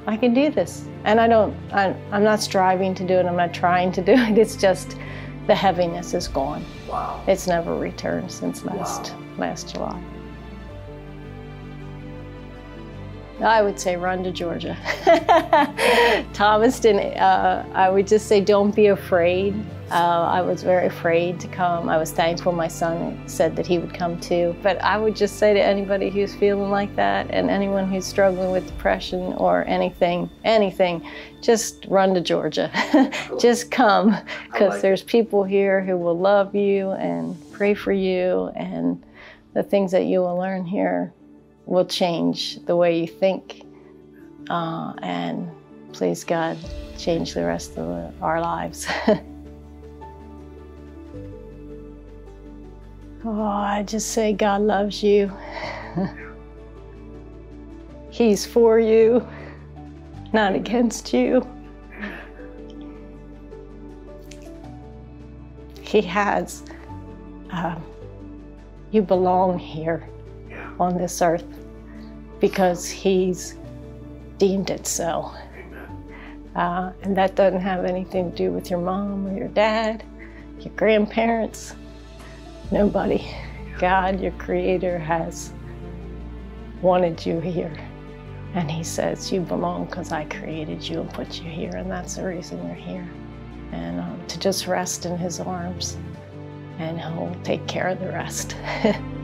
I can do this. And I don't, I, am not striving to do it, I'm not trying to do it. It's just the heaviness is gone. Wow. It's never returned since last, wow. last July. I would say run to Georgia. Thomaston, uh, I would just say don't be afraid. Uh, I was very afraid to come. I was thankful my son said that he would come too. But I would just say to anybody who's feeling like that and anyone who's struggling with depression or anything, anything, just run to Georgia. just come because like there's people here who will love you and pray for you and the things that you will learn here will change the way you think uh, and please God change the rest of our lives. Oh, I just say God loves you. He's for you, not against you. He has. Uh, you belong here on this earth because He's deemed it so. Uh, and that doesn't have anything to do with your mom or your dad, your grandparents. Nobody. God, your creator, has wanted you here. And he says, You belong because I created you and put you here, and that's the reason you're here. And um, to just rest in his arms, and he'll take care of the rest.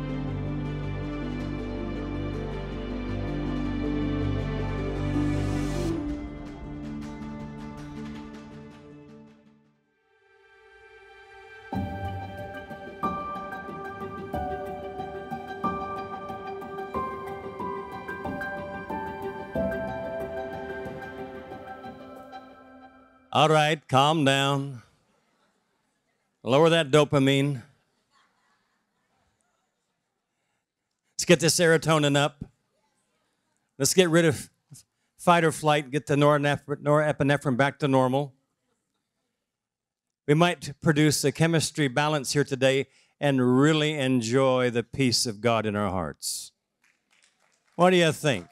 All right, calm down. Lower that dopamine. Let's get the serotonin up. Let's get rid of fight or flight, get the norepinephrine back to normal. We might produce a chemistry balance here today and really enjoy the peace of God in our hearts. What do you think?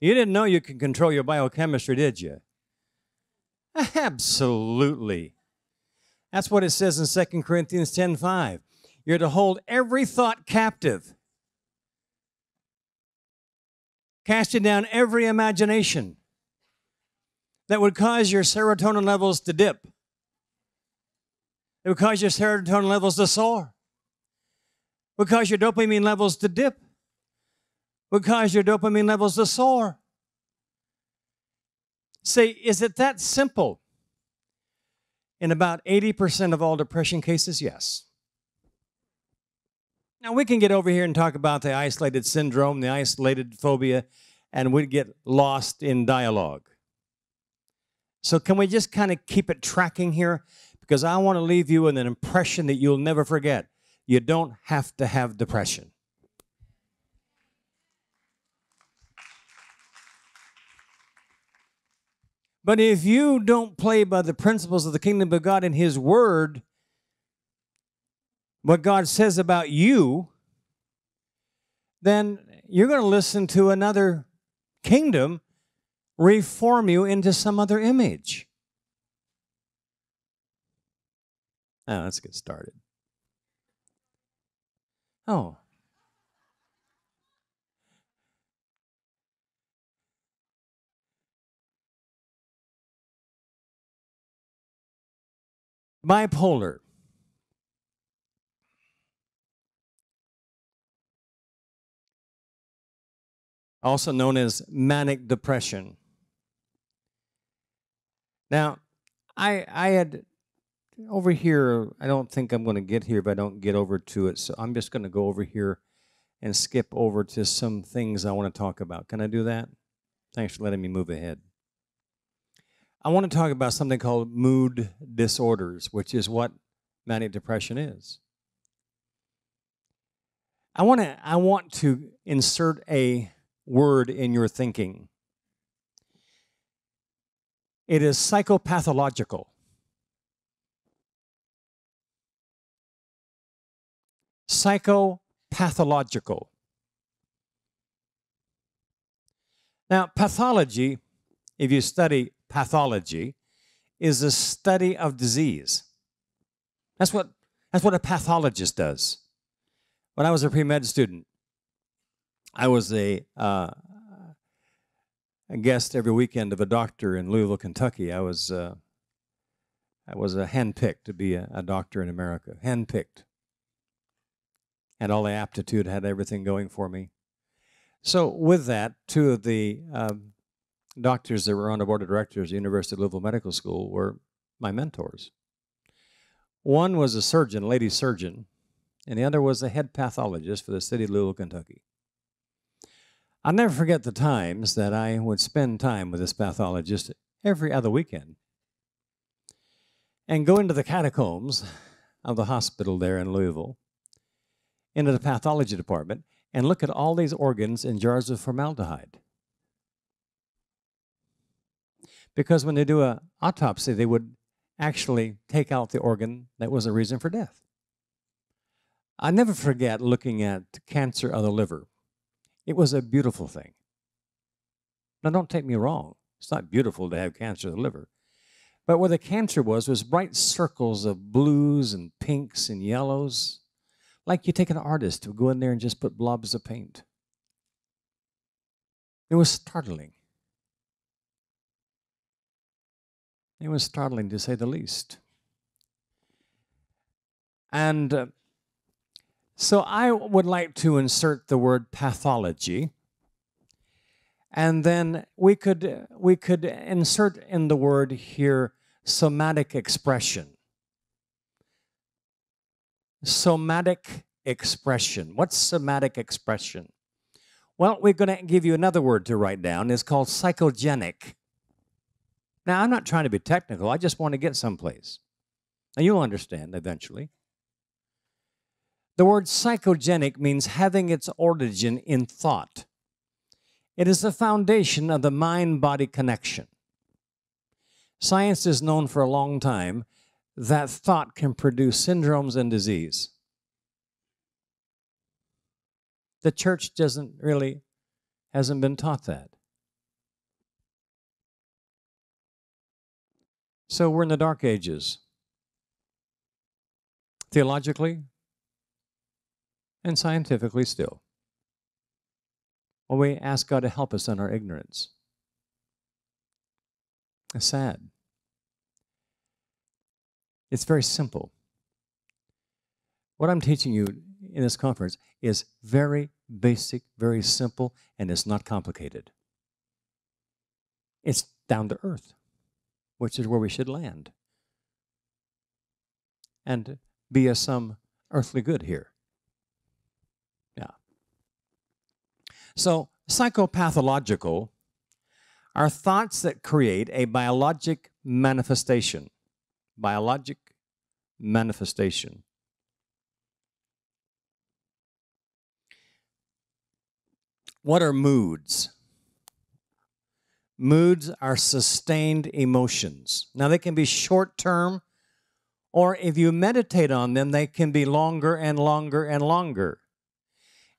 You didn't know you could control your biochemistry, did you? Absolutely. That's what it says in 2 Corinthians 10:5. You're to hold every thought captive, casting down every imagination that would cause your serotonin levels to dip. It would cause your serotonin levels to soar. It would cause your dopamine levels to dip would cause your dopamine levels are soar. Say, is it that simple? In about 80% of all depression cases, yes. Now, we can get over here and talk about the isolated syndrome, the isolated phobia, and we'd get lost in dialogue. So, can we just kind of keep it tracking here? Because I want to leave you with an impression that you'll never forget. You don't have to have depression. But if you don't play by the principles of the kingdom of God and His Word, what God says about you, then you're going to listen to another kingdom reform you into some other image. Now, let's get started. Oh, bipolar. Also known as manic depression. Now, I I had over here, I don't think I'm going to get here if I don't get over to it. So I'm just going to go over here and skip over to some things I want to talk about. Can I do that? Thanks for letting me move ahead. I want to talk about something called mood disorders, which is what manic depression is. I want to I want to insert a word in your thinking. It is psychopathological. Psychopathological. Now, pathology, if you study pathology is the study of disease. That's what, that's what a pathologist does. When I was a pre med student, I was a, uh, a guest every weekend of a doctor in Louisville, Kentucky. I was, uh, I was a handpicked to be a, a doctor in America, handpicked. Had all the aptitude, had everything going for me. So, with that, two of the um, doctors that were on the board of directors at the University of Louisville Medical School were my mentors. One was a surgeon, lady surgeon, and the other was the head pathologist for the city of Louisville, Kentucky. I'll never forget the times that I would spend time with this pathologist every other weekend and go into the catacombs of the hospital there in Louisville, into the pathology department, and look at all these organs in jars of formaldehyde. Because when they do an autopsy, they would actually take out the organ that was the reason for death. I never forget looking at cancer of the liver. It was a beautiful thing. Now, don't take me wrong. It's not beautiful to have cancer of the liver. But where the cancer was, was bright circles of blues and pinks and yellows. Like you take an artist to go in there and just put blobs of paint. It was startling. It was startling to say the least. And uh, so I would like to insert the word pathology. And then we could, we could insert in the word here somatic expression. Somatic expression. What's somatic expression? Well, we're going to give you another word to write down. It's called psychogenic. Now, I'm not trying to be technical, I just want to get someplace. And you'll understand eventually. The word psychogenic means having its origin in thought. It is the foundation of the mind body connection. Science has known for a long time that thought can produce syndromes and disease. The church doesn't really, hasn't been taught that. So we're in the dark ages. Theologically and scientifically still. Well, we ask God to help us in our ignorance. It's sad. It's very simple. What I'm teaching you in this conference is very basic, very simple, and it's not complicated. It's down to earth, which is where we should land and be of some earthly good here. Yeah. So, psychopathological are thoughts that create a biologic manifestation. Biologic manifestation. What are moods? Moods are sustained emotions. Now, they can be short term, or if you meditate on them, they can be longer and longer and longer.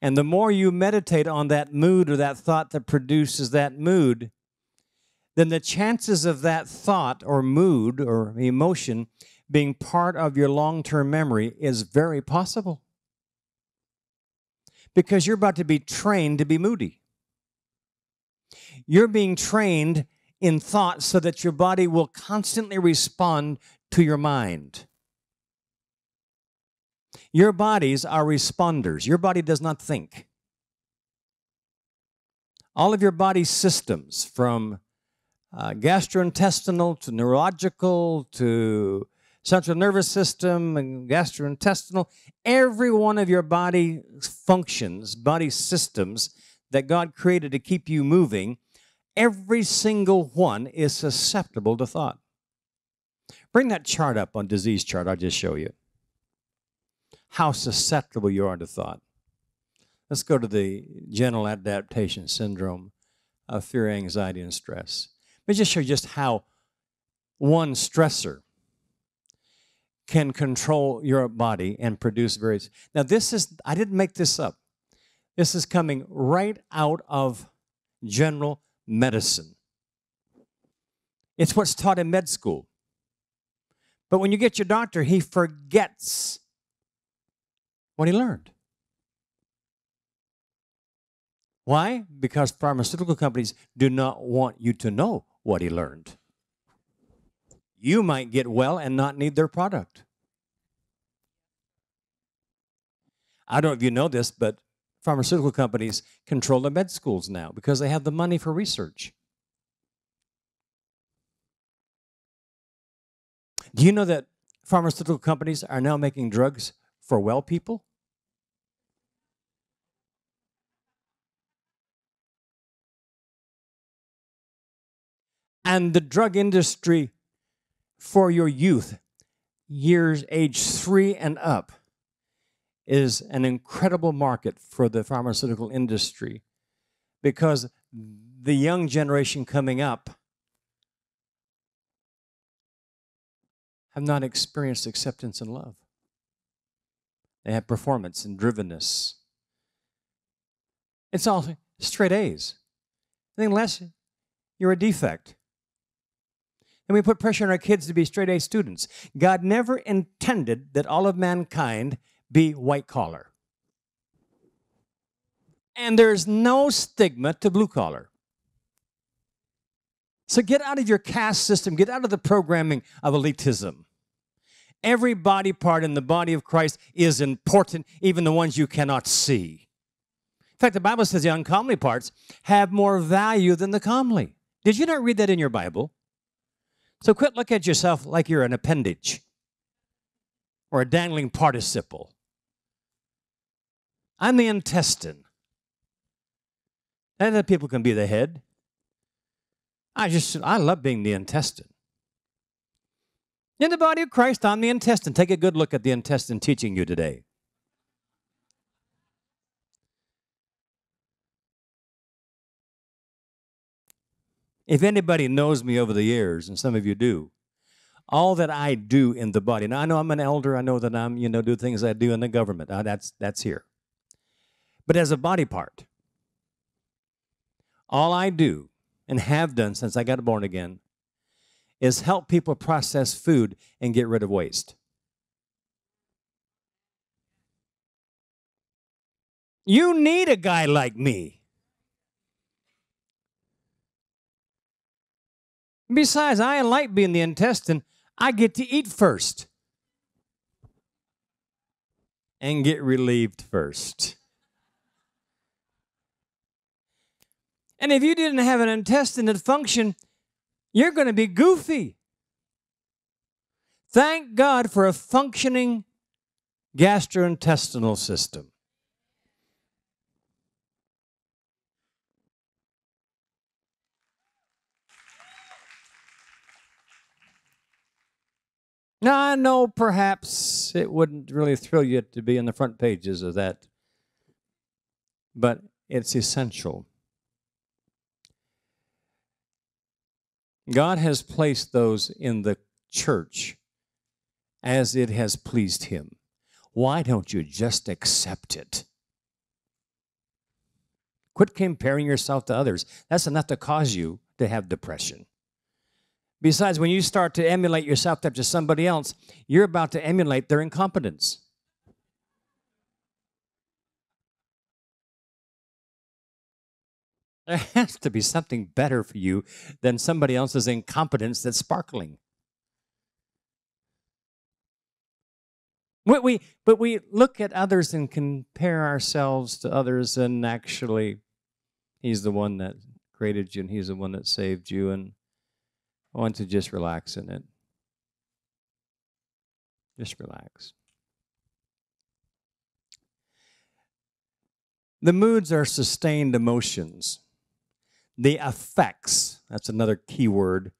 And the more you meditate on that mood or that thought that produces that mood, then the chances of that thought or mood or emotion being part of your long term memory is very possible because you're about to be trained to be moody. You're being trained in thought so that your body will constantly respond to your mind. Your bodies are responders. Your body does not think. All of your body systems, from uh, gastrointestinal to neurological to central nervous system and gastrointestinal, every one of your body functions, body systems that God created to keep you moving, every single one is susceptible to thought. Bring that chart up on disease chart I'll just show you. How susceptible you are to thought. Let's go to the general adaptation syndrome of fear, anxiety, and stress. Let me just show you just how one stressor can control your body and produce various. Now, this is, I didn't make this up. This is coming right out of general medicine. It's what's taught in med school. But when you get your doctor, he forgets what he learned. Why? Because pharmaceutical companies do not want you to know what he learned you might get well and not need their product. I don't know if you know this, but pharmaceutical companies control the med schools now because they have the money for research. Do you know that pharmaceutical companies are now making drugs for well people? And the drug industry for your youth, years age three and up, is an incredible market for the pharmaceutical industry because the young generation coming up have not experienced acceptance and love. They have performance and drivenness. It's all straight A's. Unless you're a defect and we put pressure on our kids to be straight A students. God never intended that all of mankind be white collar. And there's no stigma to blue collar. So get out of your caste system, get out of the programming of elitism. Every body part in the body of Christ is important, even the ones you cannot see. In fact, the Bible says the uncomely parts have more value than the comely. Did you not read that in your Bible? So quit looking at yourself like you're an appendage or a dangling participle. I'm the intestine. And then people can be the head. I just, I love being the intestine. In the body of Christ, I'm the intestine. Take a good look at the intestine teaching you today. If anybody knows me over the years, and some of you do, all that I do in the body. Now I know I'm an elder. I know that I'm, you know, do things I do in the government. That's that's here. But as a body part, all I do and have done since I got born again is help people process food and get rid of waste. You need a guy like me. Besides, I like being the intestine. I get to eat first and get relieved first. And if you didn't have an intestine that functioned, you're going to be goofy. Thank God for a functioning gastrointestinal system. Now, I know perhaps it wouldn't really thrill you to be in the front pages of that, but it's essential. God has placed those in the church as it has pleased Him. Why don't you just accept it? Quit comparing yourself to others. That's enough to cause you to have depression. Besides, when you start to emulate yourself after somebody else, you're about to emulate their incompetence. There has to be something better for you than somebody else's incompetence that's sparkling. But we, but we look at others and compare ourselves to others, and actually, He's the one that created you, and He's the one that saved you, and I want to just relax in it. Just relax. The moods are sustained emotions. The effects, that's another key word,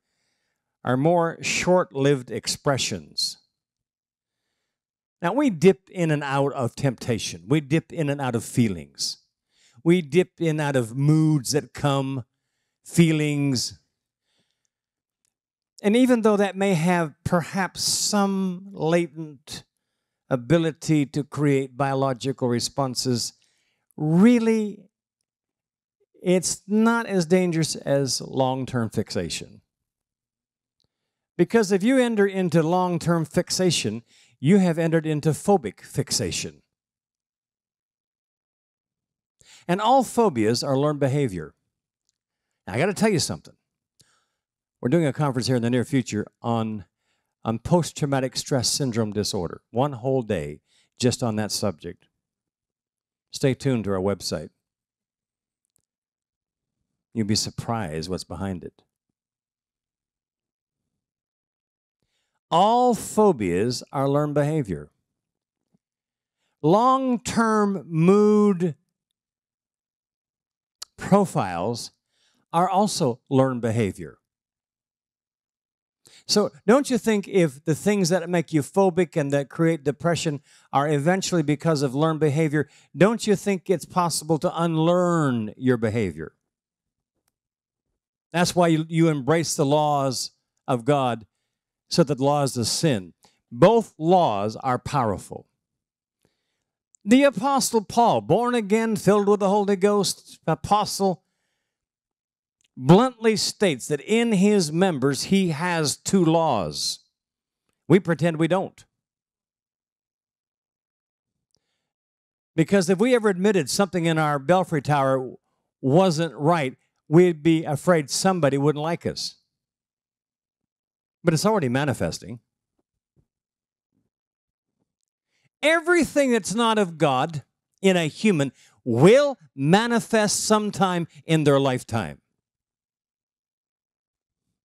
are more short lived expressions. Now, we dip in and out of temptation, we dip in and out of feelings, we dip in and out of moods that come, feelings, and even though that may have perhaps some latent ability to create biological responses, really it's not as dangerous as long term fixation. Because if you enter into long term fixation, you have entered into phobic fixation. And all phobias are learned behavior. Now, I got to tell you something. We're doing a conference here in the near future on, on post traumatic stress syndrome disorder, one whole day just on that subject. Stay tuned to our website. You'll be surprised what's behind it. All phobias are learned behavior. Long term mood profiles are also learned behavior. So, don't you think if the things that make you phobic and that create depression are eventually because of learned behavior, don't you think it's possible to unlearn your behavior? That's why you, you embrace the laws of God so that laws of sin. Both laws are powerful. The Apostle Paul, born again, filled with the Holy Ghost, apostle, bluntly states that in his members he has two laws. We pretend we don't. Because if we ever admitted something in our belfry tower wasn't right, we'd be afraid somebody wouldn't like us. but it's already manifesting. Everything that's not of God in a human will manifest sometime in their lifetime.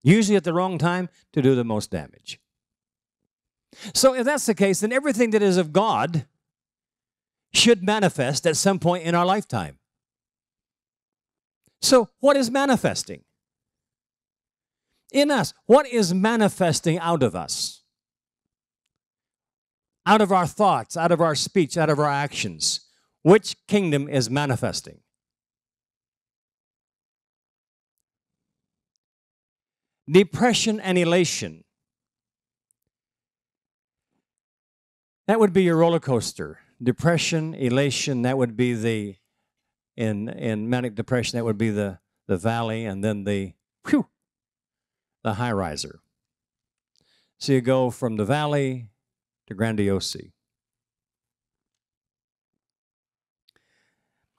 Usually at the wrong time to do the most damage. So, if that's the case, then everything that is of God should manifest at some point in our lifetime. So, what is manifesting? In us, what is manifesting out of us? Out of our thoughts, out of our speech, out of our actions. Which kingdom is manifesting? Depression and elation. That would be your roller coaster. Depression, elation, that would be the, in, in manic depression, that would be the, the valley, and then the, whew, the high riser. So you go from the valley to grandiosity.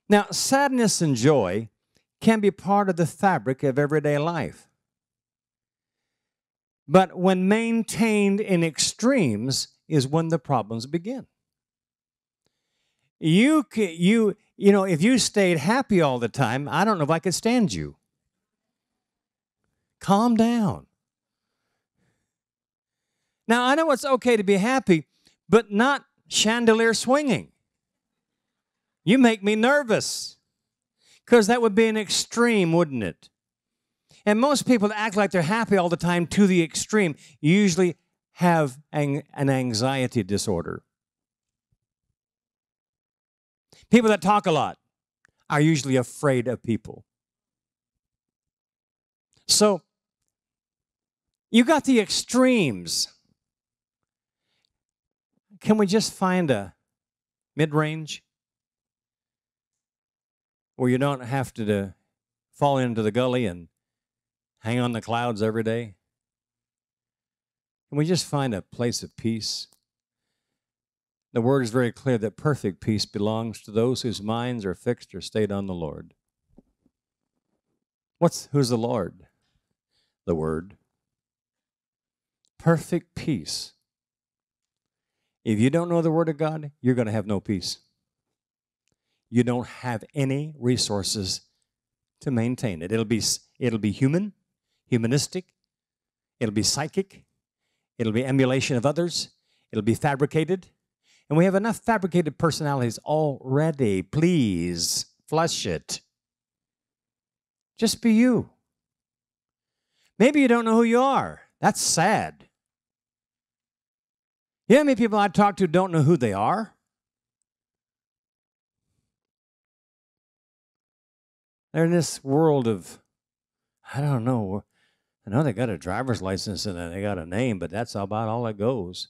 Now, sadness and joy can be part of the fabric of everyday life. But when maintained in extremes is when the problems begin. You, can, you, you know, if you stayed happy all the time, I don't know if I could stand you. Calm down. Now, I know it's okay to be happy, but not chandelier swinging. You make me nervous because that would be an extreme, wouldn't it? And most people that act like they're happy all the time to the extreme usually have an anxiety disorder. People that talk a lot are usually afraid of people. So, you got the extremes. Can we just find a mid range where you don't have to, to fall into the gully and hang on the clouds every day? Can we just find a place of peace? The word is very clear that perfect peace belongs to those whose minds are fixed or stayed on the Lord. What's who's the Lord? The word. Perfect peace. If you don't know the word of God, you're going to have no peace. You don't have any resources to maintain it. It'll be it'll be human, humanistic, it'll be psychic, it'll be emulation of others, it'll be fabricated. And we have enough fabricated personalities already. Please flush it. Just be you. Maybe you don't know who you are. That's sad. You know how many people I talk to don't know who they are? They're in this world of, I don't know, I know they got a driver's license and they got a name, but that's about all that goes.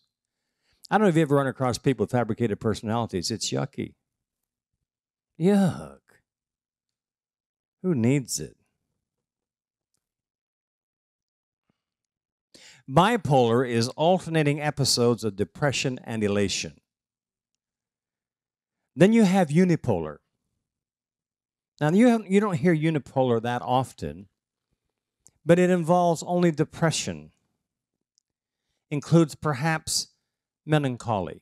I don't know if you ever run across people with fabricated personalities. It's yucky. Yuck. Who needs it? Bipolar is alternating episodes of depression and elation. Then you have unipolar. Now, you, you don't hear unipolar that often, but it involves only depression, includes perhaps melancholy.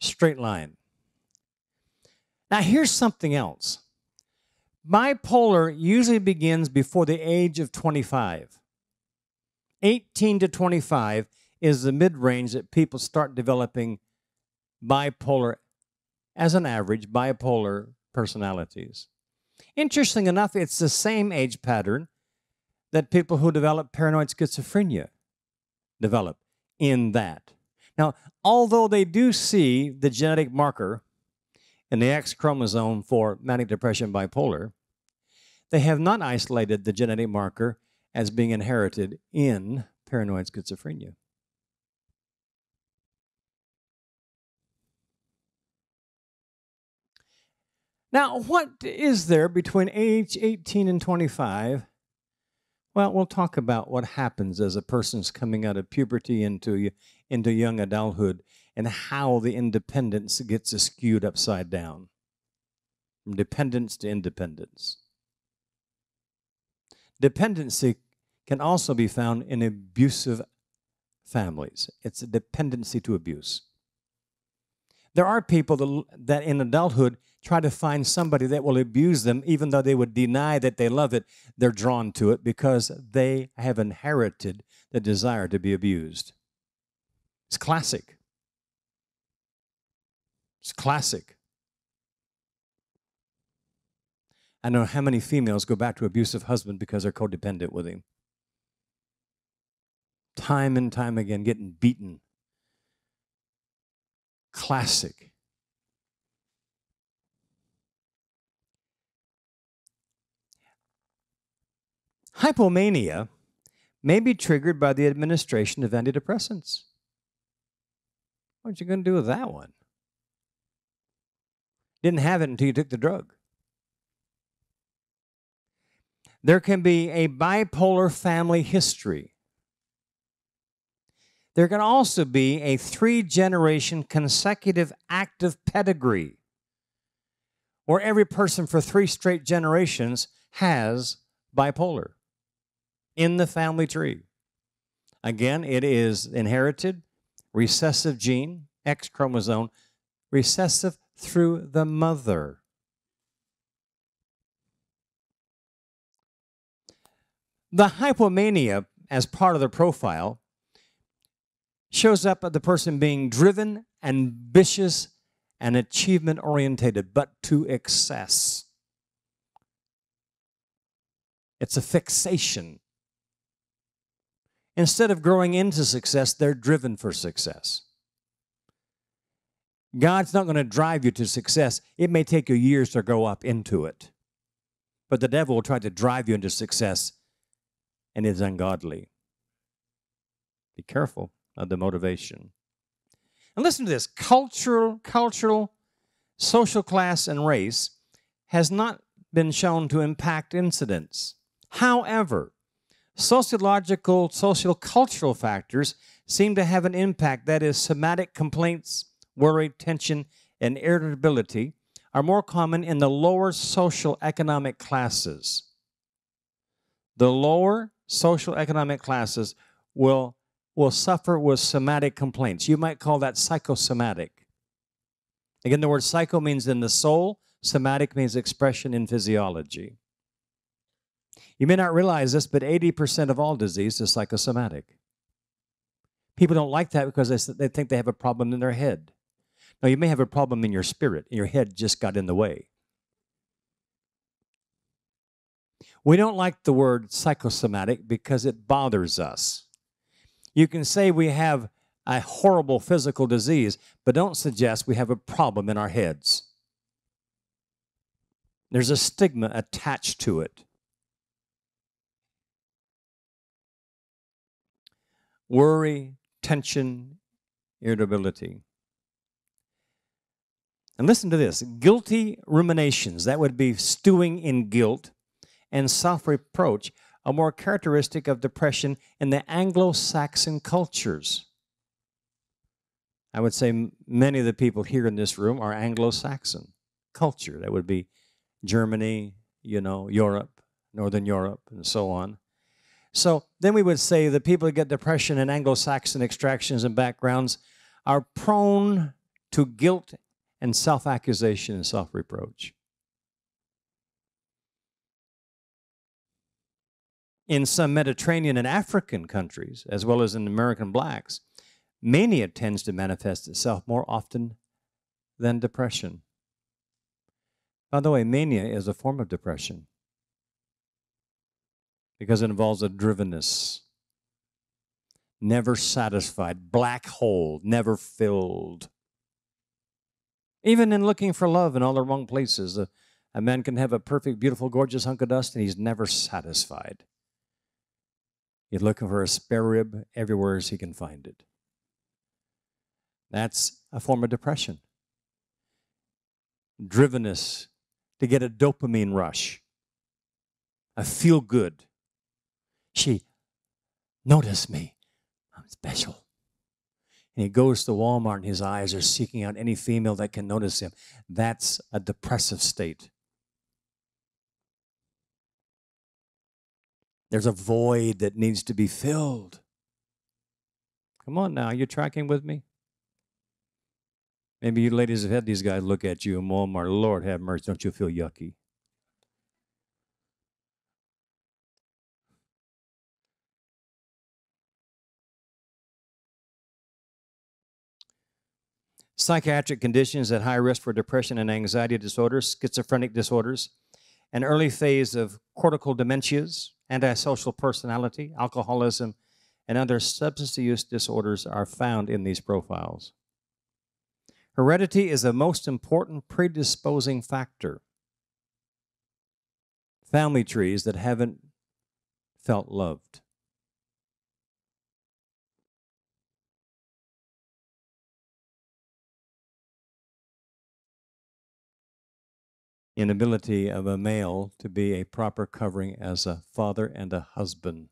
Straight line. Now, here's something else. Bipolar usually begins before the age of 25. 18 to 25 is the mid range that people start developing bipolar, as an average, bipolar personalities. Interesting enough, it's the same age pattern that people who develop paranoid schizophrenia develop in that. Now, although they do see the genetic marker in the X chromosome for manic depression bipolar, they have not isolated the genetic marker as being inherited in paranoid schizophrenia. Now, what is there between age 18 and 25 well, we'll talk about what happens as a person's coming out of puberty into, into young adulthood and how the independence gets skewed upside down from dependence to independence. Dependency can also be found in abusive families. It's a dependency to abuse. There are people that, that in adulthood try to find somebody that will abuse them, even though they would deny that they love it. They're drawn to it because they have inherited the desire to be abused. It's classic. It's classic. I know how many females go back to abusive husband because they're codependent with him. Time and time again, getting beaten. Classic. Hypomania may be triggered by the administration of antidepressants. What are you going to do with that one? Didn't have it until you took the drug. There can be a bipolar family history. There can also be a three generation consecutive active pedigree where every person for three straight generations has bipolar in the family tree. Again, it is inherited, recessive gene, X chromosome, recessive through the mother. The hypomania, as part of the profile, shows up at the person being driven, ambitious, and achievement orientated, but to excess. It's a fixation. Instead of growing into success, they're driven for success. God's not going to drive you to success. It may take you years to grow up into it. But the devil will try to drive you into success, and it's ungodly. Be careful of the motivation. And listen to this cultural, cultural, social class, and race has not been shown to impact incidents. However, sociological, social cultural factors seem to have an impact. That is, somatic complaints, worry, tension, and irritability are more common in the lower social economic classes. The lower social economic classes will will suffer with somatic complaints. You might call that psychosomatic. Again, the word psycho means in the soul, somatic means expression in physiology. You may not realize this, but 80% of all disease is psychosomatic. People don't like that because they, they think they have a problem in their head. Now, you may have a problem in your spirit, and your head just got in the way. We don't like the word psychosomatic because it bothers us. You can say we have a horrible physical disease, but don't suggest we have a problem in our heads. There's a stigma attached to it. Worry, tension, irritability. And listen to this guilty ruminations, that would be stewing in guilt, and self reproach are more characteristic of depression in the Anglo Saxon cultures. I would say many of the people here in this room are Anglo Saxon culture. That would be Germany, you know, Europe, Northern Europe, and so on. So then we would say the people who get depression in Anglo Saxon extractions and backgrounds are prone to guilt and self accusation and self reproach. in some Mediterranean and African countries, as well as in American blacks, mania tends to manifest itself more often than depression. By the way, mania is a form of depression because it involves a drivenness, never satisfied, black hole, never filled. Even in looking for love in all the wrong places, a, a man can have a perfect, beautiful, gorgeous hunk of dust and he's never satisfied. He's looking for a spare rib everywhere as he can find it. That's a form of depression. Drivenness to get a dopamine rush, a feel good. She noticed me. I'm special. And he goes to Walmart and his eyes are seeking out any female that can notice him. That's a depressive state. There's a void that needs to be filled. Come on now, you're tracking with me? Maybe you ladies have had these guys look at you in Walmart. Lord have mercy, don't you feel yucky? Psychiatric conditions at high risk for depression and anxiety disorders, schizophrenic disorders, an early phase of cortical dementias, antisocial personality, alcoholism, and other substance use disorders are found in these profiles. Heredity is the most important predisposing factor. Family trees that haven't felt loved. Inability of a male to be a proper covering as a father and a husband.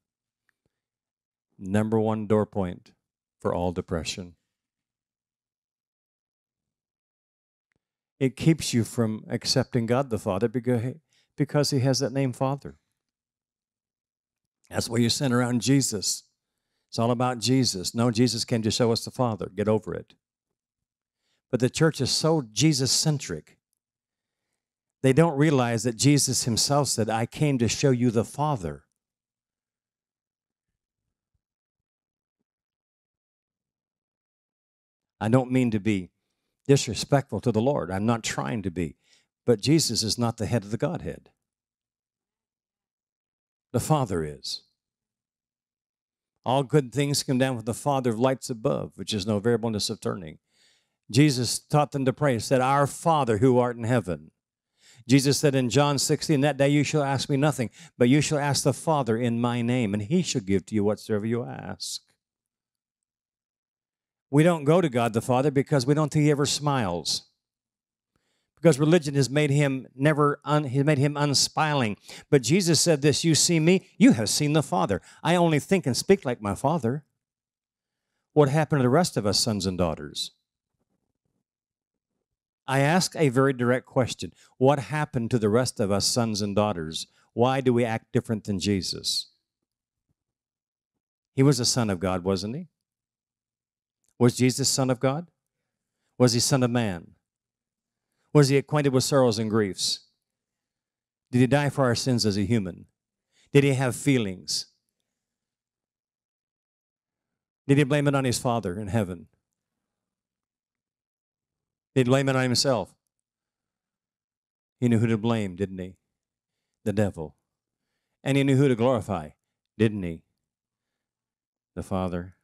Number one door point for all depression. it keeps you from accepting God the Father because, He has that name Father. That's why you send around Jesus. It's all about Jesus. No, Jesus came to show us the Father. Get over it. But the church is so Jesus centric. They don't realize that Jesus himself said, I came to show you the Father. I don't mean to be disrespectful to the Lord. I'm not trying to be. But Jesus is not the head of the Godhead, the Father is. All good things come down from the Father of lights above, which is no variableness of turning. Jesus taught them to pray, said, Our Father who art in heaven. Jesus said in John 16, That day you shall ask me nothing, but you shall ask the Father in my name, and he shall give to you whatsoever you ask. We don't go to God the Father because we don't think He ever smiles. Because religion has made him never un, made him unsmiling. But Jesus said this, you see me, you have seen the Father. I only think and speak like my Father. What happened to the rest of us sons and daughters? I ask a very direct question. What happened to the rest of us sons and daughters? Why do we act different than Jesus? He was a son of God, wasn't he? Was Jesus Son of God? Was he Son of Man? Was he acquainted with sorrows and griefs? Did he die for our sins as a human? Did he have feelings? Did he blame it on his Father in heaven? Did he blame it on himself? He knew who to blame, didn't he? The devil. And he knew who to glorify, didn't he? The Father.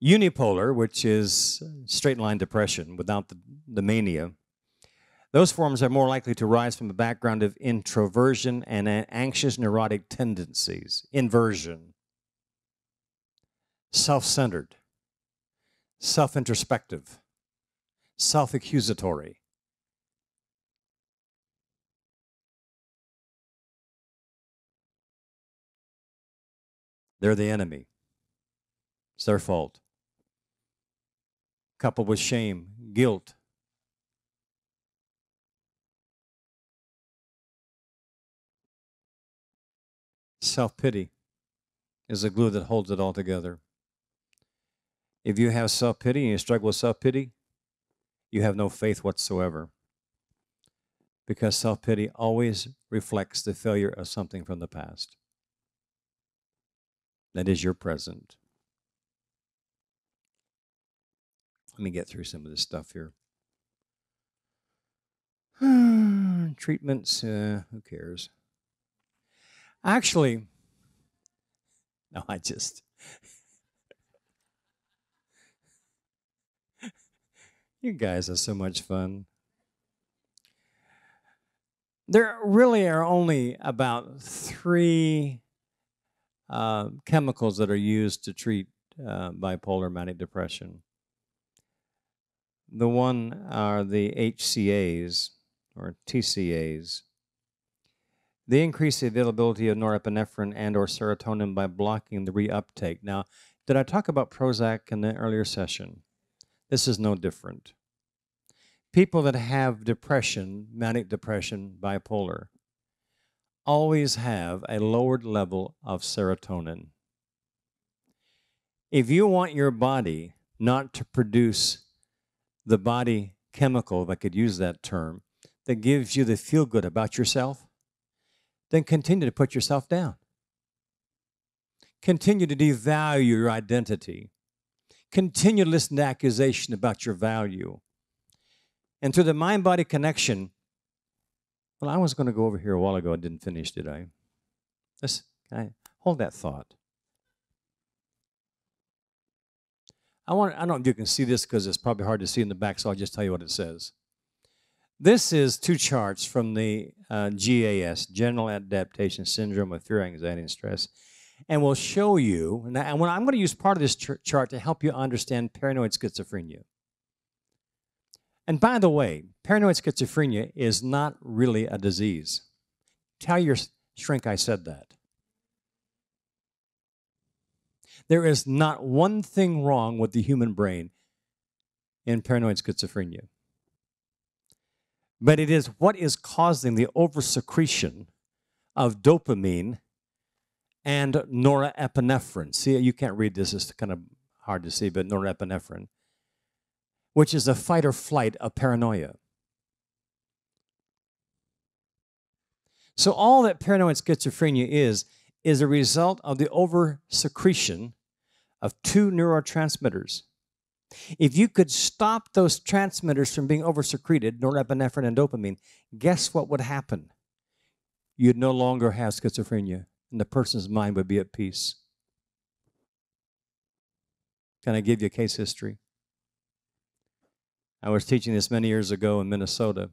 Unipolar, which is straight line depression without the, the mania, those forms are more likely to rise from a background of introversion and anxious neurotic tendencies, inversion, self centered, self introspective, self accusatory. They're the enemy. It's their fault coupled with shame, guilt. Self pity is the glue that holds it all together. If you have self pity and you struggle with self pity, you have no faith whatsoever. Because self pity always reflects the failure of something from the past. That is your present. Let me get through some of this stuff here. Treatments, uh, who cares? Actually, no, I just. You guys are so much fun. There really are only about three uh, chemicals that are used to treat uh, bipolar manic depression. The one are the HCAs or TCAs. They increase the availability of norepinephrine and or serotonin by blocking the reuptake. Now, did I talk about Prozac in the earlier session? This is no different. people that have depression, manic depression, bipolar, always have a lowered level of serotonin. If you want your body not to produce the body chemical, if I could use that term, that gives you the feel good about yourself, then continue to put yourself down. Continue to devalue your identity. Continue to listen to accusation about your value. And through the mind body connection, well, I was going to go over here a while ago. I didn't finish, did I? Let's I, hold that thought. I want. I don't know if you can see this because it's probably hard to see in the back, so I'll just tell you what it says. This is two charts from the uh, GAS, General Adaptation Syndrome of Fear, Anxiety, and Stress, and we'll show you. And I'm going to use part of this ch- chart to help you understand paranoid schizophrenia. And by the way, paranoid schizophrenia is not really a disease. Tell your shrink I said that. There is not one thing wrong with the human brain in paranoid schizophrenia. But it is what is causing the oversecretion of dopamine and norepinephrine. See, you can't read this, it's kind of hard to see, but norepinephrine, which is a fight or flight of paranoia. So, all that paranoid schizophrenia is, is a result of the over secretion of two neurotransmitters. If you could stop those transmitters from being oversecreted, norepinephrine and dopamine, guess what would happen? You'd no longer have schizophrenia, and the person's mind would be at peace. Can I give you a case history? I was teaching this many years ago in Minnesota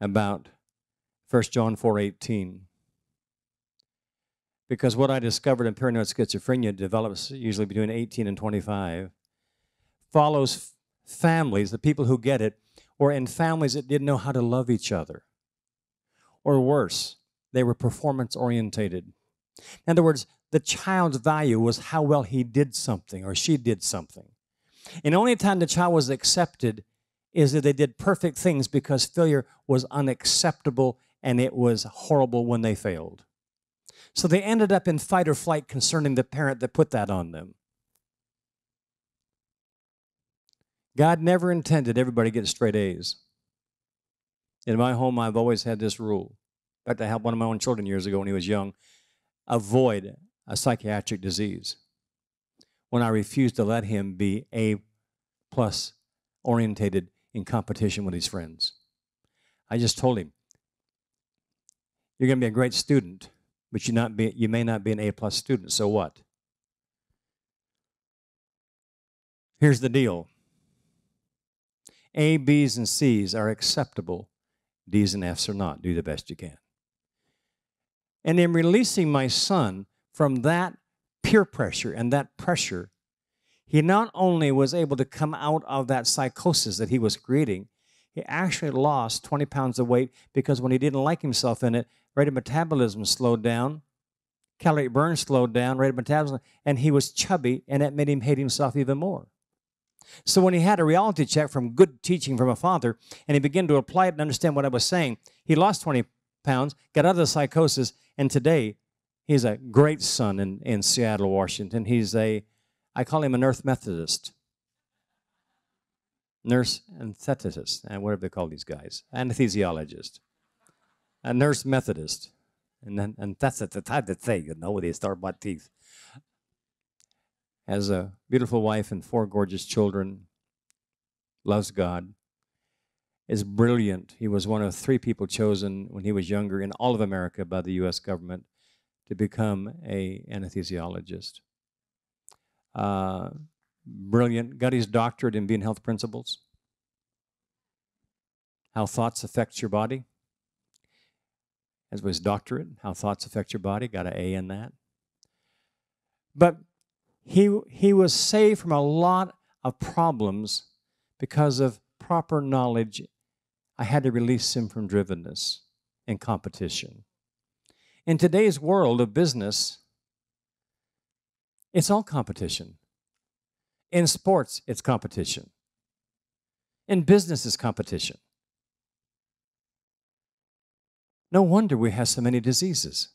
about 1 John 4:18 because what I discovered in paranoid schizophrenia develops usually between 18 and 25, follows families, the people who get it, or in families that didn't know how to love each other. Or worse, they were performance orientated. In other words, the child's value was how well he did something or she did something. And only time the child was accepted is that they did perfect things because failure was unacceptable and it was horrible when they failed. So they ended up in fight or flight concerning the parent that put that on them. God never intended everybody get straight A's. In my home, I've always had this rule. I helped one of my own children years ago when he was young avoid a psychiatric disease when I refused to let him be A plus orientated in competition with his friends. I just told him, You're going to be a great student, but you not be you may not be an A plus student. So what? Here's the deal. A, B's, and C's are acceptable. D's and F's are not. Do the best you can. And in releasing my son from that peer pressure and that pressure, he not only was able to come out of that psychosis that he was creating, he actually lost 20 pounds of weight because when he didn't like himself in it, rate of metabolism slowed down, calorie burn slowed down, rate of metabolism, and he was chubby, and that made him hate himself even more. So when he had a reality check from good teaching from a father, and he began to apply it and understand what I was saying, he lost 20 pounds, got out of the psychosis, and today he's a great son in, in Seattle, Washington. He's a, I call him an Earth Methodist. Nurse anesthetist, and whatever they call these guys, anesthesiologist a nurse Methodist. And then, and that's at the type to say, you know, they start butt teeth. Has a beautiful wife and four gorgeous children, loves God, is brilliant. He was one of three people chosen when he was younger in all of America by the U.S. government to become a anesthesiologist. Uh, brilliant. Got his doctorate in Be in Health principles. How thoughts affect your body as was doctorate, how thoughts affect your body, got an A in that. But he, he was saved from a lot of problems because of proper knowledge. I had to release him from drivenness and competition. In today's world of business, it's all competition. In sports, it's competition. In business, it's competition. No wonder we have so many diseases.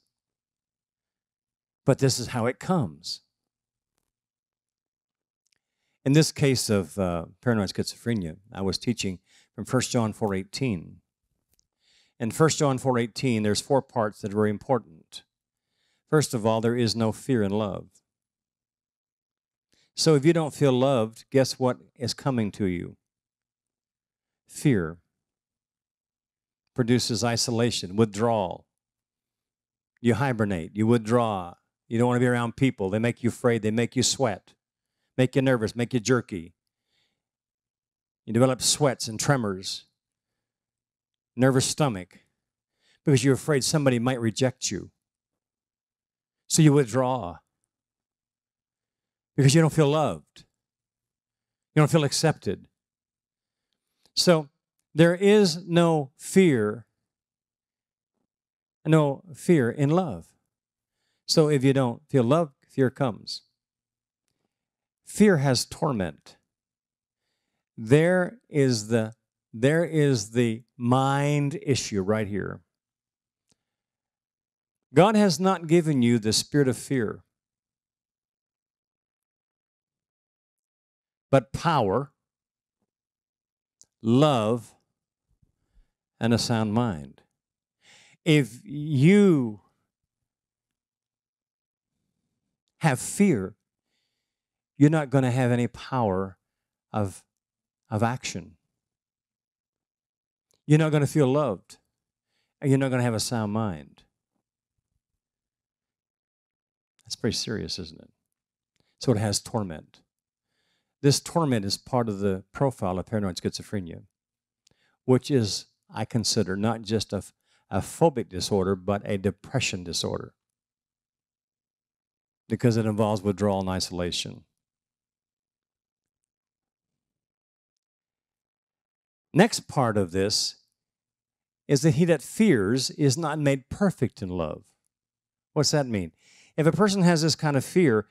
But this is how it comes. In this case of uh, paranoid schizophrenia, I was teaching from 1 John 4.18. In 1 John 4.18, there's four parts that are very important. First of all, there is no fear in love. So if you don't feel loved, guess what is coming to you? Fear produces isolation, withdrawal. You hibernate, you withdraw. You don't want to be around people. They make you afraid, they make you sweat, make you nervous, make you jerky. You develop sweats and tremors, nervous stomach, because you're afraid somebody might reject you. So you withdraw because you don't feel loved, you don't feel accepted. So there is no fear, no fear in love. So if you don't feel love, fear comes. Fear has torment. There is the there is the mind issue right here. God has not given you the spirit of fear, but power, love, and a sound mind. If you have fear, you're not going to have any power of, of action. You're not going to feel loved, and you're not going to have a sound mind. That's pretty serious, isn't it? So it has torment. This torment is part of the profile of paranoid schizophrenia, which is I consider not just a, a phobic disorder, but a depression disorder because it involves withdrawal and isolation. Next part of this is that he that fears is not made perfect in love. What's that mean? If a person has this kind of fear,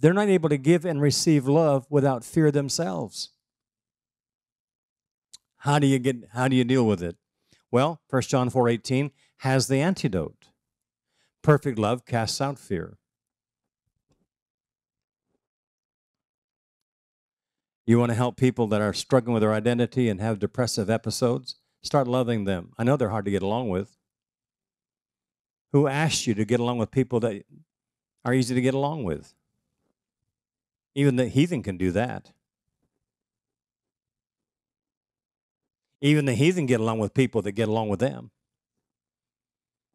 they're not able to give and receive love without fear themselves. How do you get how do you deal with it? Well, 1 John 4:18 has the antidote. Perfect love casts out fear. You want to help people that are struggling with their identity and have depressive episodes? Start loving them. I know they're hard to get along with. Who asked you to get along with people that are easy to get along with? Even the heathen can do that. Even the heathen get along with people that get along with them.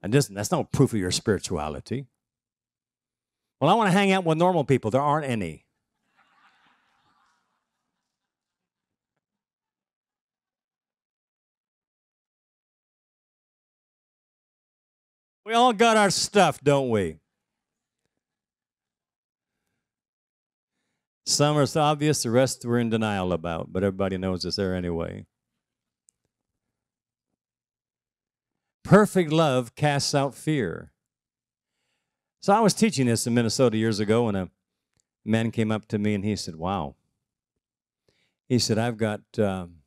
And just, that's not proof of your spirituality. Well, I want to hang out with normal people. There aren't any. We all got our stuff, don't we? Some are so obvious, the rest we're in denial about, but everybody knows it's there anyway. Perfect love casts out fear. So I was teaching this in Minnesota years ago, and a man came up to me and he said, "Wow." He said, "I've got, um,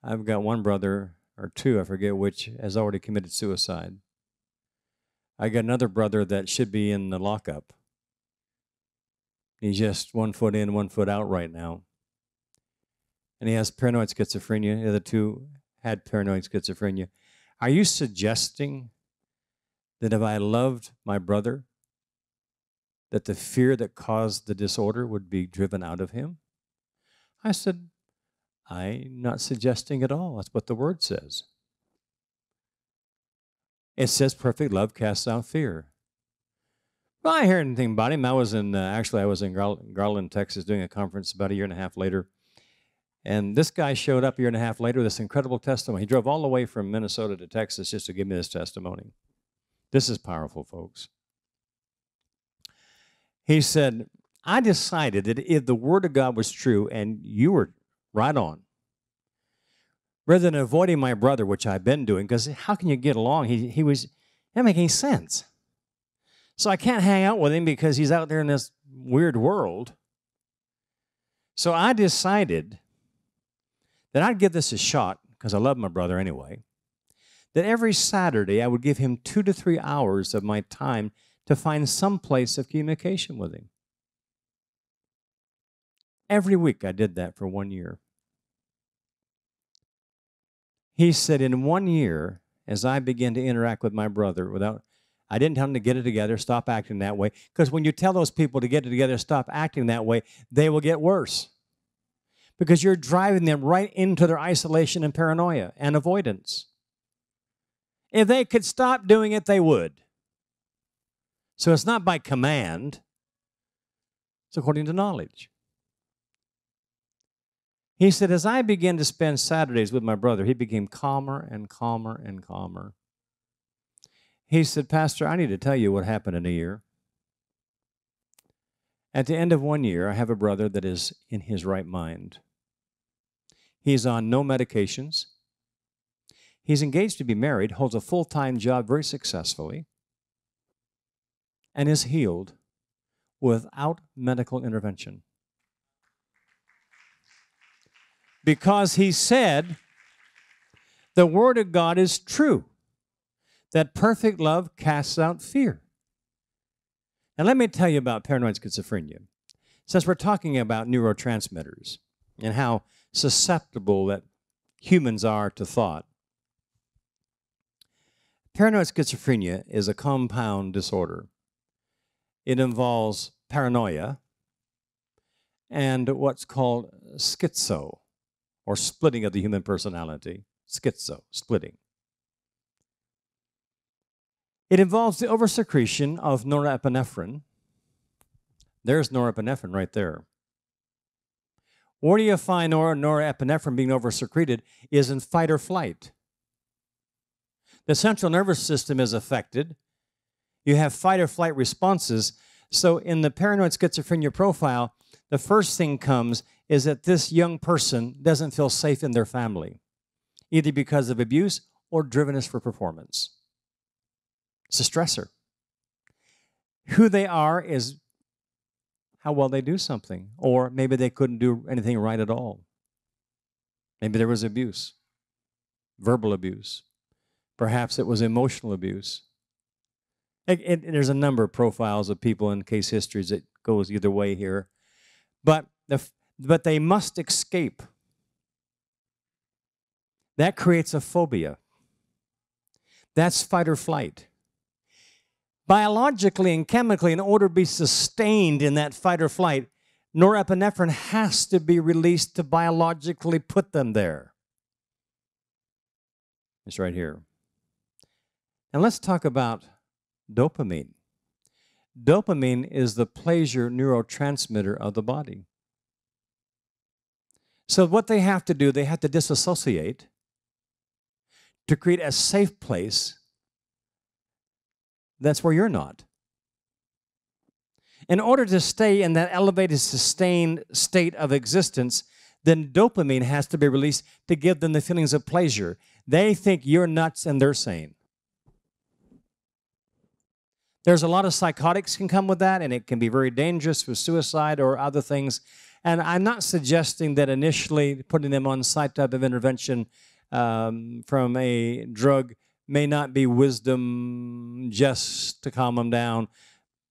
I've got one brother or two, I forget which, has already committed suicide. I got another brother that should be in the lockup. He's just one foot in, one foot out right now. And he has paranoid schizophrenia. The other two had paranoid schizophrenia. Are you suggesting that if I loved my brother, that the fear that caused the disorder would be driven out of him? I said, I'm not suggesting at all. That's what the word says. It says perfect love casts out fear. Well, I heard anything about him. I was in, uh, actually, I was in Garland, Texas doing a conference about a year and a half later. And this guy showed up a year and a half later with this incredible testimony. He drove all the way from Minnesota to Texas just to give me this testimony. This is powerful, folks. He said, I decided that if the Word of God was true and you were right on, rather than avoiding my brother, which I've been doing, because how can you get along? He, he was, not making any sense. So I can't hang out with him because he's out there in this weird world. So I decided that I'd give this a shot because I love my brother anyway. That every Saturday I would give him two to three hours of my time to find some place of communication with him. Every week I did that for one year. He said, in one year, as I began to interact with my brother without, I didn't tell him to get it together, stop acting that way. Because when you tell those people to get it together, stop acting that way, they will get worse. Because you're driving them right into their isolation and paranoia and avoidance. If they could stop doing it, they would. So it's not by command, it's according to knowledge. He said, as I began to spend Saturdays with my brother, he became calmer and calmer and calmer. He said, Pastor, I need to tell you what happened in a year. At the end of one year, I have a brother that is in his right mind. He's on no medications. He's engaged to be married, holds a full time job very successfully, and is healed without medical intervention. Because he said, The Word of God is true, that perfect love casts out fear. Now, let me tell you about paranoid schizophrenia. Since we're talking about neurotransmitters and how susceptible that humans are to thought, paranoid schizophrenia is a compound disorder. It involves paranoia and what's called schizo, or splitting of the human personality, schizo, splitting. It involves the oversecretion of norepinephrine. There's norepinephrine right there. Where do you find nor- norepinephrine being oversecreted is in fight or flight. The central nervous system is affected. You have fight or flight responses. So, in the paranoid schizophrenia profile, the first thing comes is that this young person doesn't feel safe in their family, either because of abuse or drivenness for performance. It's a stressor. Who they are is how well they do something, or maybe they couldn't do anything right at all. Maybe there was abuse, verbal abuse. Perhaps it was emotional abuse. It, it, there's a number of profiles of people in case histories that goes either way here. But the, but they must escape. That creates a phobia. That's fight or flight. Biologically and chemically, in order to be sustained in that fight or flight, norepinephrine has to be released to biologically put them there. It's right here. And let's talk about dopamine. Dopamine is the pleasure neurotransmitter of the body. So, what they have to do, they have to disassociate to create a safe place that's where you're not. In order to stay in that elevated, sustained state of existence, then dopamine has to be released to give them the feelings of pleasure. They think you're nuts and they're sane. There's a lot of psychotics can come with that, and it can be very dangerous with suicide or other things. And I'm not suggesting that initially putting them on site type of intervention um, from a drug may not be wisdom just to calm them down,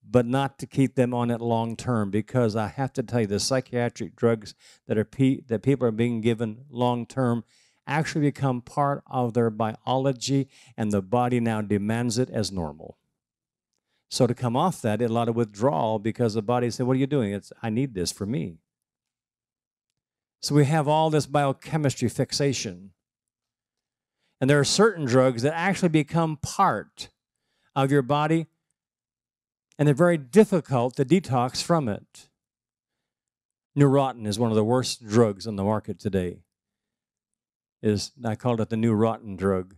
but not to keep them on it long term. Because I have to tell you, the psychiatric drugs that are pe- that people are being given long term actually become part of their biology, and the body now demands it as normal. So to come off that, a lot of withdrawal because the body said, "What are you doing? It's I need this for me." So we have all this biochemistry fixation. And there are certain drugs that actually become part of your body, and they're very difficult to detox from it. Neurontin is one of the worst drugs on the market today. Is I called it the new rotten drug.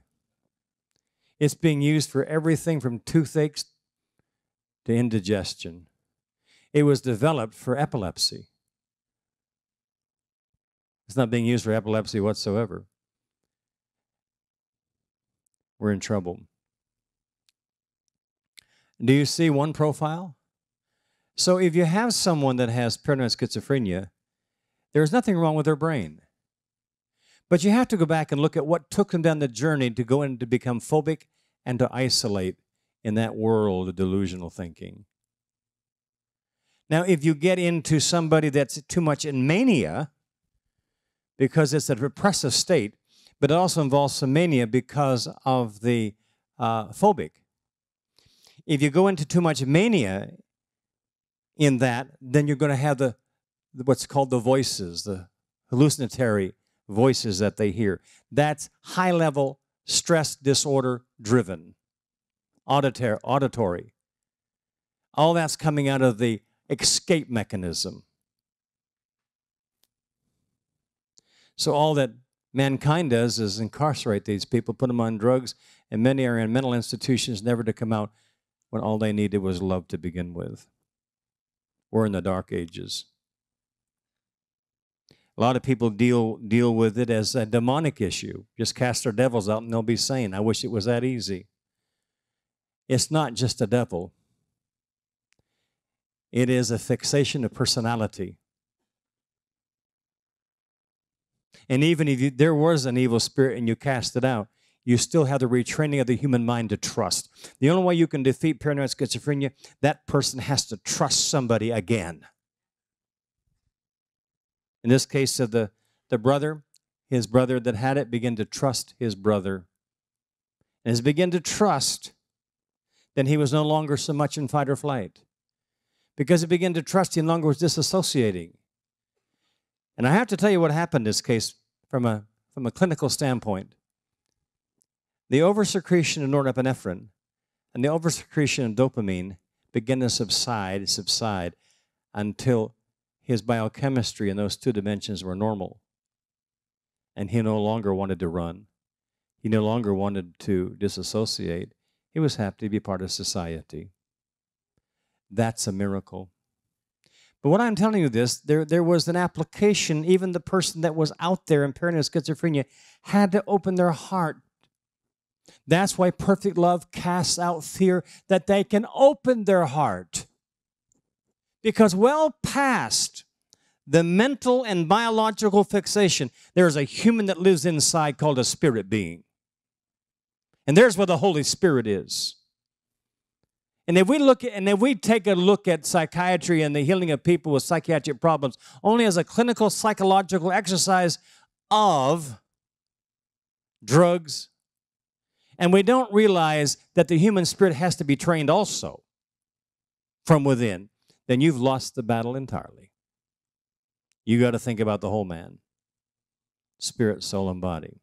It's being used for everything from toothaches to indigestion. It was developed for epilepsy. It's not being used for epilepsy whatsoever. We're in trouble. Do you see one profile? So if you have someone that has paranoid schizophrenia, There's nothing wrong with their brain. But you have to go back and look at what took them down the journey to go in to become phobic and to isolate in that world of delusional thinking. Now, if you get into somebody that's too much in mania, because it's a repressive state, but it also involves some mania because of the uh, phobic. If you go into too much mania in that, then you're going to have the what's called the voices, the hallucinatory voices that they hear. That's high level stress disorder driven, auditory, auditory. All that's coming out of the escape mechanism. So, all that mankind does is incarcerate these people, put them on drugs, and many are in mental institutions never to come out when all they needed was love to begin with. We're in the dark ages. A lot of people deal deal with it as a demonic issue. Just cast their devils out and they'll be sane. I wish it was that easy. It's not just a devil. It is a fixation of personality. And even if you, there was an evil spirit and you cast it out, you still have the retraining of the human mind to trust. The only way you can defeat paranoid schizophrenia, that person has to trust somebody again. In this case of the, the brother, his brother that had it began to trust his brother. And as he began to trust, then he was no longer so much in fight or flight. Because he began to trust, he no longer was disassociating. And I have to tell you what happened in this case from a, from a clinical standpoint. The oversecretion of norepinephrine and the oversecretion of dopamine began to subside, subside until his biochemistry in those two dimensions were normal. And he no longer wanted to run. He no longer wanted to disassociate. He was happy to be part of society. That's a miracle. But what I'm telling you this, there, there was an application, even the person that was out there in paranoid schizophrenia had to open their heart. That's why perfect love casts out fear, that they can open their heart. Because well past the mental and biological fixation, there is a human that lives inside called a spirit being. And there's where the Holy Spirit is. And if we look at, and if we take a look at psychiatry and the healing of people with psychiatric problems only as a clinical psychological exercise of drugs, and we don't realize that the human spirit has to be trained also from within, then you've lost the battle entirely. You got to think about the whole man spirit, soul, and body.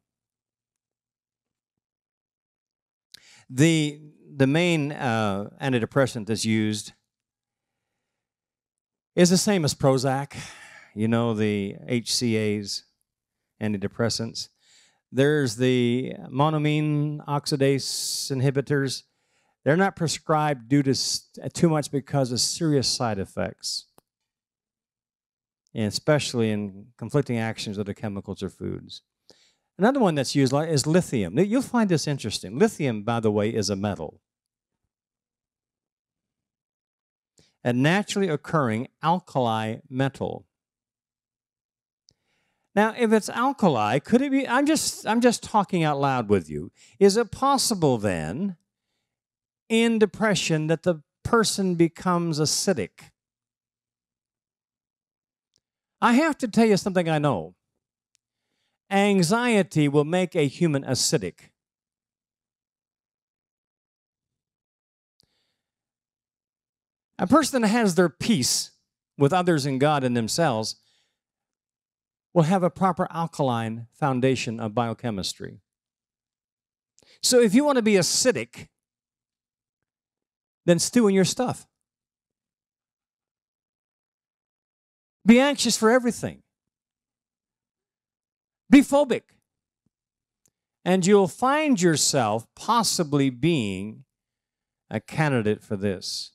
The the main uh, antidepressant that's used is the same as Prozac, you know, the HCAs, antidepressants. There's the monoamine oxidase inhibitors. They're not prescribed due to too much because of serious side effects, and especially in conflicting actions of the chemicals or foods. Another one that's used is lithium. You'll find this interesting. Lithium, by the way, is a metal. a naturally occurring alkali metal. Now, if it's alkali, could it be I'm just I'm just talking out loud with you. Is it possible then in depression that the person becomes acidic? I have to tell you something I know. Anxiety will make a human acidic. A person that has their peace with others and God and themselves will have a proper alkaline foundation of biochemistry. So if you want to be acidic, then stew in your stuff. Be anxious for everything. Be phobic. And you'll find yourself possibly being a candidate for this.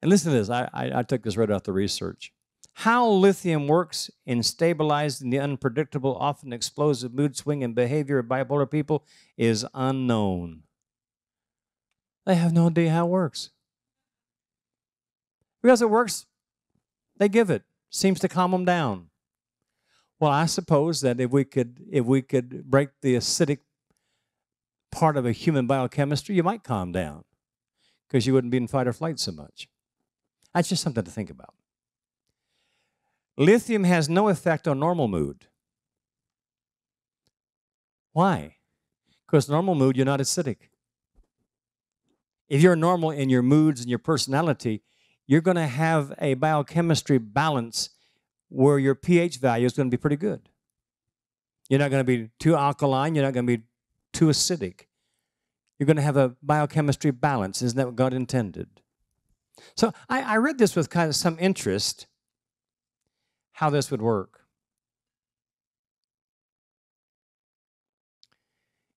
And listen to this. I, I, I took this right out the research. How lithium works in stabilizing the unpredictable, often explosive mood swing and behavior of bipolar people is unknown. They have no idea how it works. Because it works They give it. Seems to calm them down. Well, I suppose that if we could if we could break the acidic part of a human biochemistry, you might calm down because you wouldn't be in fight or flight so much. That's just something to think about. Lithium has no effect on normal mood. Why? Because normal mood, you're not acidic. If you're normal in your moods and your personality, you're going to have a biochemistry balance where your pH value is going to be pretty good. You're not going to be too alkaline, you're not going to be too acidic. You're going to have a biochemistry balance. Isn't that what God intended? So I, I read this with kind of some interest how this would work.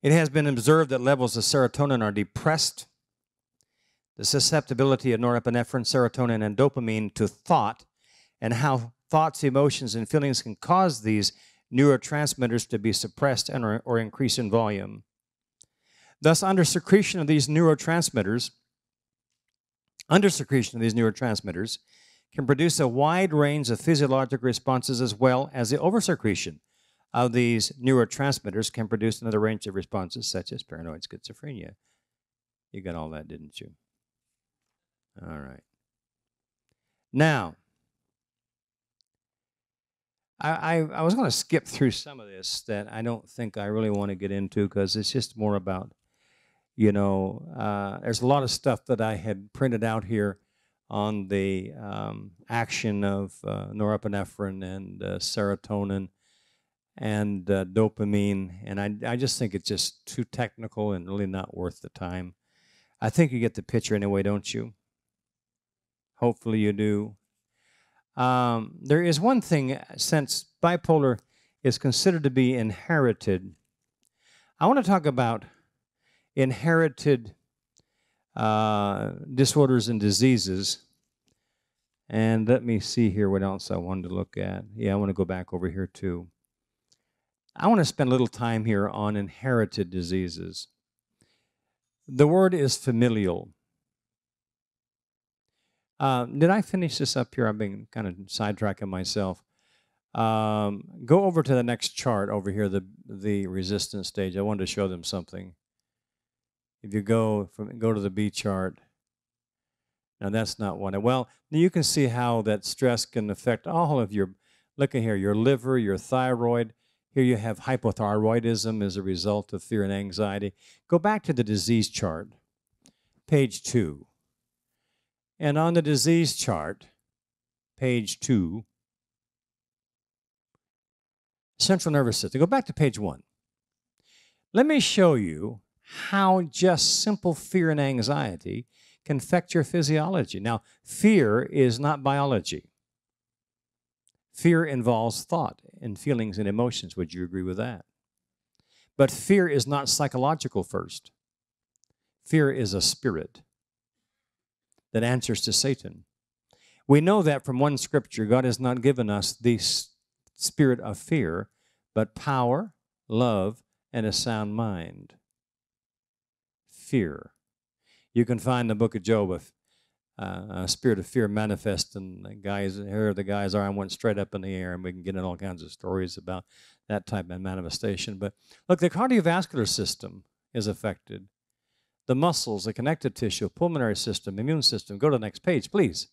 It has been observed that levels of serotonin are depressed. The susceptibility of norepinephrine, serotonin, and dopamine to thought, and how thoughts, emotions, and feelings can cause these neurotransmitters to be suppressed and or, or increase in volume. Thus, under secretion of these neurotransmitters, under secretion of these neurotransmitters can produce a wide range of physiologic responses as well as the oversecretion of these neurotransmitters can produce another range of responses such as paranoid schizophrenia. You got all that, didn't you? All right. Now, I, I, I was going to skip through some of this that I don't think I really want to get into because it's just more about, you know, uh, there's a lot of stuff that I had printed out here on the um, action of uh, norepinephrine and uh, serotonin and uh, dopamine, and I, I just think it's just too technical and really not worth the time. I think you get the picture anyway, don't you? Hopefully you do. Um, there is one thing, since bipolar is considered to be inherited, I want to talk about inherited uh, disorders and diseases. And let me see here what else I wanted to look at. Yeah, I want to go back over here too. I want to spend a little time here on inherited diseases. The word is familial. Uh, did I finish this up here? I've been kind of sidetracking myself. Um, go over to the next chart over here, the the resistance stage. I wanted to show them something. If you go from go to the B chart, now that's not one. Well, you can see how that stress can affect all of your. Look at here, your liver, your thyroid. Here you have hypothyroidism as a result of fear and anxiety. Go back to the disease chart, page two. And on the disease chart, page two, central nervous system. Go back to page one. Let me show you how just simple fear and anxiety can affect your physiology. Now, fear is not biology. Fear involves thought and feelings and emotions. Would you agree with that? But fear is not psychological first. Fear is a spirit that answers to Satan. We know that from one scripture, God has not given us the spirit of fear, but power, love, and a sound mind. Fear. You can find the book of Job a, uh, a spirit of fear manifest, and the guys here the guy's arm went straight up in the air, and we can get in all kinds of stories about that type of manifestation. But look, the cardiovascular system is affected the muscles, the connective tissue, pulmonary system, immune system. Go to the next page, please.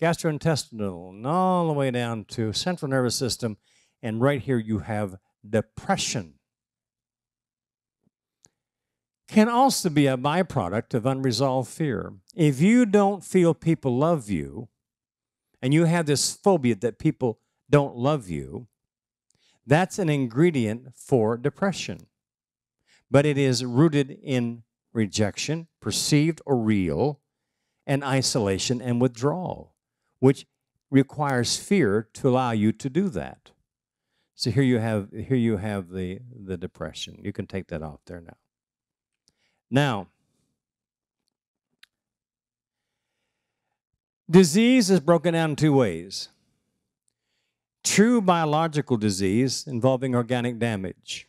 Gastrointestinal, and all the way down to central nervous system. And right here you have depression. Can also be a byproduct of unresolved fear. If you don't feel people love you, and you have this phobia that people don't love you, that's an ingredient for depression. But it is rooted in rejection, perceived or real, and isolation and withdrawal, which requires fear to allow you to do that. So here you have here you have the the depression. You can take that off there now. Now, disease is broken down in two ways. True biological disease involving organic damage.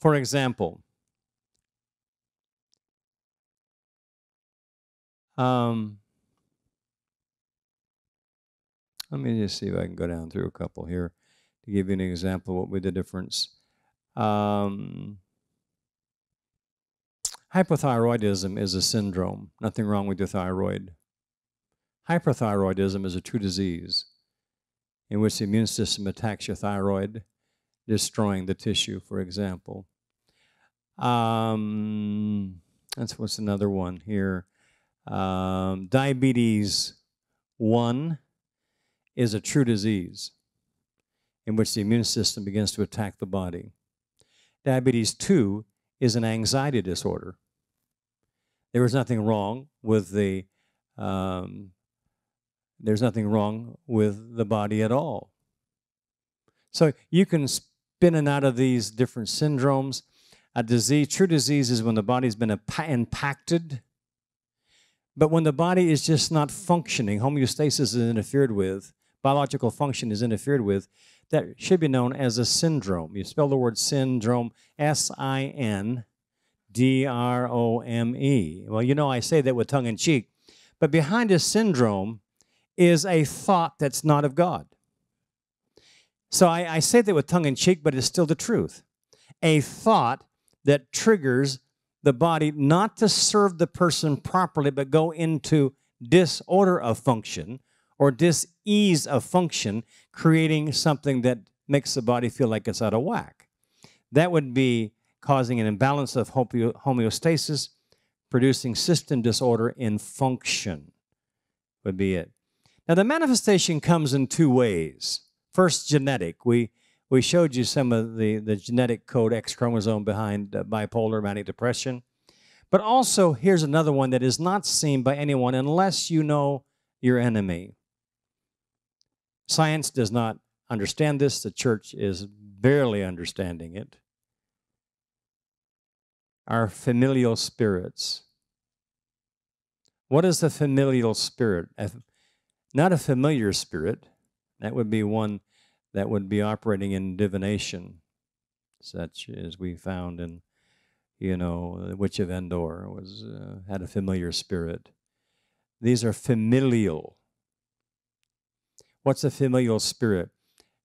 For example, Um, Let me just see if I can go down through a couple here to give you an example of what would the difference. Um, hypothyroidism is a syndrome. Nothing wrong with your thyroid. Hyperthyroidism is a true disease in which the immune system attacks your thyroid, destroying the tissue, for example. Um, that's what's another one here. Um, diabetes 1 is a true disease in which the immune system begins to attack the body. Diabetes 2 is an anxiety disorder. There is nothing wrong with the um, there's nothing wrong with the body at all. So you can spin in out of these different syndromes. A disease, true disease is when the body's been impacted, but when the body is just not functioning, homeostasis is interfered with, biological function is interfered with, that should be known as a syndrome. You spell the word syndrome S I N D R O M E. Well, you know, I say that with tongue in cheek, but behind a syndrome is a thought that's not of God. So I, I say that with tongue in cheek, but it's still the truth. A thought that triggers the body not to serve the person properly, but go into disorder of function or dis-ease of function, creating something that makes the body feel like it's out of whack. That would be causing an imbalance of homeostasis, producing system disorder in function, would be it. Now, the manifestation comes in two ways. First, genetic. We, we showed you some of the, the genetic code X chromosome behind uh, bipolar manic depression. But also, here's another one that is not seen by anyone unless you know your enemy. Science does not understand this, the church is barely understanding it. Our familial spirits. What is the familial spirit? Not a familiar spirit. That would be one that would be operating in divination, such as we found in, you know, the Witch of Endor was uh, had a familiar spirit. These are familial. What's a familial spirit?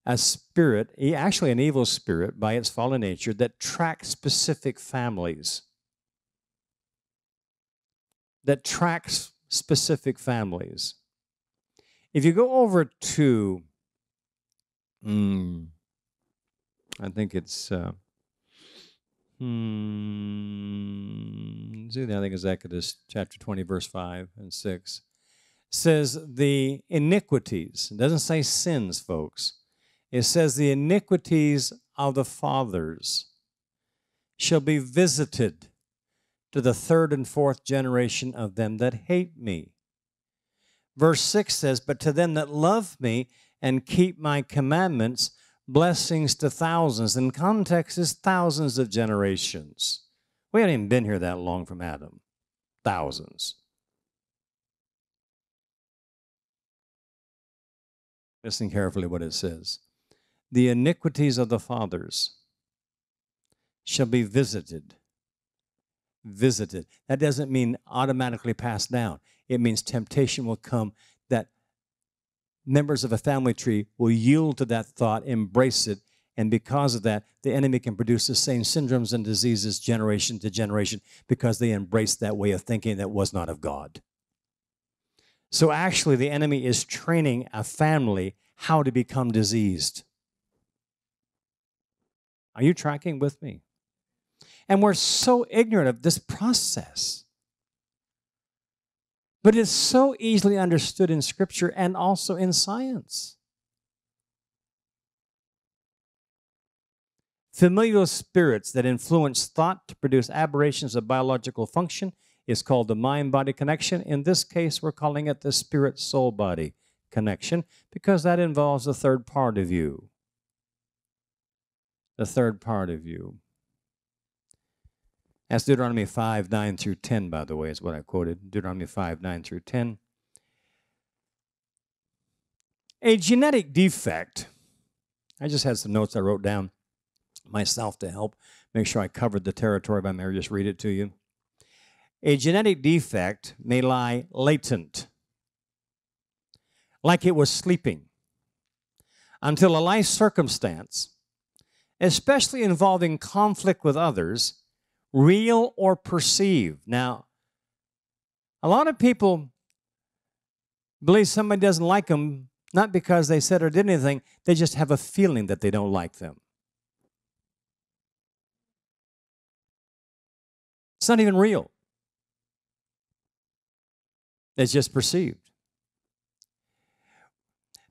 A spirit, actually an evil spirit by its fallen nature, that tracks specific families. That tracks specific families. If you go over to, mm, I think it's, uh, hmm, I think it's Exodus chapter 20, verse 5 and 6, says the iniquities, it doesn't say sins, folks. It says the iniquities of the fathers shall be visited to the third and fourth generation of them that hate me. Verse 6 says, But to them that love me and keep my commandments, blessings to thousands. In context is thousands of generations. We haven't even been here that long from Adam. Thousands. Listen carefully what it says. The iniquities of the fathers shall be visited. Visited. That doesn't mean automatically passed down it means temptation will come members of a family tree will yield to that thought, embrace it, and because of that, the enemy can produce the same syndromes and diseases generation to generation because they embraced that way of thinking that was not of God. So actually, the enemy is training a family how to become diseased. Are you tracking with me? And we're so ignorant of this process. But it's so easily understood in Scripture and also in science. Familial spirits that influence thought to produce aberrations of biological function is called the mind body connection. In this case, we're calling it the spirit soul body connection because that involves the third part of you. The third part of you. That's Deuteronomy 5, 9 through 10, by the way, is what I quoted. Deuteronomy 5, 9 through 10. A genetic defect. I just had some notes I wrote down myself to help make sure I covered the territory, but I may just read it to you. A genetic defect may lie latent, like it was sleeping. until a life circumstance, especially involving conflict with others, real or perceived. Now, a lot of people believe somebody doesn't like them not because they said or did anything, they just have a feeling that they don't like them. It's not even real. It's just perceived.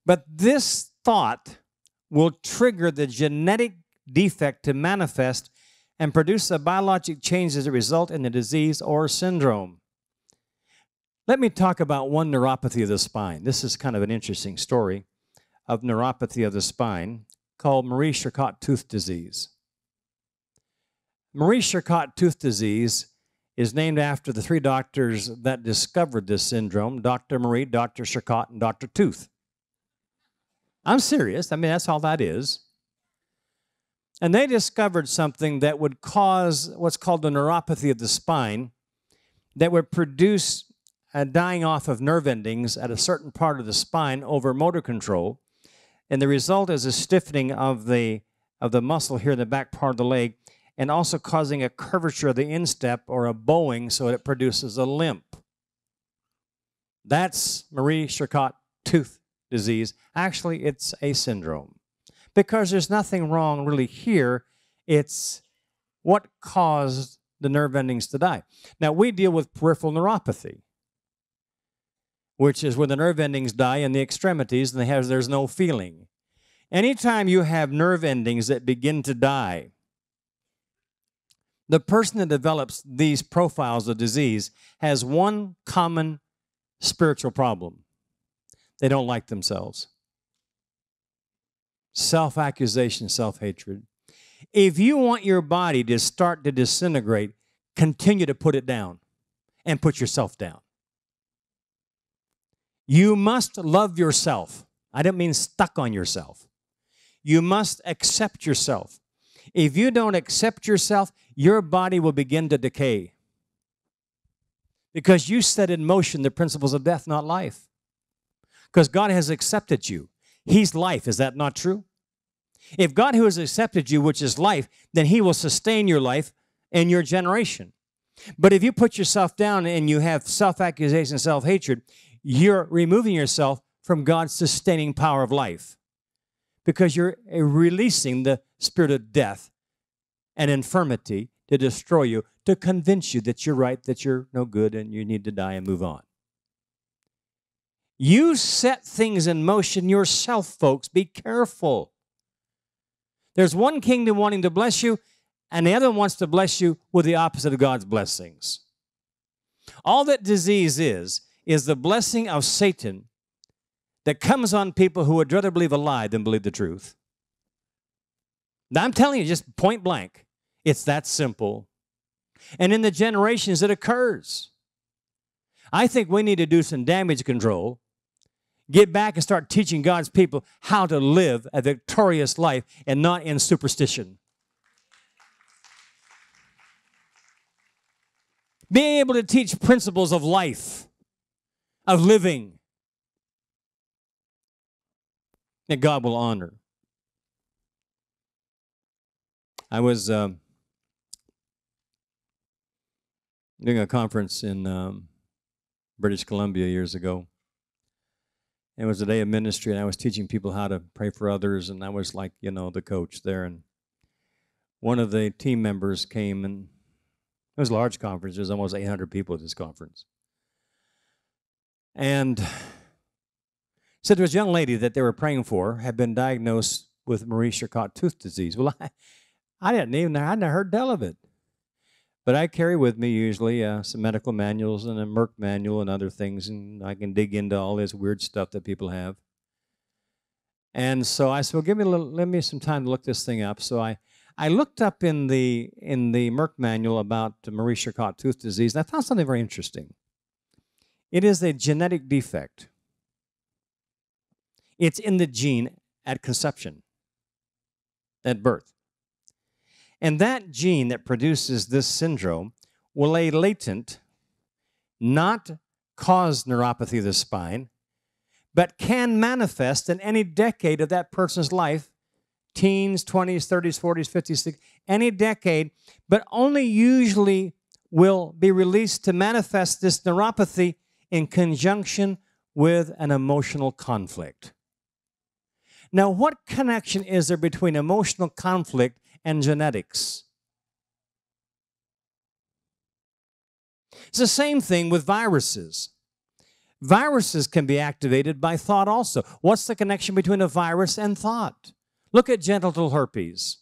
But this thought will trigger the genetic defect to manifest and produce a biologic change as a result in the disease or syndrome. Let me talk about one neuropathy of the spine. This is kind of an interesting story of neuropathy of the spine called Marie Charcot tooth disease. Marie Charcot tooth disease is named after the three doctors that discovered this syndrome Dr. Marie, Dr. Charcot, and Dr. Tooth. I'm serious. I mean, that's all that is. And they discovered something that would cause what's called the neuropathy of the spine, that would produce a dying off of nerve endings at a certain part of the spine over motor control. And the result is a stiffening of the, of the muscle here in the back part of the leg and also causing a curvature of the instep or a bowing so it produces a limp. That's Marie Charcot tooth disease. Actually, it's a syndrome because there's nothing wrong really here. It's what caused the nerve endings to die. Now, we deal with peripheral neuropathy, which is where the nerve endings die in the extremities and have, there's no feeling. Anytime you have nerve endings that begin to die, the person that develops these profiles of disease has one common spiritual problem they don't like themselves. Self accusation, self hatred. If you want your body to start to disintegrate, continue to put it down and put yourself down. You must love yourself. I don't mean stuck on yourself. You must accept yourself. If you don't accept yourself, your body will begin to decay. Because you set in motion the principles of death, not life. Because God has accepted you. He's life. Is that not true? If God, who has accepted you, which is life, then He will sustain your life and your generation. But if you put yourself down and you have self accusation, self hatred, you're removing yourself from God's sustaining power of life because you're releasing the spirit of death and infirmity to destroy you, to convince you that you're right, that you're no good, and you need to die and move on. You set things in motion yourself, folks. Be careful. There's one kingdom wanting to bless you, and the other wants to bless you with the opposite of God's blessings. All that disease is, is the blessing of Satan that comes on people who would rather believe a lie than believe the truth. Now, I'm telling you, just point blank, it's that simple. And in the generations it occurs. I think we need to do some damage control, get back and start teaching God's people how to live a victorious life and not in superstition. Being able to teach principles of life, of living, that God will honor. I was um, doing a conference in um, British Columbia years ago. It was a day of ministry, and I was teaching people how to pray for others, and I was like, you know, the coach there. And one of the team members came, and it was a large conference. There was almost 800 people at this conference. And said there was a young lady that they were praying for had been diagnosed with Marie Charcot tooth disease. Well, I, I didn't even know. I hadn't heard tell of it. But I carry with me usually uh, some medical manuals and a Merck manual and other things, and I can dig into all this weird stuff that people have. And so I said, "Well, give me a little, let me some time to look this thing up." So I, I looked up in the in the Merck manual about Marie Charcot tooth disease, and I found something very interesting. It is a genetic defect. It's in the gene at conception, at birth. And that gene that produces this syndrome will lay latent, not cause neuropathy of the spine, but can manifest in any decade of that person's life teens, 20s, 30s, 40s, 50s, 60s, any decade, but only usually will be released to manifest this neuropathy in conjunction with an emotional conflict. Now, what connection is there between emotional conflict and genetics? It's the same thing with viruses. Viruses can be activated by thought also. What's the connection between a virus and thought? Look at genital herpes.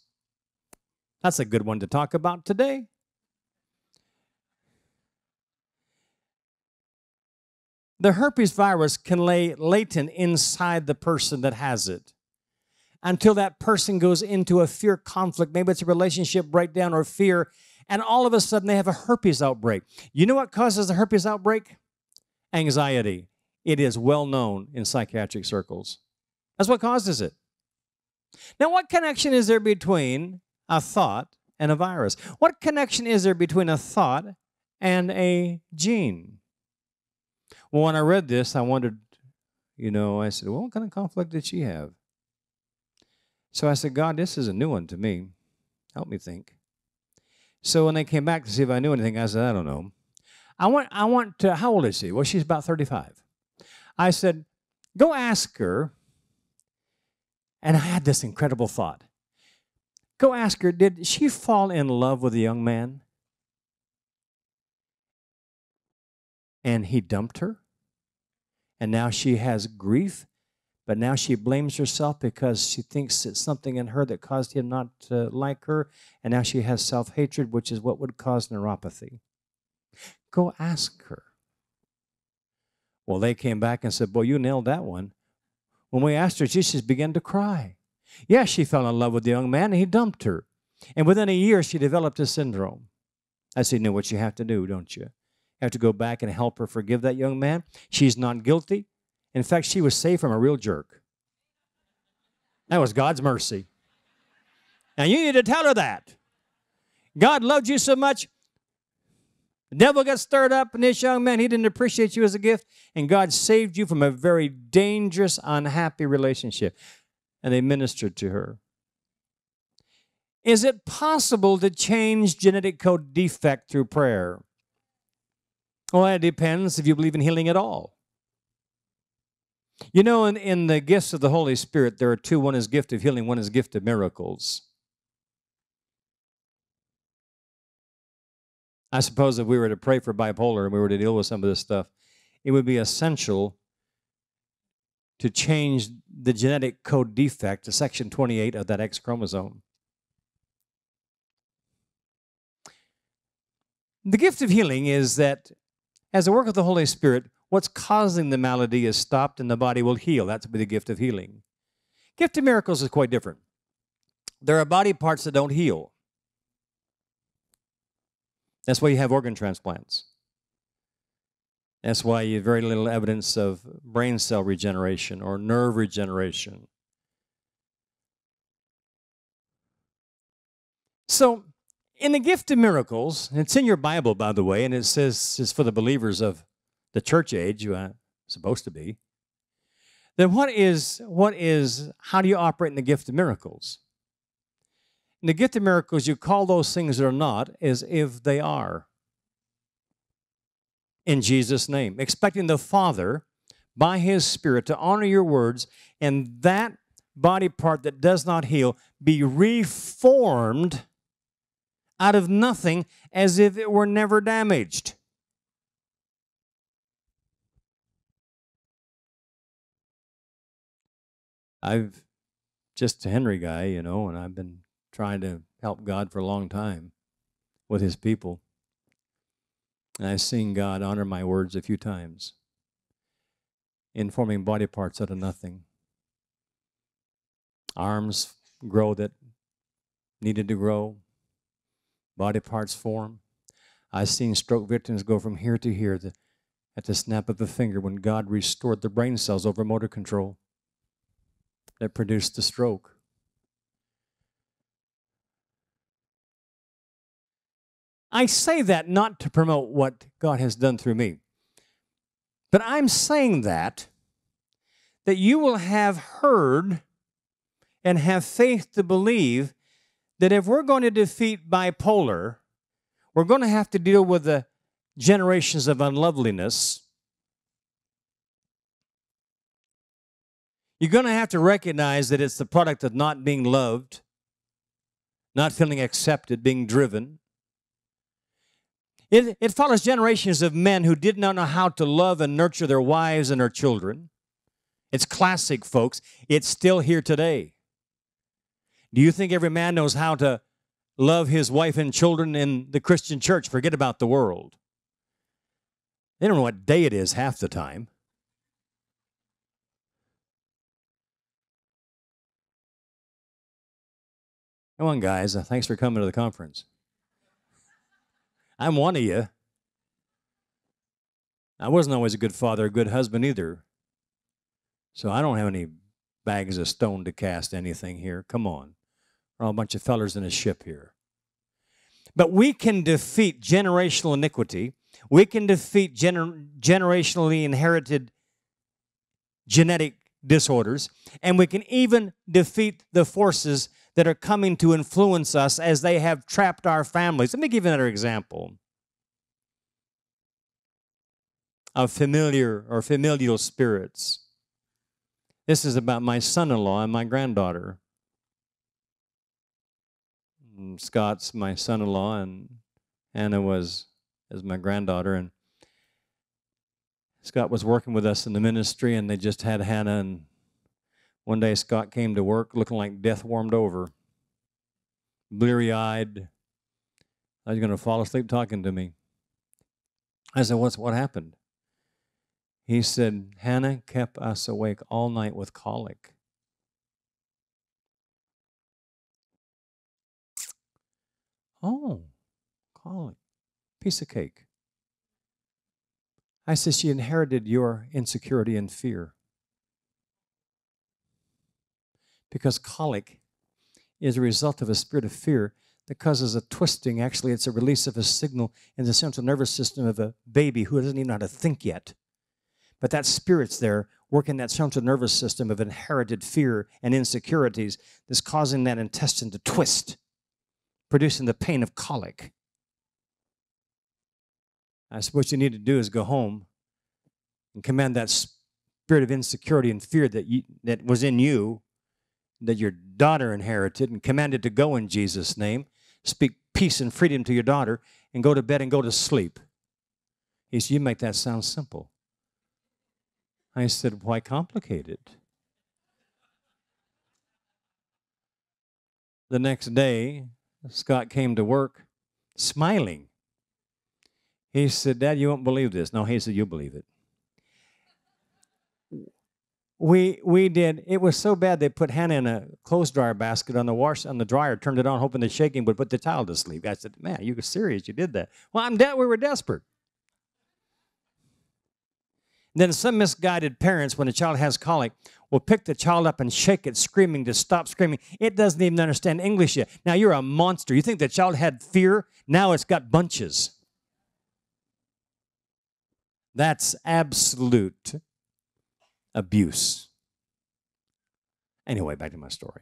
That's a good one to talk about today. The herpes virus can lay latent inside the person that has it until that person goes into a fear conflict. Maybe it's a relationship breakdown or fear, and all of a sudden they have a herpes outbreak. You know what causes a herpes outbreak? Anxiety. It is well known in psychiatric circles. That's what causes it. Now, what connection is there between a thought and a virus? What connection is there between a thought and a gene? Well, when I read this, I wondered, you know, I said, well, what kind of conflict did she have? So I said, God, this is a new one to me. Help me think. So when they came back to see if I knew anything, I said, I don't know. I want, I want to, how old is she? Well, she's about 35. I said, go ask her. And I had this incredible thought. Go ask her, did she fall in love with a young man? And he dumped her? And now she has grief but now she blames herself because she thinks it's something in her that caused him not to like her. And now she has self hatred, which is what would cause neuropathy. Go ask her. Well, they came back and said, Boy, you nailed that one. When we asked her, she just began to cry. Yes, she fell in love with the young man and he dumped her. And within a year, she developed a syndrome. I said, You know what you have to do, don't you? You have to go back and help her forgive that young man. She's not guilty. In fact, she was saved from a real jerk. That was God's mercy. And you need to tell her that. God loved you so much. The devil got stirred up in this young man. He didn't appreciate you as a gift. And God saved you from a very dangerous, unhappy relationship. And they ministered to her. Is it possible to change genetic code defect through prayer? Well, it depends if you believe in healing at all. You know, in, in the gifts of the Holy Spirit, there are two. One is gift of healing, one is gift of miracles. I suppose if we were to pray for bipolar and we were to deal with some of this stuff, it would be essential to change the genetic code defect to section 28 of that X chromosome. The gift of healing is that as a work of the Holy Spirit, What's causing the malady is stopped and the body will heal. That's the gift of healing. Gift of miracles is quite different. There are body parts that don't heal. That's why you have organ transplants. That's why you have very little evidence of brain cell regeneration or nerve regeneration. So, in the gift of miracles, it's in your Bible, by the way, and it says it's for the believers of the church age are supposed to be, then what is what is how do you operate in the gift of miracles? In the gift of miracles, you call those things that are not as if they are. In Jesus' name, expecting the Father by His Spirit to honor your words, and that body part that does not heal be reformed out of nothing as if it were never damaged. I've just a Henry guy, you know, and I've been trying to help God for a long time with his people. And I've seen God honor my words a few times in forming body parts out of nothing. Arms grow that needed to grow, body parts form. I've seen stroke victims go from here to here at the snap of a finger when God restored the brain cells over motor control that produced the stroke. I say that not to promote what God has done through me, but I'm saying that that you will have heard and have faith to believe that if we're going to defeat bipolar, we're going to have to deal with the generations of unloveliness. You're going to have to recognize that it's the product of not being loved, not feeling accepted, being driven. It, it follows generations of men who did not know how to love and nurture their wives and their children. It's classic, folks. It's still here today. Do you think every man knows how to love his wife and children in the Christian church? Forget about the world. They don't know what day it is half the time. Come on, guys. Uh, thanks for coming to the conference. I'm one of you. I wasn't always a good father, a good husband either. So I don't have any bags of stone to cast anything here. Come on. We're all a bunch of fellers in a ship here. But we can defeat generational iniquity. We can defeat gener- generationally inherited genetic disorders. And we can even defeat the forces that are coming to influence us as they have trapped our families. Let me give you another example of familiar or familial spirits. This is about my son in law and my granddaughter. Mm, Scott's my son in law, and Hannah was as my granddaughter. And Scott was working with us in the ministry, and they just had Hannah. And one day, Scott came to work looking like death warmed over, bleary eyed. I was going to fall asleep talking to me. I said, What's what happened? He said, Hannah kept us awake all night with colic. Oh, colic. Piece of cake. I said, She inherited your insecurity and fear. Because colic is a result of a spirit of fear that causes a twisting. Actually, it's a release of a signal in the central nervous system of a baby who doesn't even know how to think yet. But that spirit's there working that central nervous system of inherited fear and insecurities that's causing that intestine to twist, producing the pain of colic. I said, what you need to do is go home and command that spirit of insecurity and fear that, you, that was in you, that your daughter inherited, and commanded to go in Jesus' name. Speak peace and freedom to your daughter, and go to bed and go to sleep. He said, You make that sound simple. I said, Why complicated? The next day, Scott came to work smiling. He said, Dad, you won't believe this. No, he said, You'll believe it. We we did. It was so bad they put Hannah in a clothes dryer basket on the wash on the dryer, turned it on, hoping the shaking would put the child to sleep. I said, "Man, you were serious? You did that?" Well, I'm dead. We were desperate. Then some misguided parents, when a child has colic, will pick the child up and shake it, screaming to stop screaming. It doesn't even understand English yet. Now you're a monster. You think the child had fear? Now it's got bunches. That's absolute abuse. Anyway, back to my story.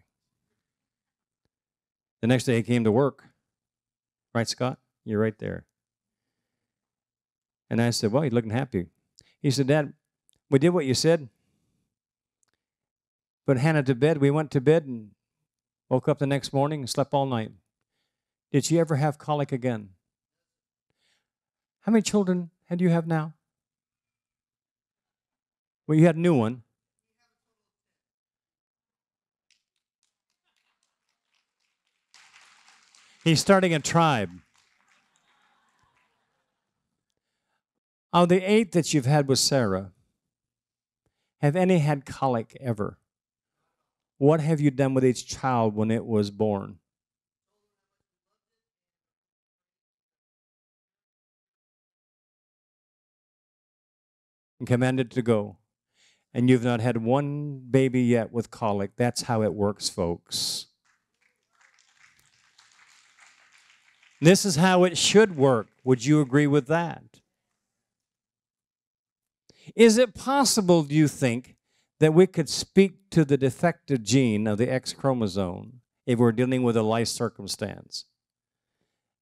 The next day he came to work. Right, Scott? You're right there. And I said, Well, you're looking happy. He said, Dad, we did what you said. Put Hannah to bed. We went to bed and woke up the next morning and slept all night. Did she ever have colic again? How many children do you have now? Well, you had a new one. He's starting a tribe. Of the eight that you've had with Sarah, have any had colic ever? What have you done with each child when it was born? And commanded to go. And you've not had one baby yet with colic. That's how it works, folks. This is how it should work. Would you agree with that? Is it possible, do you think, that we could speak to the defective gene of the X chromosome if we're dealing with a life circumstance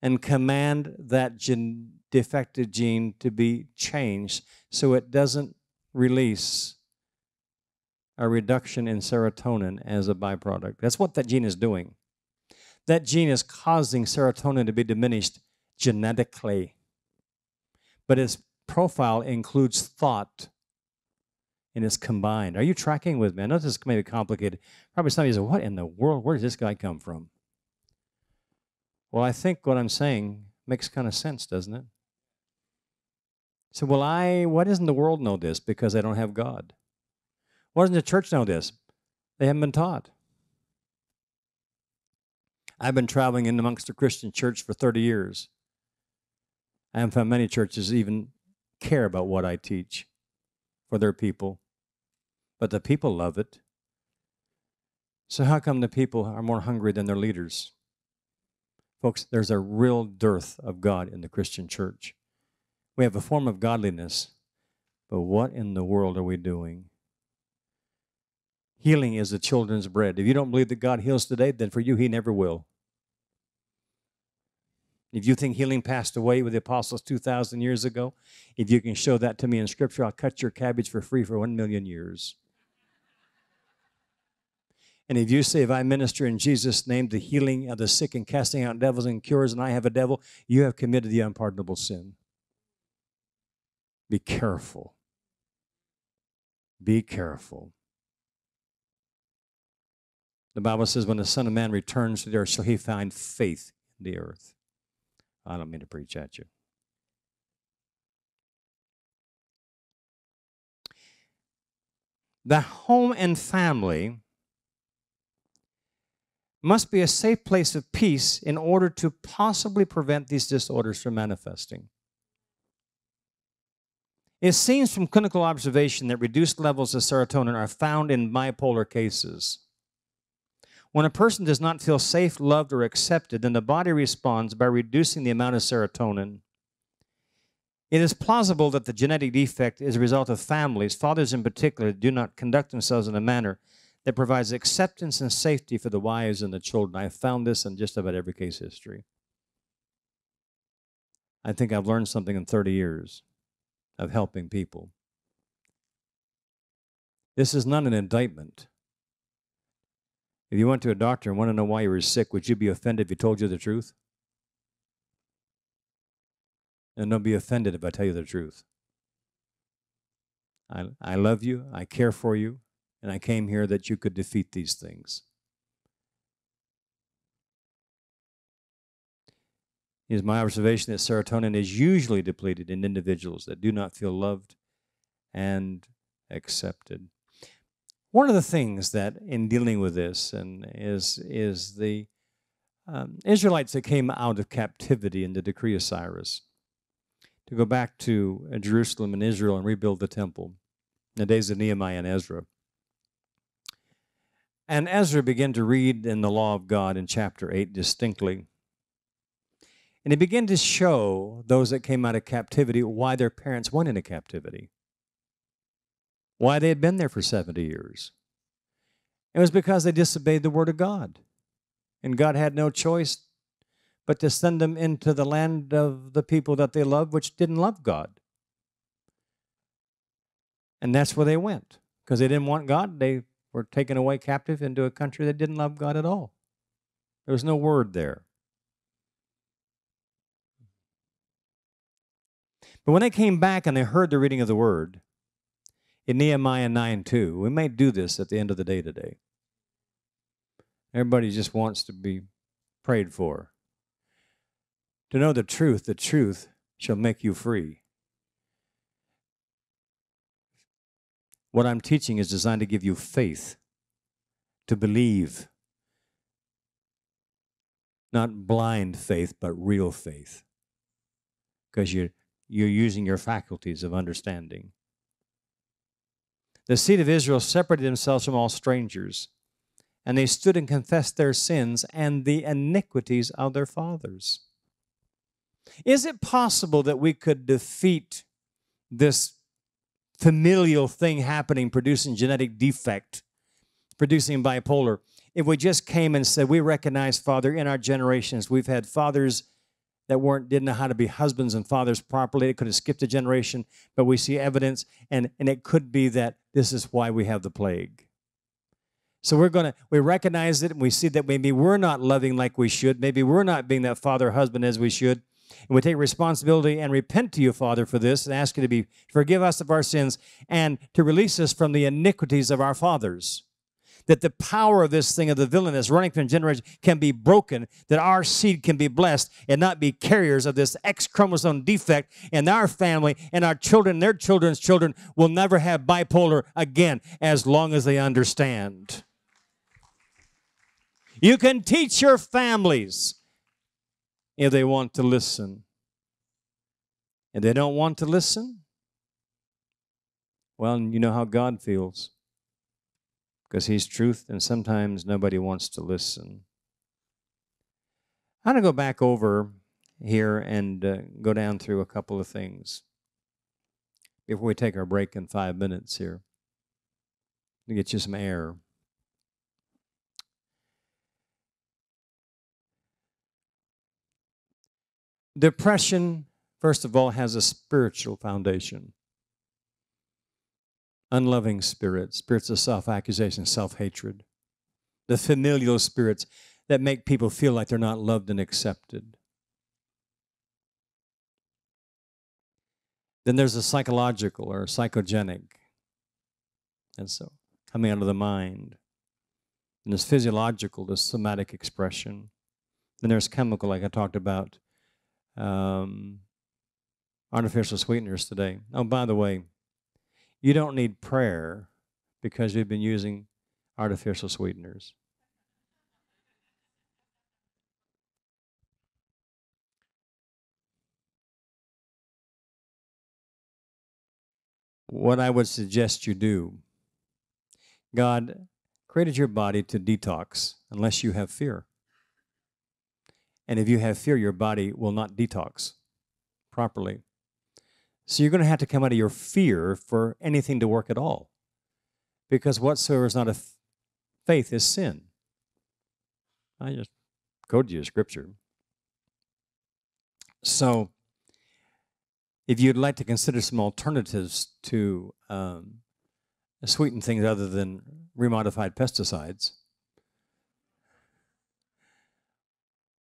and command that gen- defective gene to be changed so it doesn't release a reduction in serotonin as a byproduct. That's what that gene is doing. That gene is causing serotonin to be diminished genetically. But its profile includes thought and it's combined. Are you tracking with me? I know this may be complicated. Probably some of you say, What in the world? Where does this guy come from? Well, I think what I'm saying makes kind of sense, doesn't it? So, well, I, why doesn't the world know this? Because I don't have God. Why doesn't the church know this? They haven't been taught. I've been traveling in amongst the Christian church for 30 years. I haven't found many churches even care about what I teach for their people, but the people love it. So, how come the people are more hungry than their leaders? Folks, there's a real dearth of God in the Christian church. We have a form of godliness, but what in the world are we doing? Healing is the children's bread. If you don't believe that God heals today, then for you, He never will. If you think healing passed away with the apostles 2,000 years ago, if you can show that to me in Scripture, I'll cut your cabbage for free for one million years. And if you say, if I minister in Jesus' name, the healing of the sick and casting out devils and cures, and I have a devil, you have committed the unpardonable sin. Be careful. Be careful. The Bible says, when the Son of Man returns to the earth, shall he find faith in the earth. I don't mean to preach at you. The home and family must be a safe place of peace in order to possibly prevent these disorders from manifesting. It seems from clinical observation that reduced levels of serotonin are found in bipolar cases. When a person does not feel safe, loved, or accepted, then the body responds by reducing the amount of serotonin. It is plausible that the genetic defect is a result of families, fathers in particular, do not conduct themselves in a manner that provides acceptance and safety for the wives and the children. I found this in just about every case history. I think I've learned something in 30 years of helping people. This is not an indictment. If you went to a doctor and want to know why you were sick, would you be offended if he told you the truth? And don't be offended if I tell you the truth. I, I love you, I care for you, and I came here that you could defeat these things. It is my observation that serotonin is usually depleted in individuals that do not feel loved and accepted. One of the things that in dealing with this and is is the um, Israelites that came out of captivity in the decree of Cyrus to go back to uh, Jerusalem and Israel and rebuild the temple in the days of Nehemiah and Ezra. And Ezra began to read in the law of God in chapter 8 distinctly. And he began to show those that came out of captivity why their parents went into captivity, why they had been there for 70 years. It was because they disobeyed the word of God. And God had no choice but to send them into the land of the people that they loved, which didn't love God. And that's where they went. Because they didn't want God, they were taken away captive into a country that didn't love God at all. There was no word there. But when they came back and they heard the reading of the word in Nehemiah 9 2, we may do this at the end of the day today. Everybody just wants to be prayed for. To know the truth, the truth shall make you free. What I'm teaching is designed to give you faith, to believe. Not blind faith, but real faith. Because you're, you're using your faculties of understanding. The seed of Israel separated themselves from all strangers, and they stood and confessed their sins and the iniquities of their fathers. Is it possible that we could defeat this familial thing happening, producing genetic defect, producing bipolar. If we just came and said, We recognize, Father, in our generations, we've had fathers that weren't didn't know how to be husbands and fathers properly. It could have skipped a generation, but we see evidence, and, and it could be that this is why we have the plague. So we're gonna we recognize it and we see that maybe we're not loving like we should, maybe we're not being that father husband as we should. And we take responsibility and repent to you, Father, for this and ask you to be forgive us of our sins and to release us from the iniquities of our fathers that the power of this thing of the villainous running from generation can be broken, that our seed can be blessed and not be carriers of this X chromosome defect, and our family and our children their children's children will never have bipolar again as long as they understand. You can teach your families if they want to listen. If they don't want to listen, well, you know how God feels because He's truth, and sometimes nobody wants to listen. I'm going to go back over here and uh, go down through a couple of things before we take our break in five minutes here to get you some air. Depression, first of all, has a spiritual foundation unloving spirits, spirits of self accusation, self hatred, the familial spirits that make people feel like they're not loved and accepted. Then there's a psychological or psychogenic, and so coming out of the mind. And there's physiological, the somatic expression. Then there's chemical, like I talked about, um, artificial sweeteners today. Oh, by the way, you don't need prayer because you've been using artificial sweeteners. What I would suggest you do God created your body to detox unless you have fear. And if you have fear, your body will not detox properly. So you're going to have to come out of your fear for anything to work at all. Because whatsoever is not of faith is sin. I just quoted you a scripture. So if you'd like to consider some alternatives to um, sweeten things other than remodified pesticides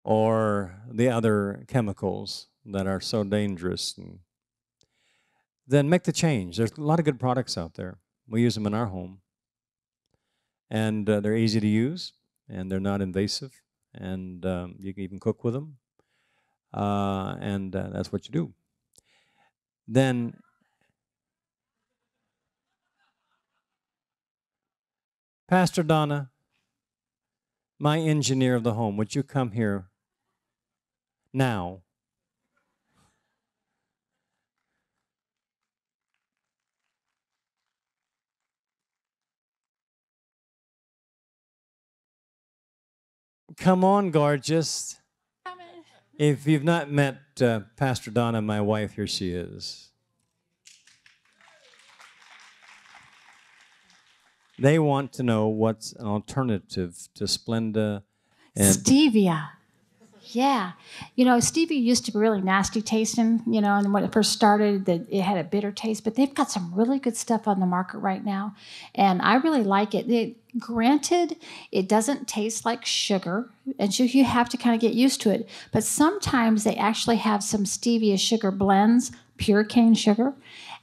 or the other chemicals that are so dangerous and then make the change. There's a lot of good products out there. We use them in our home. And uh, they're easy to use, and they're not invasive, and um, you can even cook with them. Uh, and uh, that's what you do. Then Pastor Donna, my engineer of the home, would you come here now? Come on, gorgeous. If you've not met uh, Pastor Donna, my wife, here she is. They want to know what's an alternative to Splenda and Stevia. Yeah. You know, stevia used to be really nasty tasting, you know, and when it first started, that it had a bitter taste, but they've got some really good stuff on the market right now. And I really like it. it granted, it doesn't taste like sugar, and so you have to kind of get used to it. But sometimes they actually have some stevia sugar blends, pure cane sugar,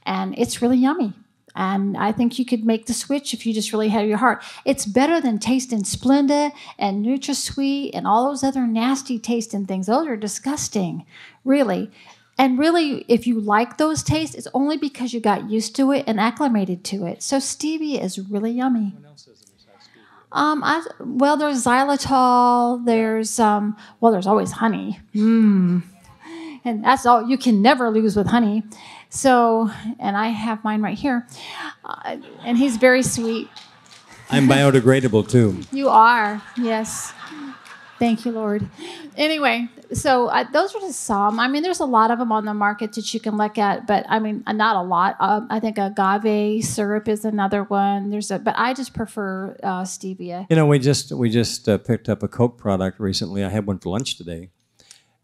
and it's really yummy. And I think you could make the switch if you just really have your heart. It's better than tasting Splenda and NutraSweet and all those other nasty tasting things. Those are disgusting, really. And really, if you like those tastes, it's only because you got used to it and acclimated to it. So stevia is really yummy. Um, I, well, there's xylitol. There's um, well, there's always honey. Mmm, and that's all you can never lose with honey. So, and I have mine right here. Uh, and he's very sweet. I'm biodegradable too. You are, yes. Thank you, Lord. Anyway, so uh, those are just some. I mean, there's a lot of them on the market that you can look at, but I mean, uh, not a lot. Um, I think agave syrup is another one. There's a, but I just prefer uh, stevia. You know, we just we just uh, picked up a Coke product recently. I had one for lunch today,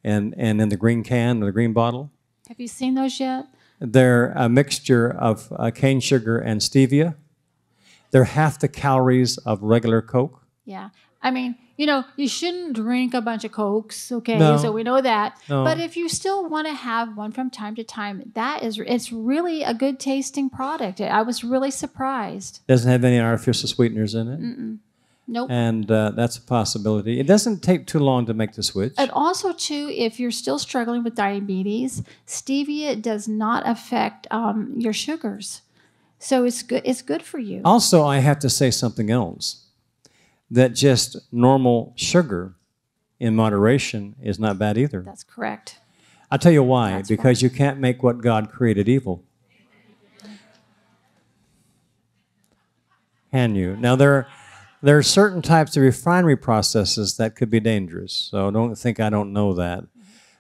and and in the green can, or the green bottle, Have you seen those yet? They're a mixture of uh, cane sugar and stevia. They're half the calories of regular Coke. Yeah. I mean, you know, you shouldn't drink a bunch of Cokes, okay? No. So we know that. No. But if you still want to have one from time to time, that is, it's really a good tasting product. I was really surprised. Doesn't have any artificial sweeteners in it, Mm-mm. Nope. and uh, that's a possibility. It doesn't take too long to make the switch. And also, too, if you're still struggling with diabetes, stevia does not affect um, your sugars, so it's good. It's good for you. Also, I have to say something else that just normal sugar in moderation is not bad either. That's correct. I'll tell you why. because you can't make what God created evil. Can you? Now, there, there are certain types of refinery processes that could be dangerous, so don't think I don't know that.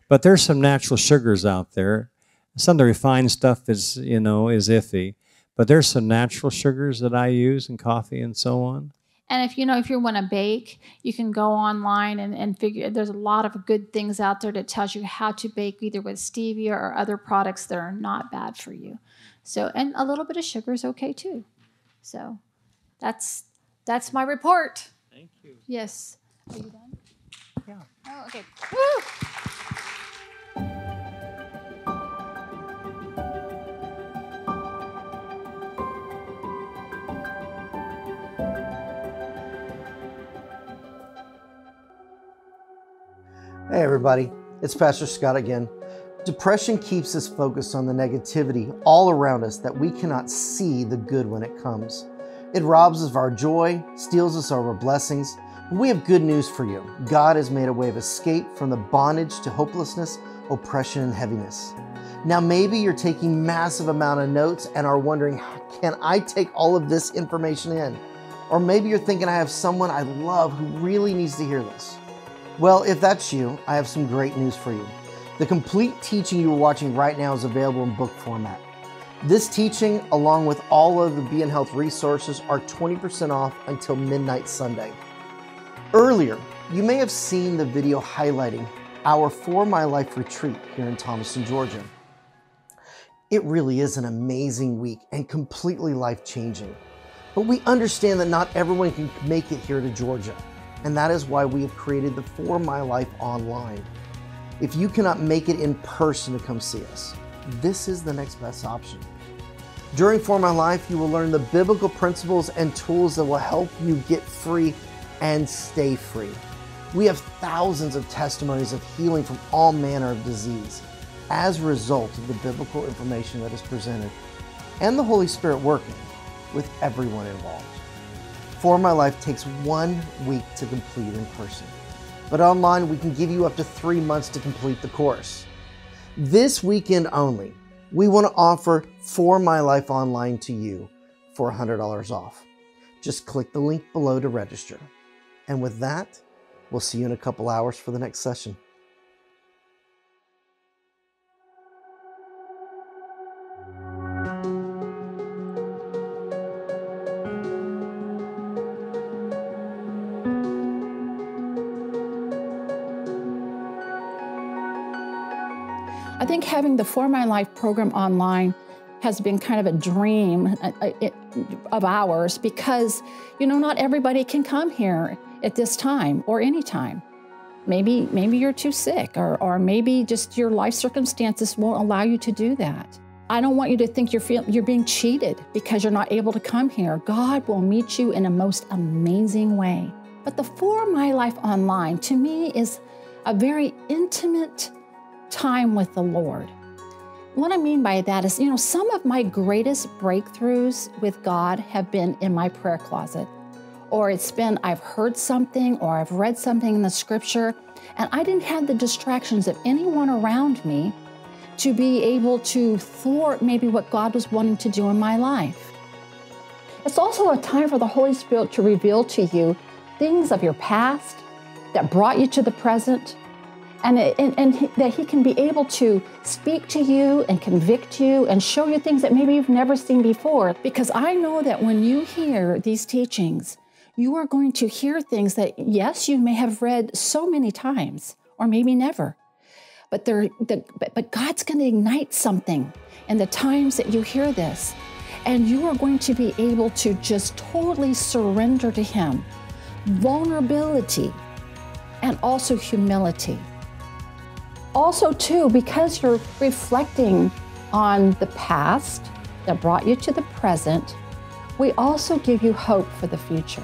But there's some natural sugars out there. Some of the refined stuff is, you know, is iffy. But there's some natural sugars that I use in coffee and so on. And if you know if you want to bake, you can go online and, and figure. There's a lot of good things out there that tells you how to bake either with stevia or other products that are not bad for you. So, and a little bit of sugar is okay too. So, that's that's my report. Thank you. Yes. Are you done? Yeah. Oh, okay. Woo! Hey, everybody, it's Pastor Scott again. Depression keeps us focused on the negativity all around us that we cannot see the good when it comes. It robs us of our joy, steals us of our blessings. But we have good news for you. God has made a way of escape from the bondage to hopelessness, oppression, and heaviness. Now, maybe you're taking massive amount of notes and are wondering, can I take all of this information in? Or maybe you're thinking, I have someone I love who really needs to hear this. Well, if that's you, I have some great news for you. The complete teaching you are watching right now is available in book format. This teaching, along with all of the Be in Health resources, are 20% off until midnight Sunday. Earlier, you may have seen the video highlighting our For My Life retreat here in Thomaston, Georgia. It really is an amazing week and completely life changing. But we understand that not everyone can make it here to Georgia, and that is why we have created the For My Life online. If you cannot make it in person to come see us, this is the next best option. During For My Life, you will learn the biblical principles and tools that will help you get free and stay free. We have thousands of testimonies of healing from all manner of disease as a result of the biblical information that is presented and the Holy Spirit working with everyone involved. For My Life takes one week to complete in person, but online we can give you up to three months to complete the course. This weekend only, we want to offer For My Life Online to you for $100 off. Just click the link below to register. And with that, we'll see you in a couple hours for the next session. Having the For My Life program online has been kind of a dream uh, uh, of ours because, you know, not everybody can come here at this time or any time. Maybe, maybe you're too sick, or, or maybe just your life circumstances won't allow you to do that. I don't want you to think you're, feel, you're being cheated because you're not able to come here. God will meet you in a most amazing way. But the For My Life Online, to me, is a very intimate time with the Lord. What I mean by that is, you know, some of my greatest breakthroughs with God have been in my prayer closet. Or it's been I've heard something or I've read something in the scripture, and I didn't have the distractions of anyone around me to be able to thwart maybe what God was wanting to do in my life. It's also a time for the Holy Spirit to reveal to you things of your past, that brought you to the present, and, and, and that He can be able to speak to you and convict you and show you things that maybe you've never seen before. Because I know that when you hear these teachings, you are going to hear things that, yes, you may have read so many times or maybe never. But, the, but God's going to ignite something in the times that you hear this. And you are going to be able to just totally surrender to Him. Vulnerability and also humility. Also, too, because you're reflecting on the past that brought you to the present, we also give you hope for the future.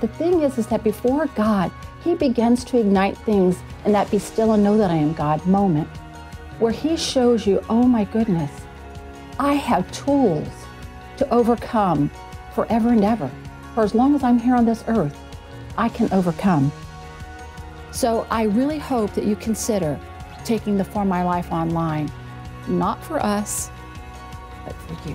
The thing is, is that before God, He begins to ignite things in that be still and know that I am God moment, where He shows you, oh my goodness, I have tools to overcome forever and ever. For as long as I'm here on this earth, I can overcome. So I really hope that you consider taking the For My Life online, not for us, but for you.